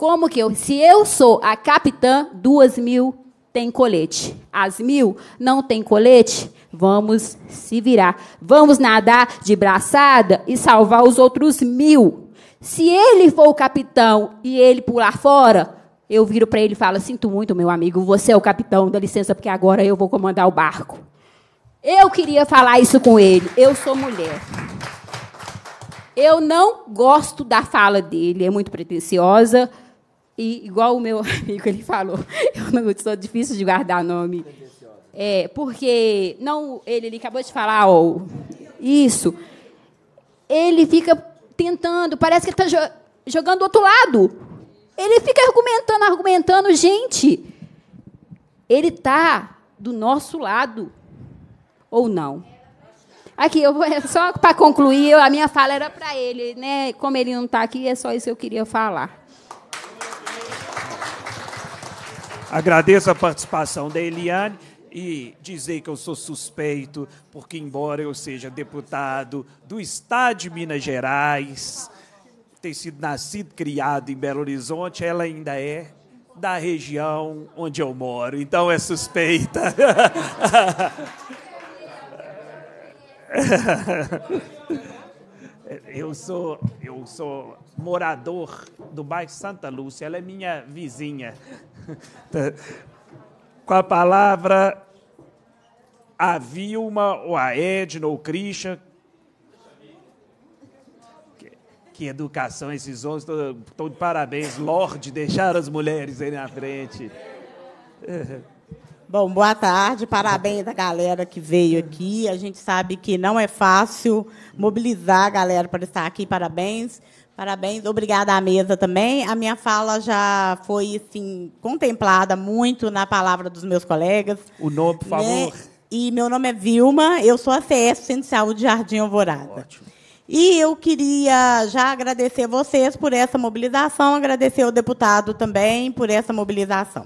Como que eu, se eu sou a capitã, duas mil tem colete. As mil não tem colete. Vamos se virar. Vamos nadar de braçada e salvar os outros mil. Se ele for o capitão e ele pular fora, eu viro para ele e falo: Sinto muito, meu amigo, você é o capitão, dá licença, porque agora eu vou comandar o barco. Eu queria falar isso com ele. Eu sou mulher. Eu não gosto da fala dele, é muito pretensiosa. E, igual o meu amigo ele falou, eu não sou difícil de guardar nome. É, porque não, ele, ele acabou de falar, ó, isso. Ele fica tentando, parece que ele está jo jogando do outro lado. Ele fica argumentando, argumentando, gente. Ele está do nosso lado ou não? Aqui, eu vou, só para concluir, a minha fala era para ele, né? Como ele não está aqui, é só isso que eu queria falar. Agradeço a participação da Eliane e dizer que eu sou suspeito, porque, embora eu seja deputado do Estado de Minas Gerais, ter sido nascido, criado em Belo Horizonte, ela ainda é da região onde eu moro, então é suspeita. Eu sou, eu sou morador do bairro Santa Lúcia, ela é minha vizinha. Com a palavra a Vilma, ou a Edna, ou Christian. Que, que educação esses homens, estão de parabéns. Lorde, deixar as mulheres aí na frente. Bom, boa tarde, parabéns à galera que veio aqui. A gente sabe que não é fácil mobilizar a galera para estar aqui, parabéns. Parabéns, obrigada à mesa também. A minha fala já foi assim, contemplada muito na palavra dos meus colegas. O nome, por favor. Né? E meu nome é Vilma, eu sou a CS Centro de Saúde Jardim Alvorada. Ótimo. E eu queria já agradecer vocês por essa mobilização, agradecer ao deputado também por essa mobilização.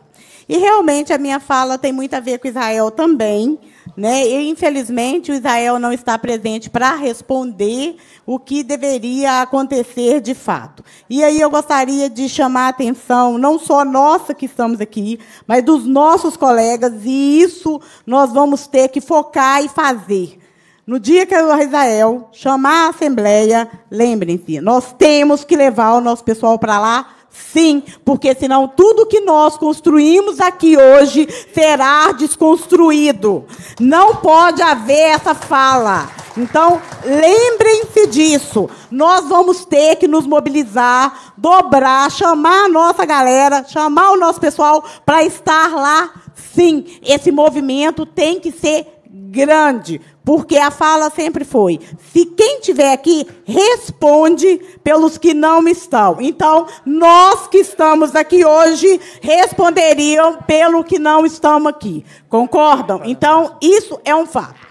E realmente a minha fala tem muito a ver com Israel também. Né? E, infelizmente, o Israel não está presente para responder o que deveria acontecer de fato. E aí eu gostaria de chamar a atenção, não só nossa que estamos aqui, mas dos nossos colegas, e isso nós vamos ter que focar e fazer. No dia que o Israel chamar a Assembleia, lembrem-se, nós temos que levar o nosso pessoal para lá Sim, porque senão tudo que nós construímos aqui hoje será desconstruído. Não pode haver essa fala. Então, lembrem-se disso. Nós vamos ter que nos mobilizar, dobrar, chamar a nossa galera, chamar o nosso pessoal para estar lá. Sim, esse movimento tem que ser grande, porque a fala sempre foi: se quem estiver aqui, responde pelos que não estão. Então, nós que estamos aqui hoje responderiam pelo que não estamos aqui. Concordam? Então, isso é um fato.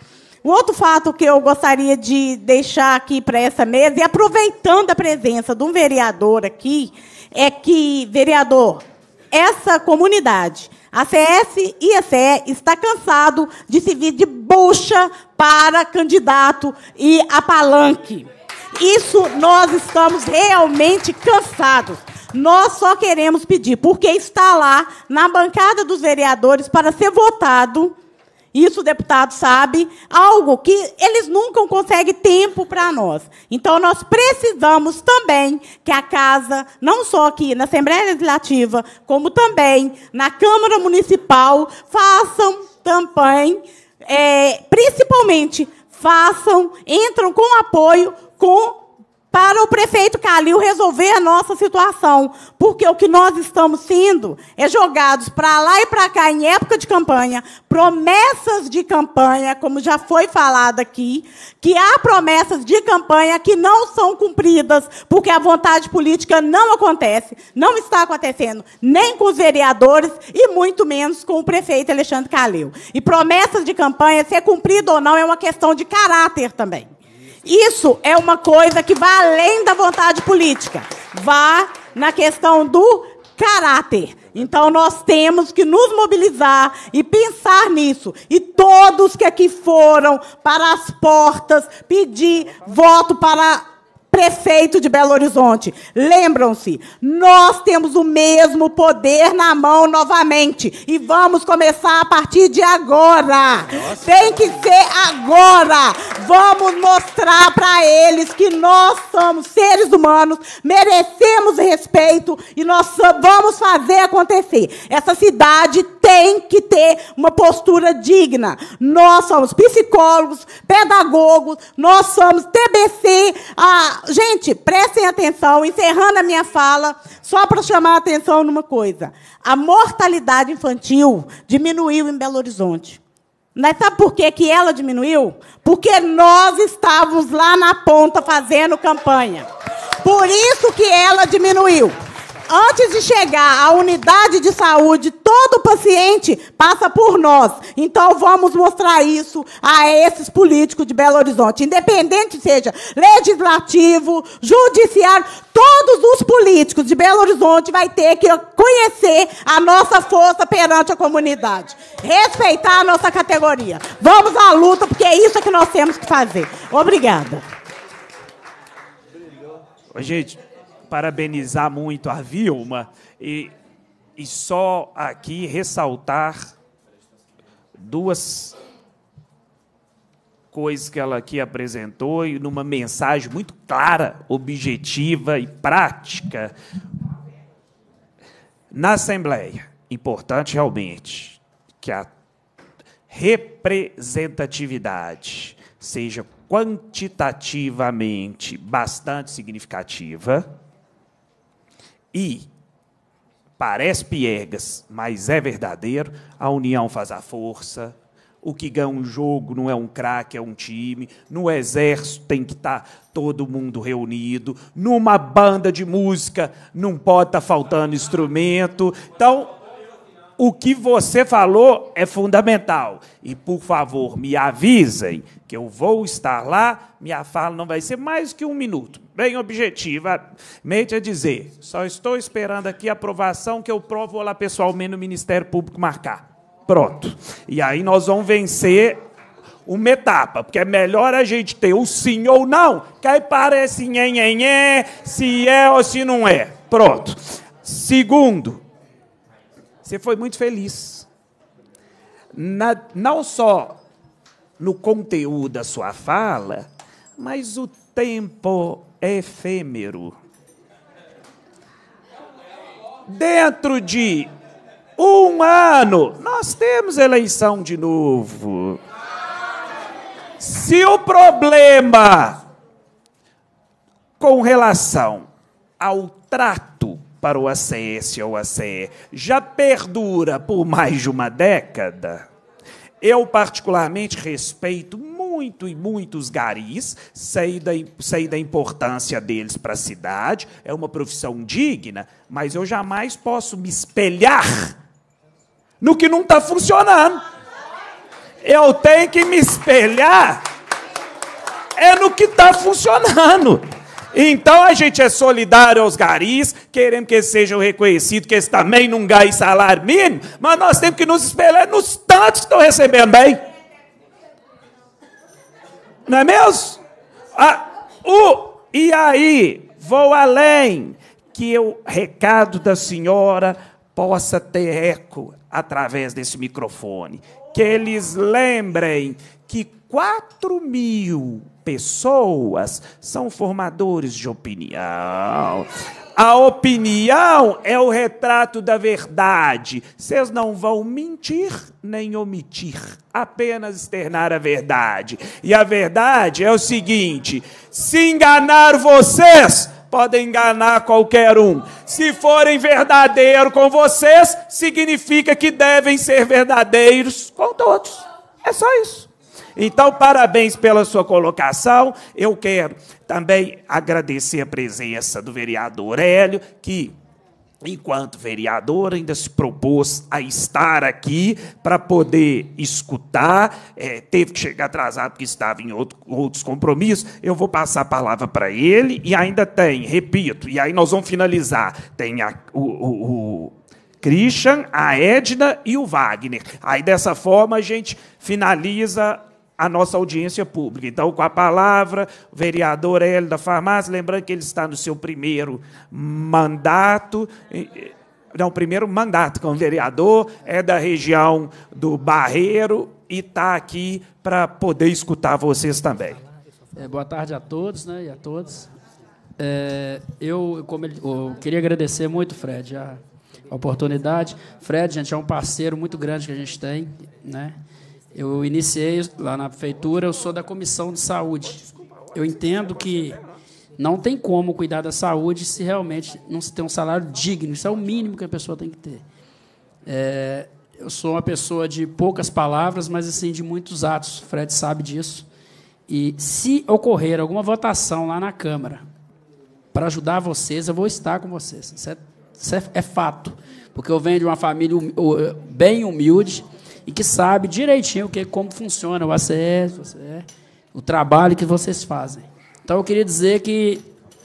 O outro fato que eu gostaria de deixar aqui para essa mesa, e aproveitando a presença de um vereador aqui, é que, vereador, essa comunidade a CS e a CE está cansado de se vir de bucha para candidato e a palanque. Isso nós estamos realmente cansados. Nós só queremos pedir, porque está lá na bancada dos vereadores para ser votado isso o deputado sabe, algo que eles nunca conseguem tempo para nós. Então, nós precisamos também que a casa, não só aqui na Assembleia Legislativa, como também na Câmara Municipal, façam também, é, principalmente, façam, entram com apoio com para o prefeito Calil resolver a nossa situação. Porque o que nós estamos sendo é jogados para lá e para cá em época de campanha, promessas de campanha, como já foi falado aqui, que há promessas de campanha que não são cumpridas, porque a vontade política não acontece, não está acontecendo, nem com os vereadores e muito menos com o prefeito Alexandre Calil. E promessas de campanha, ser cumprido ou não, é uma questão de caráter também. Isso é uma coisa que vai além da vontade política. Vá na questão do caráter. Então nós temos que nos mobilizar e pensar nisso. E todos que aqui foram para as portas pedir voto para prefeito de Belo Horizonte. Lembram-se, nós temos o mesmo poder na mão novamente. E vamos começar a partir de agora. Nossa. Tem que ser agora. Vamos mostrar para eles que nós somos seres humanos, merecemos respeito e nós vamos fazer acontecer. Essa cidade tem que ter uma postura digna. Nós somos psicólogos, pedagogos, nós somos TBC. Ah, gente, prestem atenção, encerrando a minha fala, só para chamar a atenção numa coisa. A mortalidade infantil diminuiu em Belo Horizonte. Mas sabe por que, que ela diminuiu? Porque nós estávamos lá na ponta fazendo campanha. Por isso que ela diminuiu. Antes de chegar à unidade de saúde, todo paciente passa por nós. Então vamos mostrar isso a esses políticos de Belo Horizonte, independente seja legislativo, judiciário, todos os políticos de Belo Horizonte vai ter que conhecer a nossa força perante a comunidade, respeitar a nossa categoria. Vamos à luta porque é isso que nós temos que fazer. Obrigada. Gente, parabenizar muito a Vilma e, e só aqui ressaltar duas coisas que ela aqui apresentou e numa mensagem muito clara, objetiva e prática na Assembleia. Importante realmente que a representatividade seja quantitativamente bastante significativa e parece piegas, mas é verdadeiro, a união faz a força. O que ganha um jogo não é um craque, é um time. No exército tem que estar tá todo mundo reunido. Numa banda de música não pode estar tá faltando instrumento. Então, o que você falou é fundamental. E, por favor, me avisem que eu vou estar lá. Minha fala não vai ser mais que um minuto. Bem objetivamente a dizer, só estou esperando aqui a aprovação que eu provo lá pessoalmente no Ministério Público marcar. Pronto. E aí nós vamos vencer uma etapa, porque é melhor a gente ter o sim ou não, que aí parece nhenhenhé, se é ou se não é. Pronto. Segundo, você foi muito feliz. Na, não só no conteúdo da sua fala, mas o tempo é efêmero. Dentro de um ano, nós temos eleição de novo. Se o problema com relação ao trato para o ACS ou ACE já perdura por mais de uma década, eu particularmente respeito muito e muitos garis, sei da, sei da importância deles para a cidade, é uma profissão digna, mas eu jamais posso me espelhar no que não está funcionando. Eu tenho que me espelhar é no que está funcionando. Então a gente é solidário aos garis, queremos que eles sejam reconhecidos, que eles também não ganhem salário mínimo, mas nós temos que nos espelhar nos tantos que estão recebendo bem. Não é mesmo? Ah, o, e aí, vou além, que o recado da senhora possa ter eco através desse microfone. Que eles lembrem que 4 mil pessoas são formadores de opinião. A opinião é o retrato da verdade. Vocês não vão mentir nem omitir, apenas externar a verdade. E a verdade é o seguinte: se enganar vocês, podem enganar qualquer um. Se forem verdadeiros com vocês, significa que devem ser verdadeiros com todos. É só isso. Então, parabéns pela sua colocação. Eu quero também agradecer a presença do vereador Hélio, que enquanto vereador, ainda se propôs a estar aqui para poder escutar. É, teve que chegar atrasado porque estava em outro, outros compromissos. Eu vou passar a palavra para ele e ainda tem, repito, e aí nós vamos finalizar. Tem a, o, o, o Christian, a Edna e o Wagner. Aí dessa forma a gente finaliza a nossa audiência pública. Então, com a palavra, o vereador Hélio da Farmácia, lembrando que ele está no seu primeiro mandato. Não, primeiro mandato como vereador, é da região do Barreiro e está aqui para poder escutar vocês também. É, boa tarde a todos né, e a todas. É, eu, como ele, eu queria agradecer muito, Fred, a, oportunidade. Fred, gente, é um parceiro muito grande que a gente tem. Né? Eu iniciei lá na prefeitura, eu sou da comissão de saúde. Eu entendo que não tem como cuidar da saúde se realmente não se tem um salário digno. Isso é o mínimo que a pessoa tem que ter. É, eu sou uma pessoa de poucas palavras, mas assim de muitos atos. O Fred sabe disso. E se ocorrer alguma votação lá na Câmara para ajudar vocês, eu vou estar com vocês. Isso é, isso é, é fato. Porque eu venho de uma família bem humilde e que sabe direitinho que, como funciona o ACS, o, ACE, o trabalho que vocês fazem. Então eu queria dizer que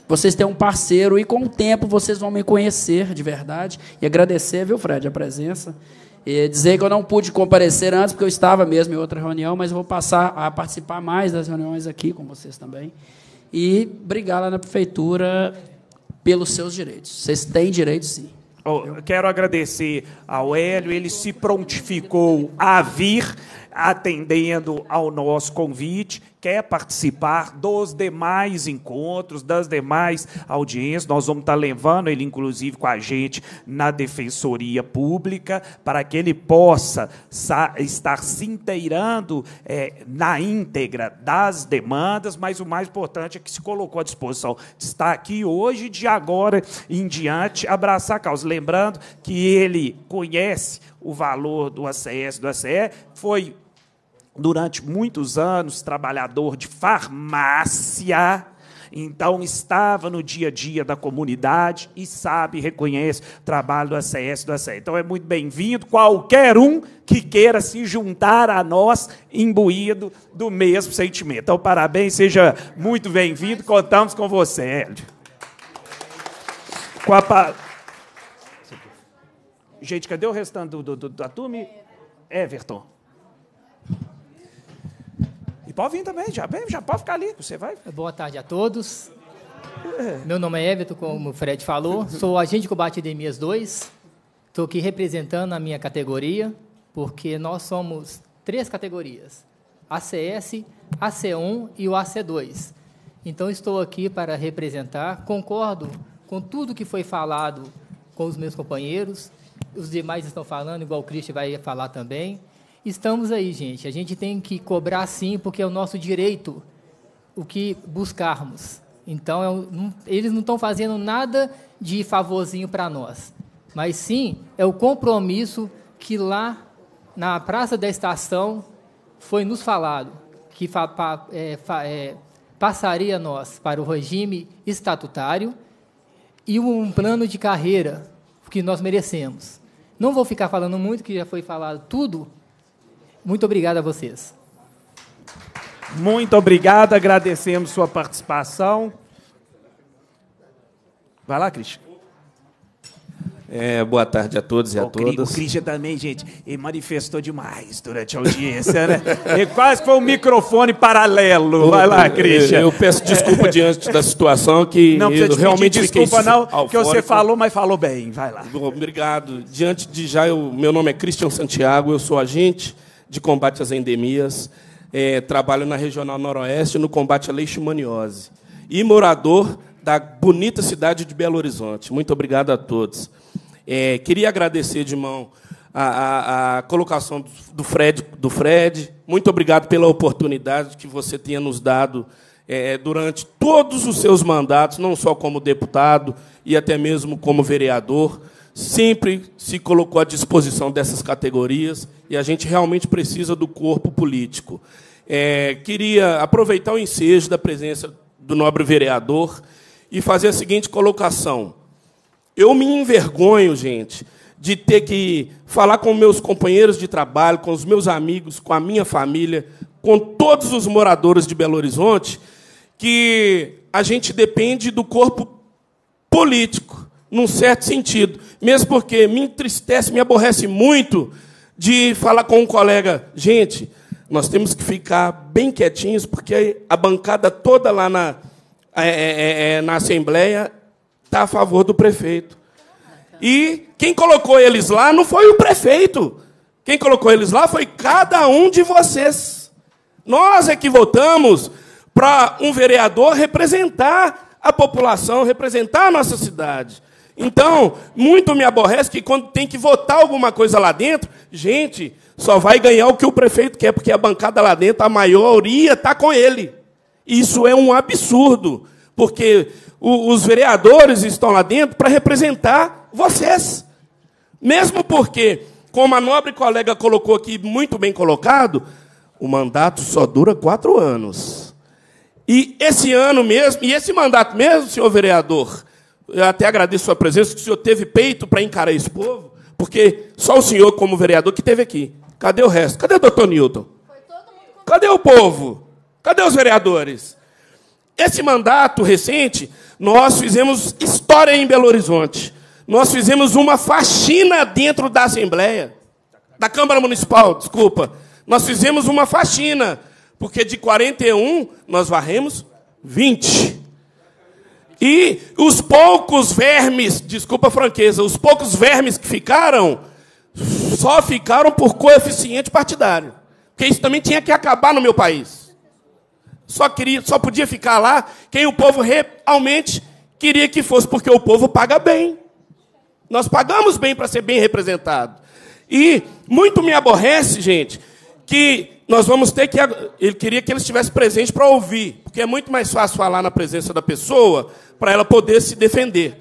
vocês têm um parceiro e com o tempo vocês vão me conhecer de verdade. E agradecer, viu, Fred, a presença. E dizer que eu não pude comparecer antes, porque eu estava mesmo em outra reunião, mas vou passar a participar mais das reuniões aqui com vocês também. E brigar lá na prefeitura pelos seus direitos. Vocês têm direitos, sim. Oh, quero agradecer ao Hélio, ele se prontificou a vir atendendo ao nosso convite quer participar dos demais encontros, das demais audiências, nós vamos estar levando ele, inclusive, com a gente na Defensoria Pública, para que ele possa estar se inteirando é, na íntegra das demandas, mas o mais importante é que se colocou à disposição de estar aqui hoje, de agora em diante, abraçar a causa. Lembrando que ele conhece o valor do ACS, do ACE, foi durante muitos anos trabalhador de farmácia, então estava no dia a dia da comunidade e sabe, reconhece o trabalho do ACS do ACE. Então é muito bem-vindo qualquer um que queira se juntar a nós, imbuído do mesmo sentimento. Então, parabéns, seja muito bem-vindo, contamos com você, Hélio. Com a Gente, cadê o restante do, do, da turma? Everton pode vir também, já, já pode ficar ali, você vai. Boa tarde a todos. Meu nome é Everton, como o Fred falou, sou agente de combate de Emias 2. Estou aqui representando a minha categoria, porque nós somos três categorias: ACS, AC1 e o AC2. Então estou aqui para representar, concordo com tudo que foi falado com os meus companheiros, os demais estão falando, igual o Cristian vai falar também. Estamos aí, gente. A gente tem que cobrar sim, porque é o nosso direito o que buscarmos. Então, é um, eles não estão fazendo nada de favorzinho para nós, mas sim é o compromisso que lá na Praça da Estação foi nos falado, que fa, pa, é, fa, é, passaria nós para o regime estatutário e um plano de carreira que nós merecemos. Não vou ficar falando muito, que já foi falado tudo, muito obrigado a vocês. Muito obrigado, agradecemos sua participação. Vai lá, Cristian. É, boa tarde a todos e a todas. O Cristian também, gente, ele manifestou demais durante a audiência, né? Ele quase foi um microfone paralelo. Vai lá, Cristian. Eu, peço desculpa diante da situação que não eu realmente desculpa não, que você falou, mas falou bem. Vai lá. Obrigado. Diante de já, eu, meu nome é Cristian Santiago, eu sou agente de combate às endemias, é, trabalho na Regional Noroeste no combate à leishmaniose e morador da bonita cidade de Belo Horizonte. Muito obrigado a todos. É, queria agradecer de mão a, a, a colocação do Fred, do Fred. Muito obrigado pela oportunidade que você tenha nos dado é, durante todos os seus mandatos, não só como deputado e até mesmo como vereador sempre se colocou à disposição dessas categorias e a gente realmente precisa do corpo político. É, queria aproveitar o ensejo da presença do nobre vereador e fazer a seguinte colocação. Eu me envergonho, gente, de ter que falar com meus companheiros de trabalho, com os meus amigos, com a minha família, com todos os moradores de Belo Horizonte, que a gente depende do corpo político num certo sentido. Mesmo porque me entristece, me aborrece muito de falar com um colega, gente, nós temos que ficar bem quietinhos, porque a bancada toda lá na, é, é, é, na Assembleia está a favor do prefeito. E quem colocou eles lá não foi o prefeito. Quem colocou eles lá foi cada um de vocês. Nós é que votamos para um vereador representar a população, representar a nossa cidade. Então, muito me aborrece que quando tem que votar alguma coisa lá dentro, gente, só vai ganhar o que o prefeito quer, porque a bancada lá dentro, a maioria está com ele. Isso é um absurdo, porque os vereadores estão lá dentro para representar vocês. Mesmo porque, como a nobre colega colocou aqui, muito bem colocado, o mandato só dura quatro anos. E esse ano mesmo, e esse mandato mesmo, senhor vereador, eu até agradeço a sua presença, que o senhor teve peito para encarar esse povo, porque só o senhor, como vereador, que teve aqui. Cadê o resto? Cadê o doutor Newton? Cadê o povo? Cadê os vereadores? Esse mandato recente, nós fizemos história em Belo Horizonte. Nós fizemos uma faxina dentro da Assembleia, da Câmara Municipal, desculpa. Nós fizemos uma faxina, porque de 41 nós varremos 20. E os poucos vermes, desculpa a franqueza, os poucos vermes que ficaram, só ficaram por coeficiente partidário. Porque isso também tinha que acabar no meu país. Só, queria, só podia ficar lá quem o povo realmente queria que fosse, porque o povo paga bem. Nós pagamos bem para ser bem representado. E muito me aborrece, gente, que nós vamos ter que. Ele queria que ele estivesse presente para ouvir, porque é muito mais fácil falar na presença da pessoa para ela poder se defender.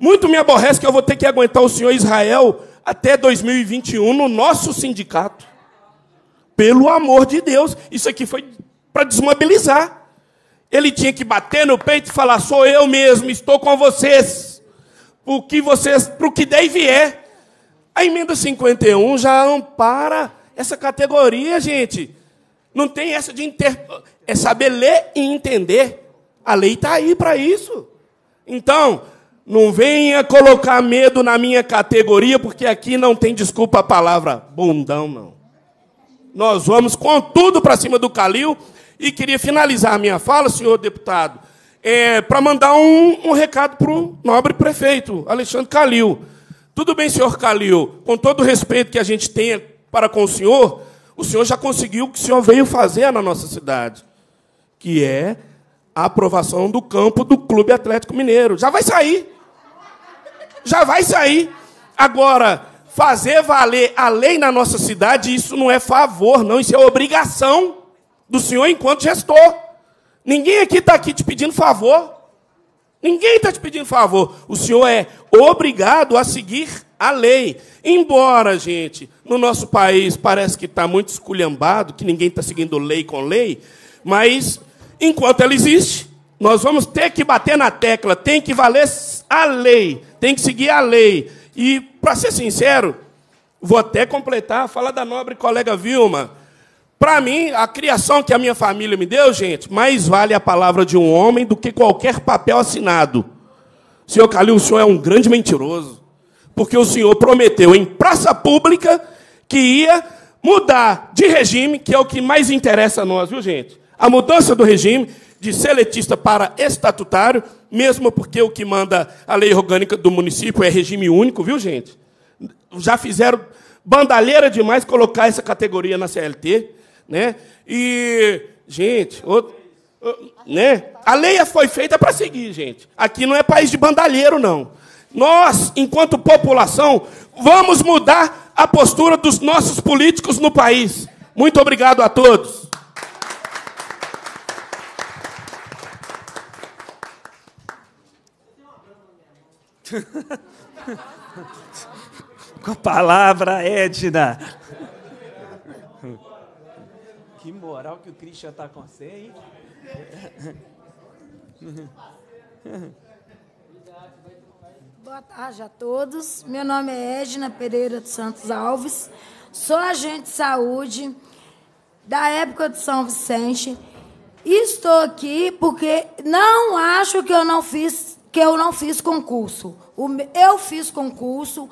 Muito me aborrece que eu vou ter que aguentar o senhor Israel até 2021 no nosso sindicato. Pelo amor de Deus, isso aqui foi para desmobilizar. Ele tinha que bater no peito e falar: sou eu mesmo, estou com vocês. O que vocês, para o que der e vier. A emenda 51 já ampara essa categoria, gente. Não tem essa de inter... é saber ler e entender. A lei está aí para isso. Então, não venha colocar medo na minha categoria, porque aqui não tem desculpa a palavra bundão, não. Nós vamos com tudo para cima do Calil. E queria finalizar a minha fala, senhor deputado, é, para mandar um, um recado para o nobre prefeito, Alexandre Calil. Tudo bem, senhor Calil, com todo o respeito que a gente tenha para com o senhor, o senhor já conseguiu o que o senhor veio fazer na nossa cidade, que é a aprovação do campo do Clube Atlético Mineiro. Já vai sair. Já vai sair. Agora, fazer valer a lei na nossa cidade, isso não é favor, não, isso é obrigação do senhor enquanto gestor. Ninguém aqui está aqui te pedindo favor. Ninguém está te pedindo favor. O senhor é obrigado a seguir a lei. Embora, gente, no nosso país parece que está muito esculhambado, que ninguém está seguindo lei com lei, mas enquanto ela existe, nós vamos ter que bater na tecla, tem que valer a lei, tem que seguir a lei. E, para ser sincero, vou até completar, falar da nobre colega Vilma. Para mim, a criação que a minha família me deu, gente, mais vale a palavra de um homem do que qualquer papel assinado. Senhor Calil, o senhor é um grande mentiroso. Porque o senhor prometeu em praça pública que ia mudar de regime, que é o que mais interessa a nós, viu, gente? A mudança do regime de seletista para estatutário, mesmo porque o que manda a lei orgânica do município é regime único, viu, gente? Já fizeram bandalheira demais colocar essa categoria na CLT, né? E, gente, outro, né? A lei foi feita para seguir, gente. Aqui não é país de bandalheiro, não. Nós, enquanto população, vamos mudar a postura dos nossos políticos no país. Muito obrigado a todos. Com a palavra, Edna. Que moral que o Christian está com você, hein? Boa tarde a todos. Meu nome é Edna Pereira dos Santos Alves. Sou agente de saúde da época de São Vicente. Estou aqui porque não acho que eu não fiz que eu não fiz concurso. Eu fiz concurso,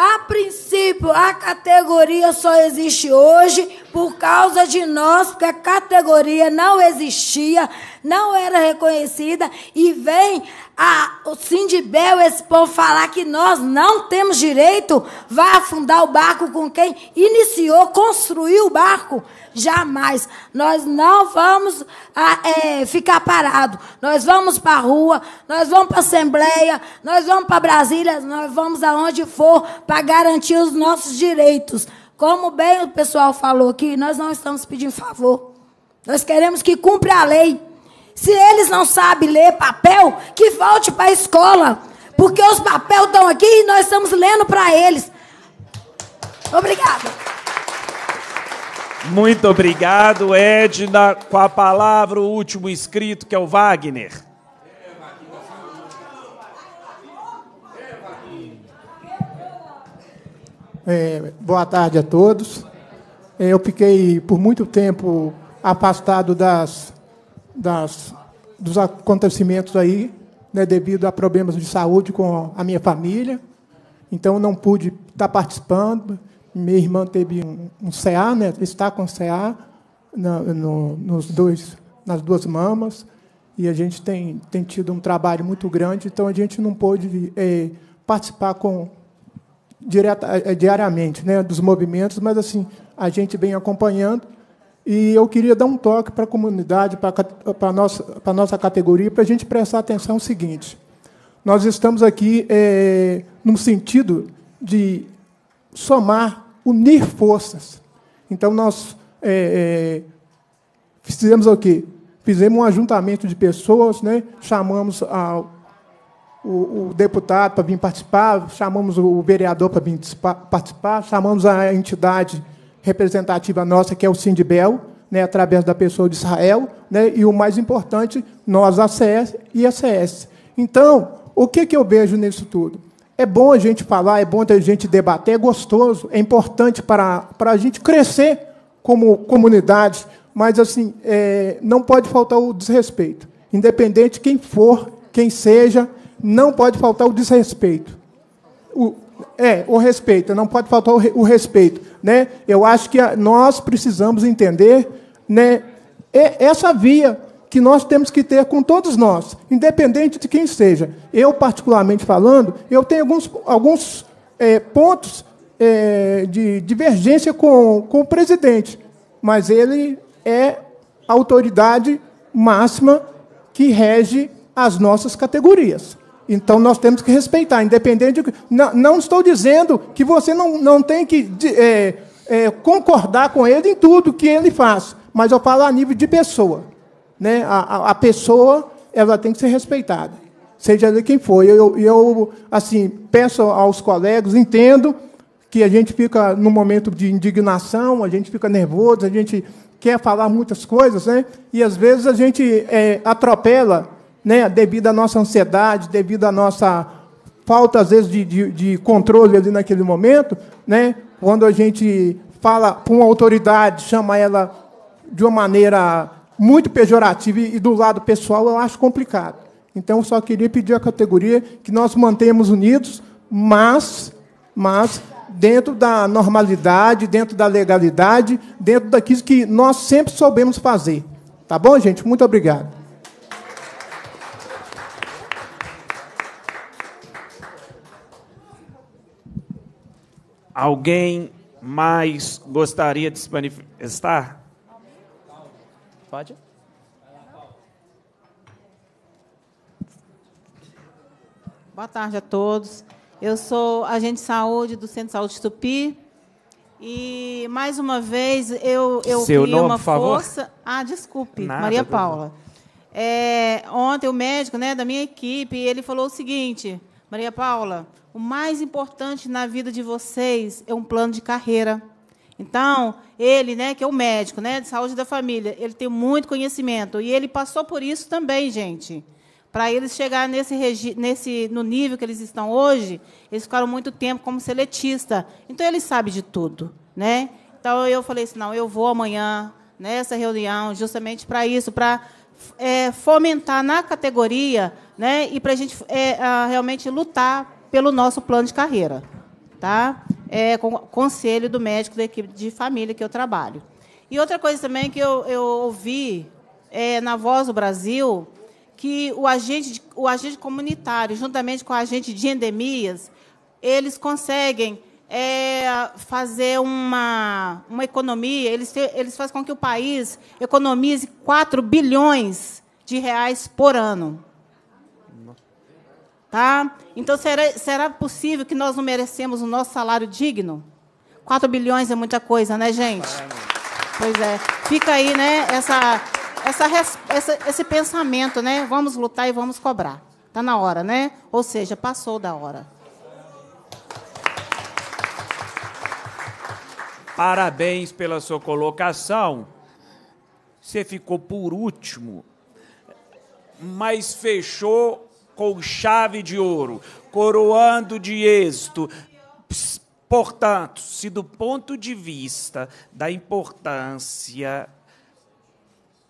A princípio, a categoria só existe hoje por causa de nós, porque a categoria não existia, não era reconhecida, e vem a, o Sindibel, esse povo, falar que nós não temos direito, vai afundar o barco com quem iniciou, construiu o barco. Jamais. Nós não vamos ah, é, ficar parados. Nós vamos para a rua, nós vamos para a Assembleia, nós vamos para Brasília, nós vamos aonde for para garantir os nossos direitos. Como bem o pessoal falou aqui, nós não estamos pedindo favor. Nós queremos que cumpra a lei. Se eles não sabem ler papel, que volte para a escola. Porque os papéis estão aqui e nós estamos lendo para eles. Obrigada. Muito obrigado, Edna. Com a palavra, o último inscrito, que é o Wagner. É, boa tarde a todos. É, eu fiquei por muito tempo afastado das, das, dos acontecimentos aí, né, devido a problemas de saúde com a minha família. Então, não pude estar participando. Minha irmã teve um, um CA, né, está com CA na, no, nos dois, nas duas mamas. E a gente tem, tem tido um trabalho muito grande, então a gente não pôde é, participar com, direta, é, diariamente né, dos movimentos, mas assim a gente vem acompanhando. E eu queria dar um toque para a comunidade, para a nossa, nossa categoria, para a gente prestar atenção no seguinte. Nós estamos aqui é, sentido de somar, unir forças. Então, nós é, é, fizemos o quê? Fizemos um ajuntamento de pessoas, né? chamamos a, o, o, deputado para vir participar, chamamos o vereador para vir participar, chamamos a entidade representativa nossa, que é o Sindibel, né, através da pessoa de Israel, né, e o mais importante, nós, a CS e a CS. Então, o que, que eu vejo nisso tudo? É bom a gente falar, é bom a gente debater, é gostoso, é importante para, para a gente crescer como comunidade, mas assim é, não pode faltar o desrespeito. Independente de quem for, quem seja, não pode faltar o desrespeito. O, é, o respeito, não pode faltar o, respeito. Né? Eu acho que nós precisamos entender né, essa via que nós temos que ter com todos nós, independente de quem seja. Eu, particularmente falando, eu tenho alguns, alguns é, pontos é, de divergência com, com o presidente, mas ele é a autoridade máxima que rege as nossas categorias. Então nós temos que respeitar, independente de. Não, não estou dizendo que você não, não tem que é, é, concordar com ele em tudo que ele faz, mas eu falo a nível de pessoa né, a, a pessoa ela tem que ser respeitada, seja de quem for. Eu, eu assim peço aos colegas, entendo que a gente fica no momento de indignação, a gente fica nervoso, a gente quer falar muitas coisas, né? E às vezes a gente é, atropela, né? Devido à nossa ansiedade, devido à nossa falta às vezes de, de, de controle ali naquele momento, né? Quando a gente fala com uma autoridade, chama ela de uma maneira muito pejorativo e do lado pessoal eu acho complicado. Então, eu só queria pedir à categoria que nós mantenhamos unidos, mas, mas dentro da normalidade, dentro da legalidade, dentro daquilo que nós sempre soubemos fazer. Tá bom, gente? Muito obrigado. Alguém mais gostaria de se manifestar? Pode? Boa tarde a todos. Eu sou agente de saúde do Centro de Saúde Tupi. E, mais uma vez, eu, eu Seu nome, uma por favor? força. Ah, desculpe, Nada, Maria. Paula. É, ontem, o médico né, da minha equipe ele falou o seguinte: Maria Paula, o mais importante na vida de vocês é um plano de carreira. Então, ele, né, que é o médico, né, de saúde da família, ele tem muito conhecimento e ele passou por isso também, gente. Para eles chegar nesse, nesse no nível que eles estão hoje, eles ficaram muito tempo como seletista. Então ele sabe de tudo, né? Então eu falei assim, não, eu vou amanhã nessa reunião justamente para isso, para é, fomentar na categoria, né, e para a gente é, realmente lutar pelo nosso plano de carreira. tá? É, com conselho do médico da equipe de família que eu trabalho. E outra coisa também que eu, eu ouvi é, na Voz do Brasil, que o agente, o agente comunitário, juntamente com o agente de endemias, eles conseguem é, fazer uma, uma economia, eles, eles fazem com que o país economize 4 bilhões de reais por ano. Tá? Então, será, será possível que nós não merecemos o nosso salário digno? 4 bilhões é muita coisa, né, gente? Pois é. Fica aí, né, essa, essa, essa, esse pensamento, né? Vamos lutar e vamos cobrar. Está na hora, né? Ou seja, passou da hora. Parabéns pela sua colocação. Você ficou por último, mas fechou com chave de ouro, coroando de êxito. Portanto, se do ponto de vista da importância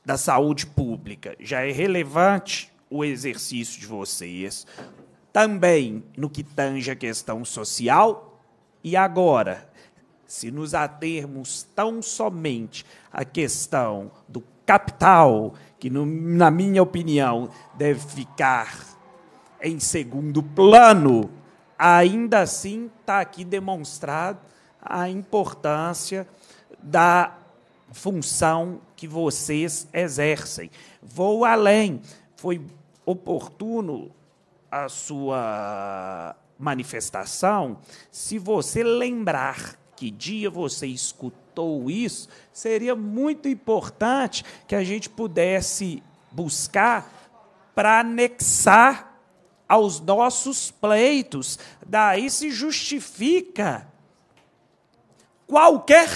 da saúde pública já é relevante o exercício de vocês, também no que tange a questão social, e agora, se nos atermos tão somente à questão do capital, que, no, na minha opinião, deve ficar em segundo plano, ainda assim está aqui demonstrado a importância da função que vocês exercem. Vou além, foi oportuno a sua manifestação se você lembrar que dia você escutou isso, seria muito importante que a gente pudesse buscar para anexar aos nossos pleitos. Daí se justifica qualquer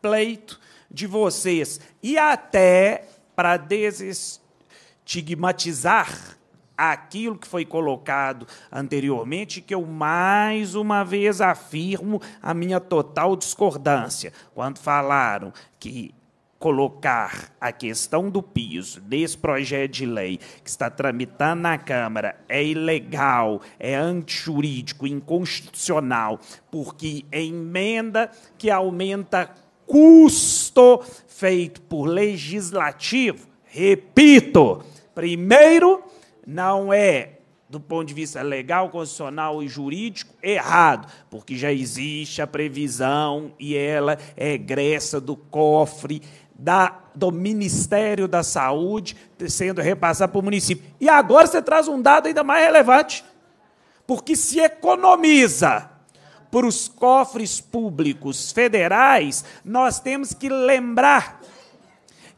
pleito de vocês e até para desestigmatizar aquilo que foi colocado anteriormente, que eu mais uma vez afirmo a minha total discordância. Quando falaram que colocar a questão do piso desse projeto de lei que está tramitando na Câmara é ilegal, é antijurídico, inconstitucional, porque é emenda que aumenta custo feito por legislativo. Repito, primeiro não é, do ponto de vista legal, constitucional e jurídico, errado, porque já existe a previsão e ela é egressa do cofre da, do Ministério da Saúde, sendo repassada para o município. E agora você traz um dado ainda mais relevante, porque se economiza para os cofres públicos federais, nós temos que lembrar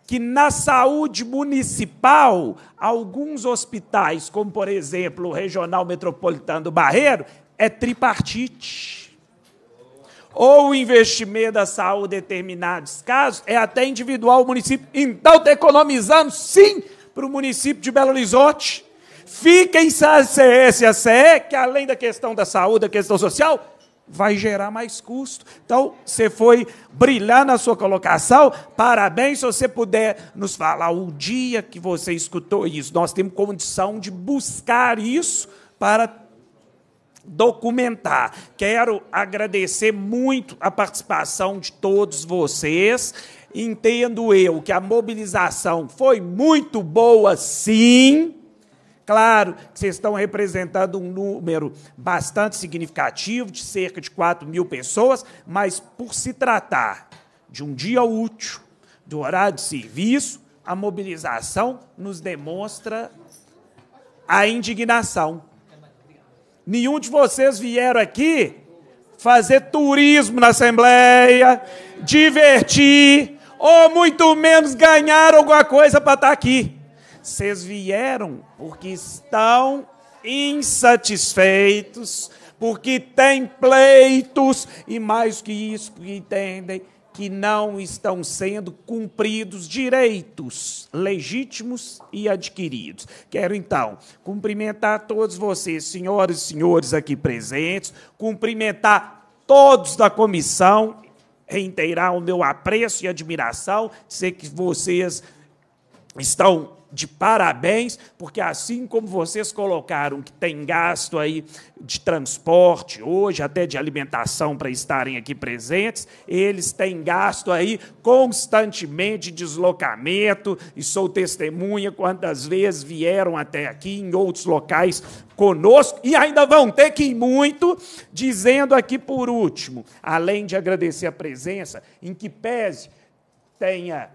que na saúde municipal, alguns hospitais, como por exemplo o Regional Metropolitano do Barreiro, é tripartite. Ou o investimento da saúde em determinados casos é até individual o município. Então está economizando sim para o município de Belo Horizonte. Fica em CS e a CE, que além da questão da saúde, da questão social, vai gerar mais custo. Então, você foi brilhar na sua colocação. Parabéns se você puder nos falar o dia que você escutou isso. Nós temos condição de buscar isso para documentar. Quero agradecer muito a participação de todos vocês. Entendo eu que a mobilização foi muito boa, sim Claro que vocês estão representando um número bastante significativo, de cerca de 4 mil pessoas, mas por se tratar de um dia útil, do horário de serviço, a mobilização nos demonstra a indignação. Nenhum de vocês vieram aqui fazer turismo na Assembleia, divertir, ou muito menos ganhar alguma coisa para estar aqui. Vocês vieram porque estão insatisfeitos, porque têm pleitos e mais que isso, porque entendem que não estão sendo cumpridos direitos legítimos e adquiridos. Quero então cumprimentar todos vocês, senhoras e senhores aqui presentes, cumprimentar todos da comissão, reiterar o meu apreço e admiração, sei que vocês estão de parabéns, porque assim como vocês colocaram que tem gasto aí de transporte hoje, até de alimentação para estarem aqui presentes, eles têm gasto aí constantemente de deslocamento, e sou testemunha quantas vezes vieram até aqui em outros locais conosco e ainda vão ter que ir muito, dizendo aqui por último, além de agradecer a presença, em que pese tenha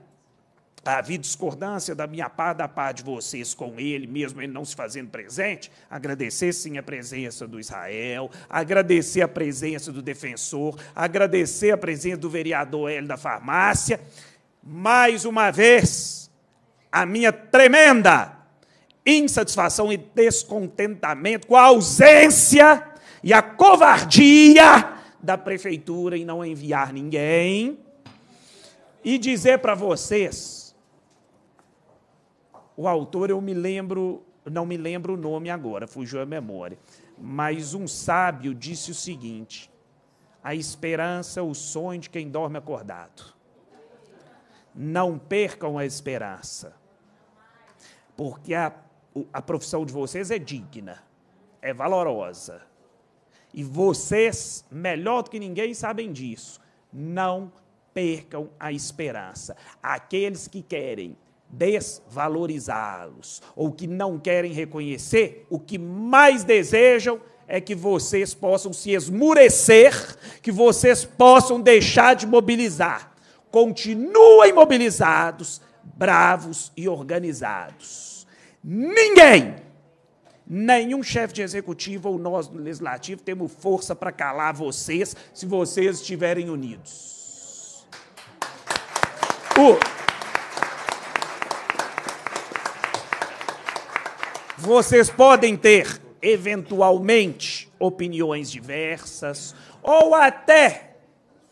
havido discordância da minha parte, da parte de vocês com ele, mesmo ele não se fazendo presente, agradecer sim a presença do Israel, agradecer a presença do defensor, agradecer a presença do vereador Hélio da farmácia, mais uma vez, a minha tremenda insatisfação e descontentamento com a ausência e a covardia da prefeitura em não enviar ninguém e dizer para vocês o autor eu me lembro, não me lembro o nome agora, fugiu a memória, mas um sábio disse o seguinte: a esperança o sonho de quem dorme acordado. Não percam a esperança, porque a a profissão de vocês é digna, é valorosa. E vocês, melhor do que ninguém, sabem disso. Não percam a esperança. Aqueles que querem desvalorizá-los ou que não querem reconhecer, o que mais desejam é que vocês possam se esmurecer, que vocês possam deixar de mobilizar. Continuem mobilizados, bravos e organizados. Ninguém, nenhum chefe de executivo ou nós do legislativo temos força para calar vocês se vocês estiverem unidos. O... Vocês podem ter, eventualmente, opiniões diversas ou até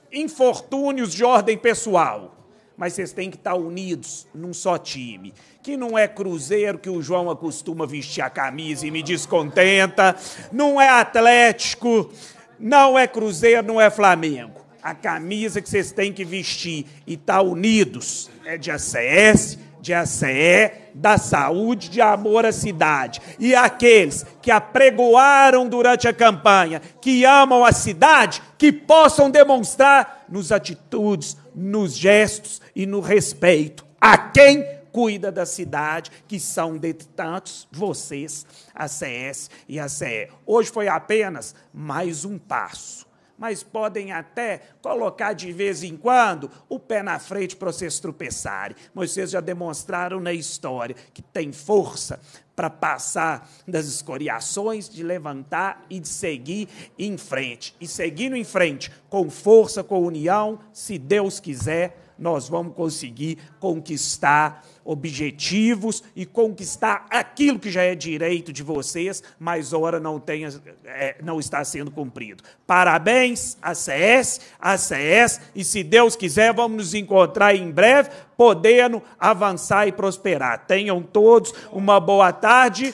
infortúnios de ordem pessoal mas vocês têm que estar unidos num só time. Que não é Cruzeiro que o João acostuma vestir a camisa e me descontenta, não é Atlético, não é Cruzeiro, não é Flamengo. A camisa que vocês têm que vestir e estar unidos é de ACS, de ACE, da saúde, de amor à cidade. E aqueles que apregoaram durante a campanha, que amam a cidade, que possam demonstrar nos atitudes, nos gestos e no respeito a quem cuida da cidade, que são de tantos vocês, a CS e a CE. Hoje foi apenas mais um passo. Mas podem até colocar de vez em quando o pé na frente para vocês tropeçarem. Vocês já demonstraram na história que tem força para passar das escoriações, de levantar e de seguir em frente. E seguindo em frente, com força, com união, se Deus quiser, nós vamos conseguir conquistar objetivos e conquistar aquilo que já é direito de vocês, mas ora não, tenha, é, não está sendo cumprido. Parabéns, ACS, ACS, e se Deus quiser, vamos nos encontrar em breve, podendo avançar e prosperar. Tenham todos uma boa tarde,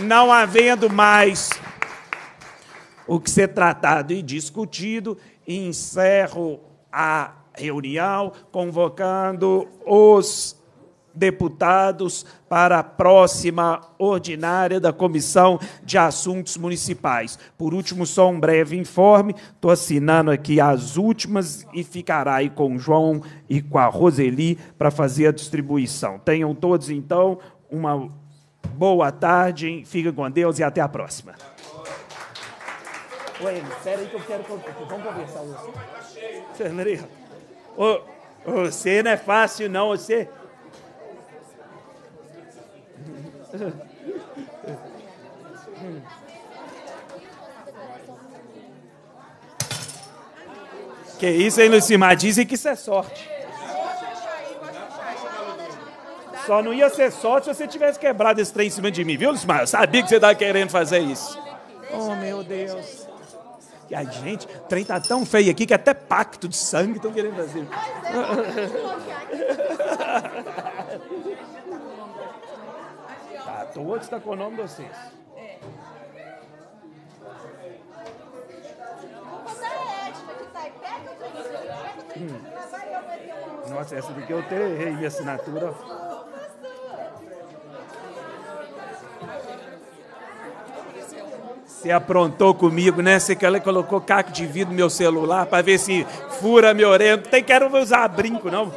não havendo mais o que ser tratado e discutido, encerro a reunião, convocando os deputados para a próxima ordinária da Comissão de Assuntos Municipais. Por último, só um breve informe. Estou assinando aqui as últimas e ficará aí com o João e com a Roseli para fazer a distribuição. Tenham todos, então, uma boa tarde, fiquem com Deus e até a próxima. Oi, espera aí que eu quero... Vamos conversar. Você, Maria. Ô, você não é fácil, não. Você. Que isso, hein, Lucimar? Dizem que isso é sorte. Só não ia ser sorte se você tivesse quebrado esse trem em cima de mim, viu, Lucimar? Eu sabia que você estava querendo fazer isso. Oh, meu Deus. E a gente, o trem tá tão feio aqui que até pacto de sangue estão querendo fazer. tá, todos estão com o nome de vocês. Hum. Nossa, essa daqui eu tenho assinatura. Você aprontou comigo, né? Você colocou caco de vidro no meu celular para ver se fura meu orelha. Não tem quero usar brinco, não.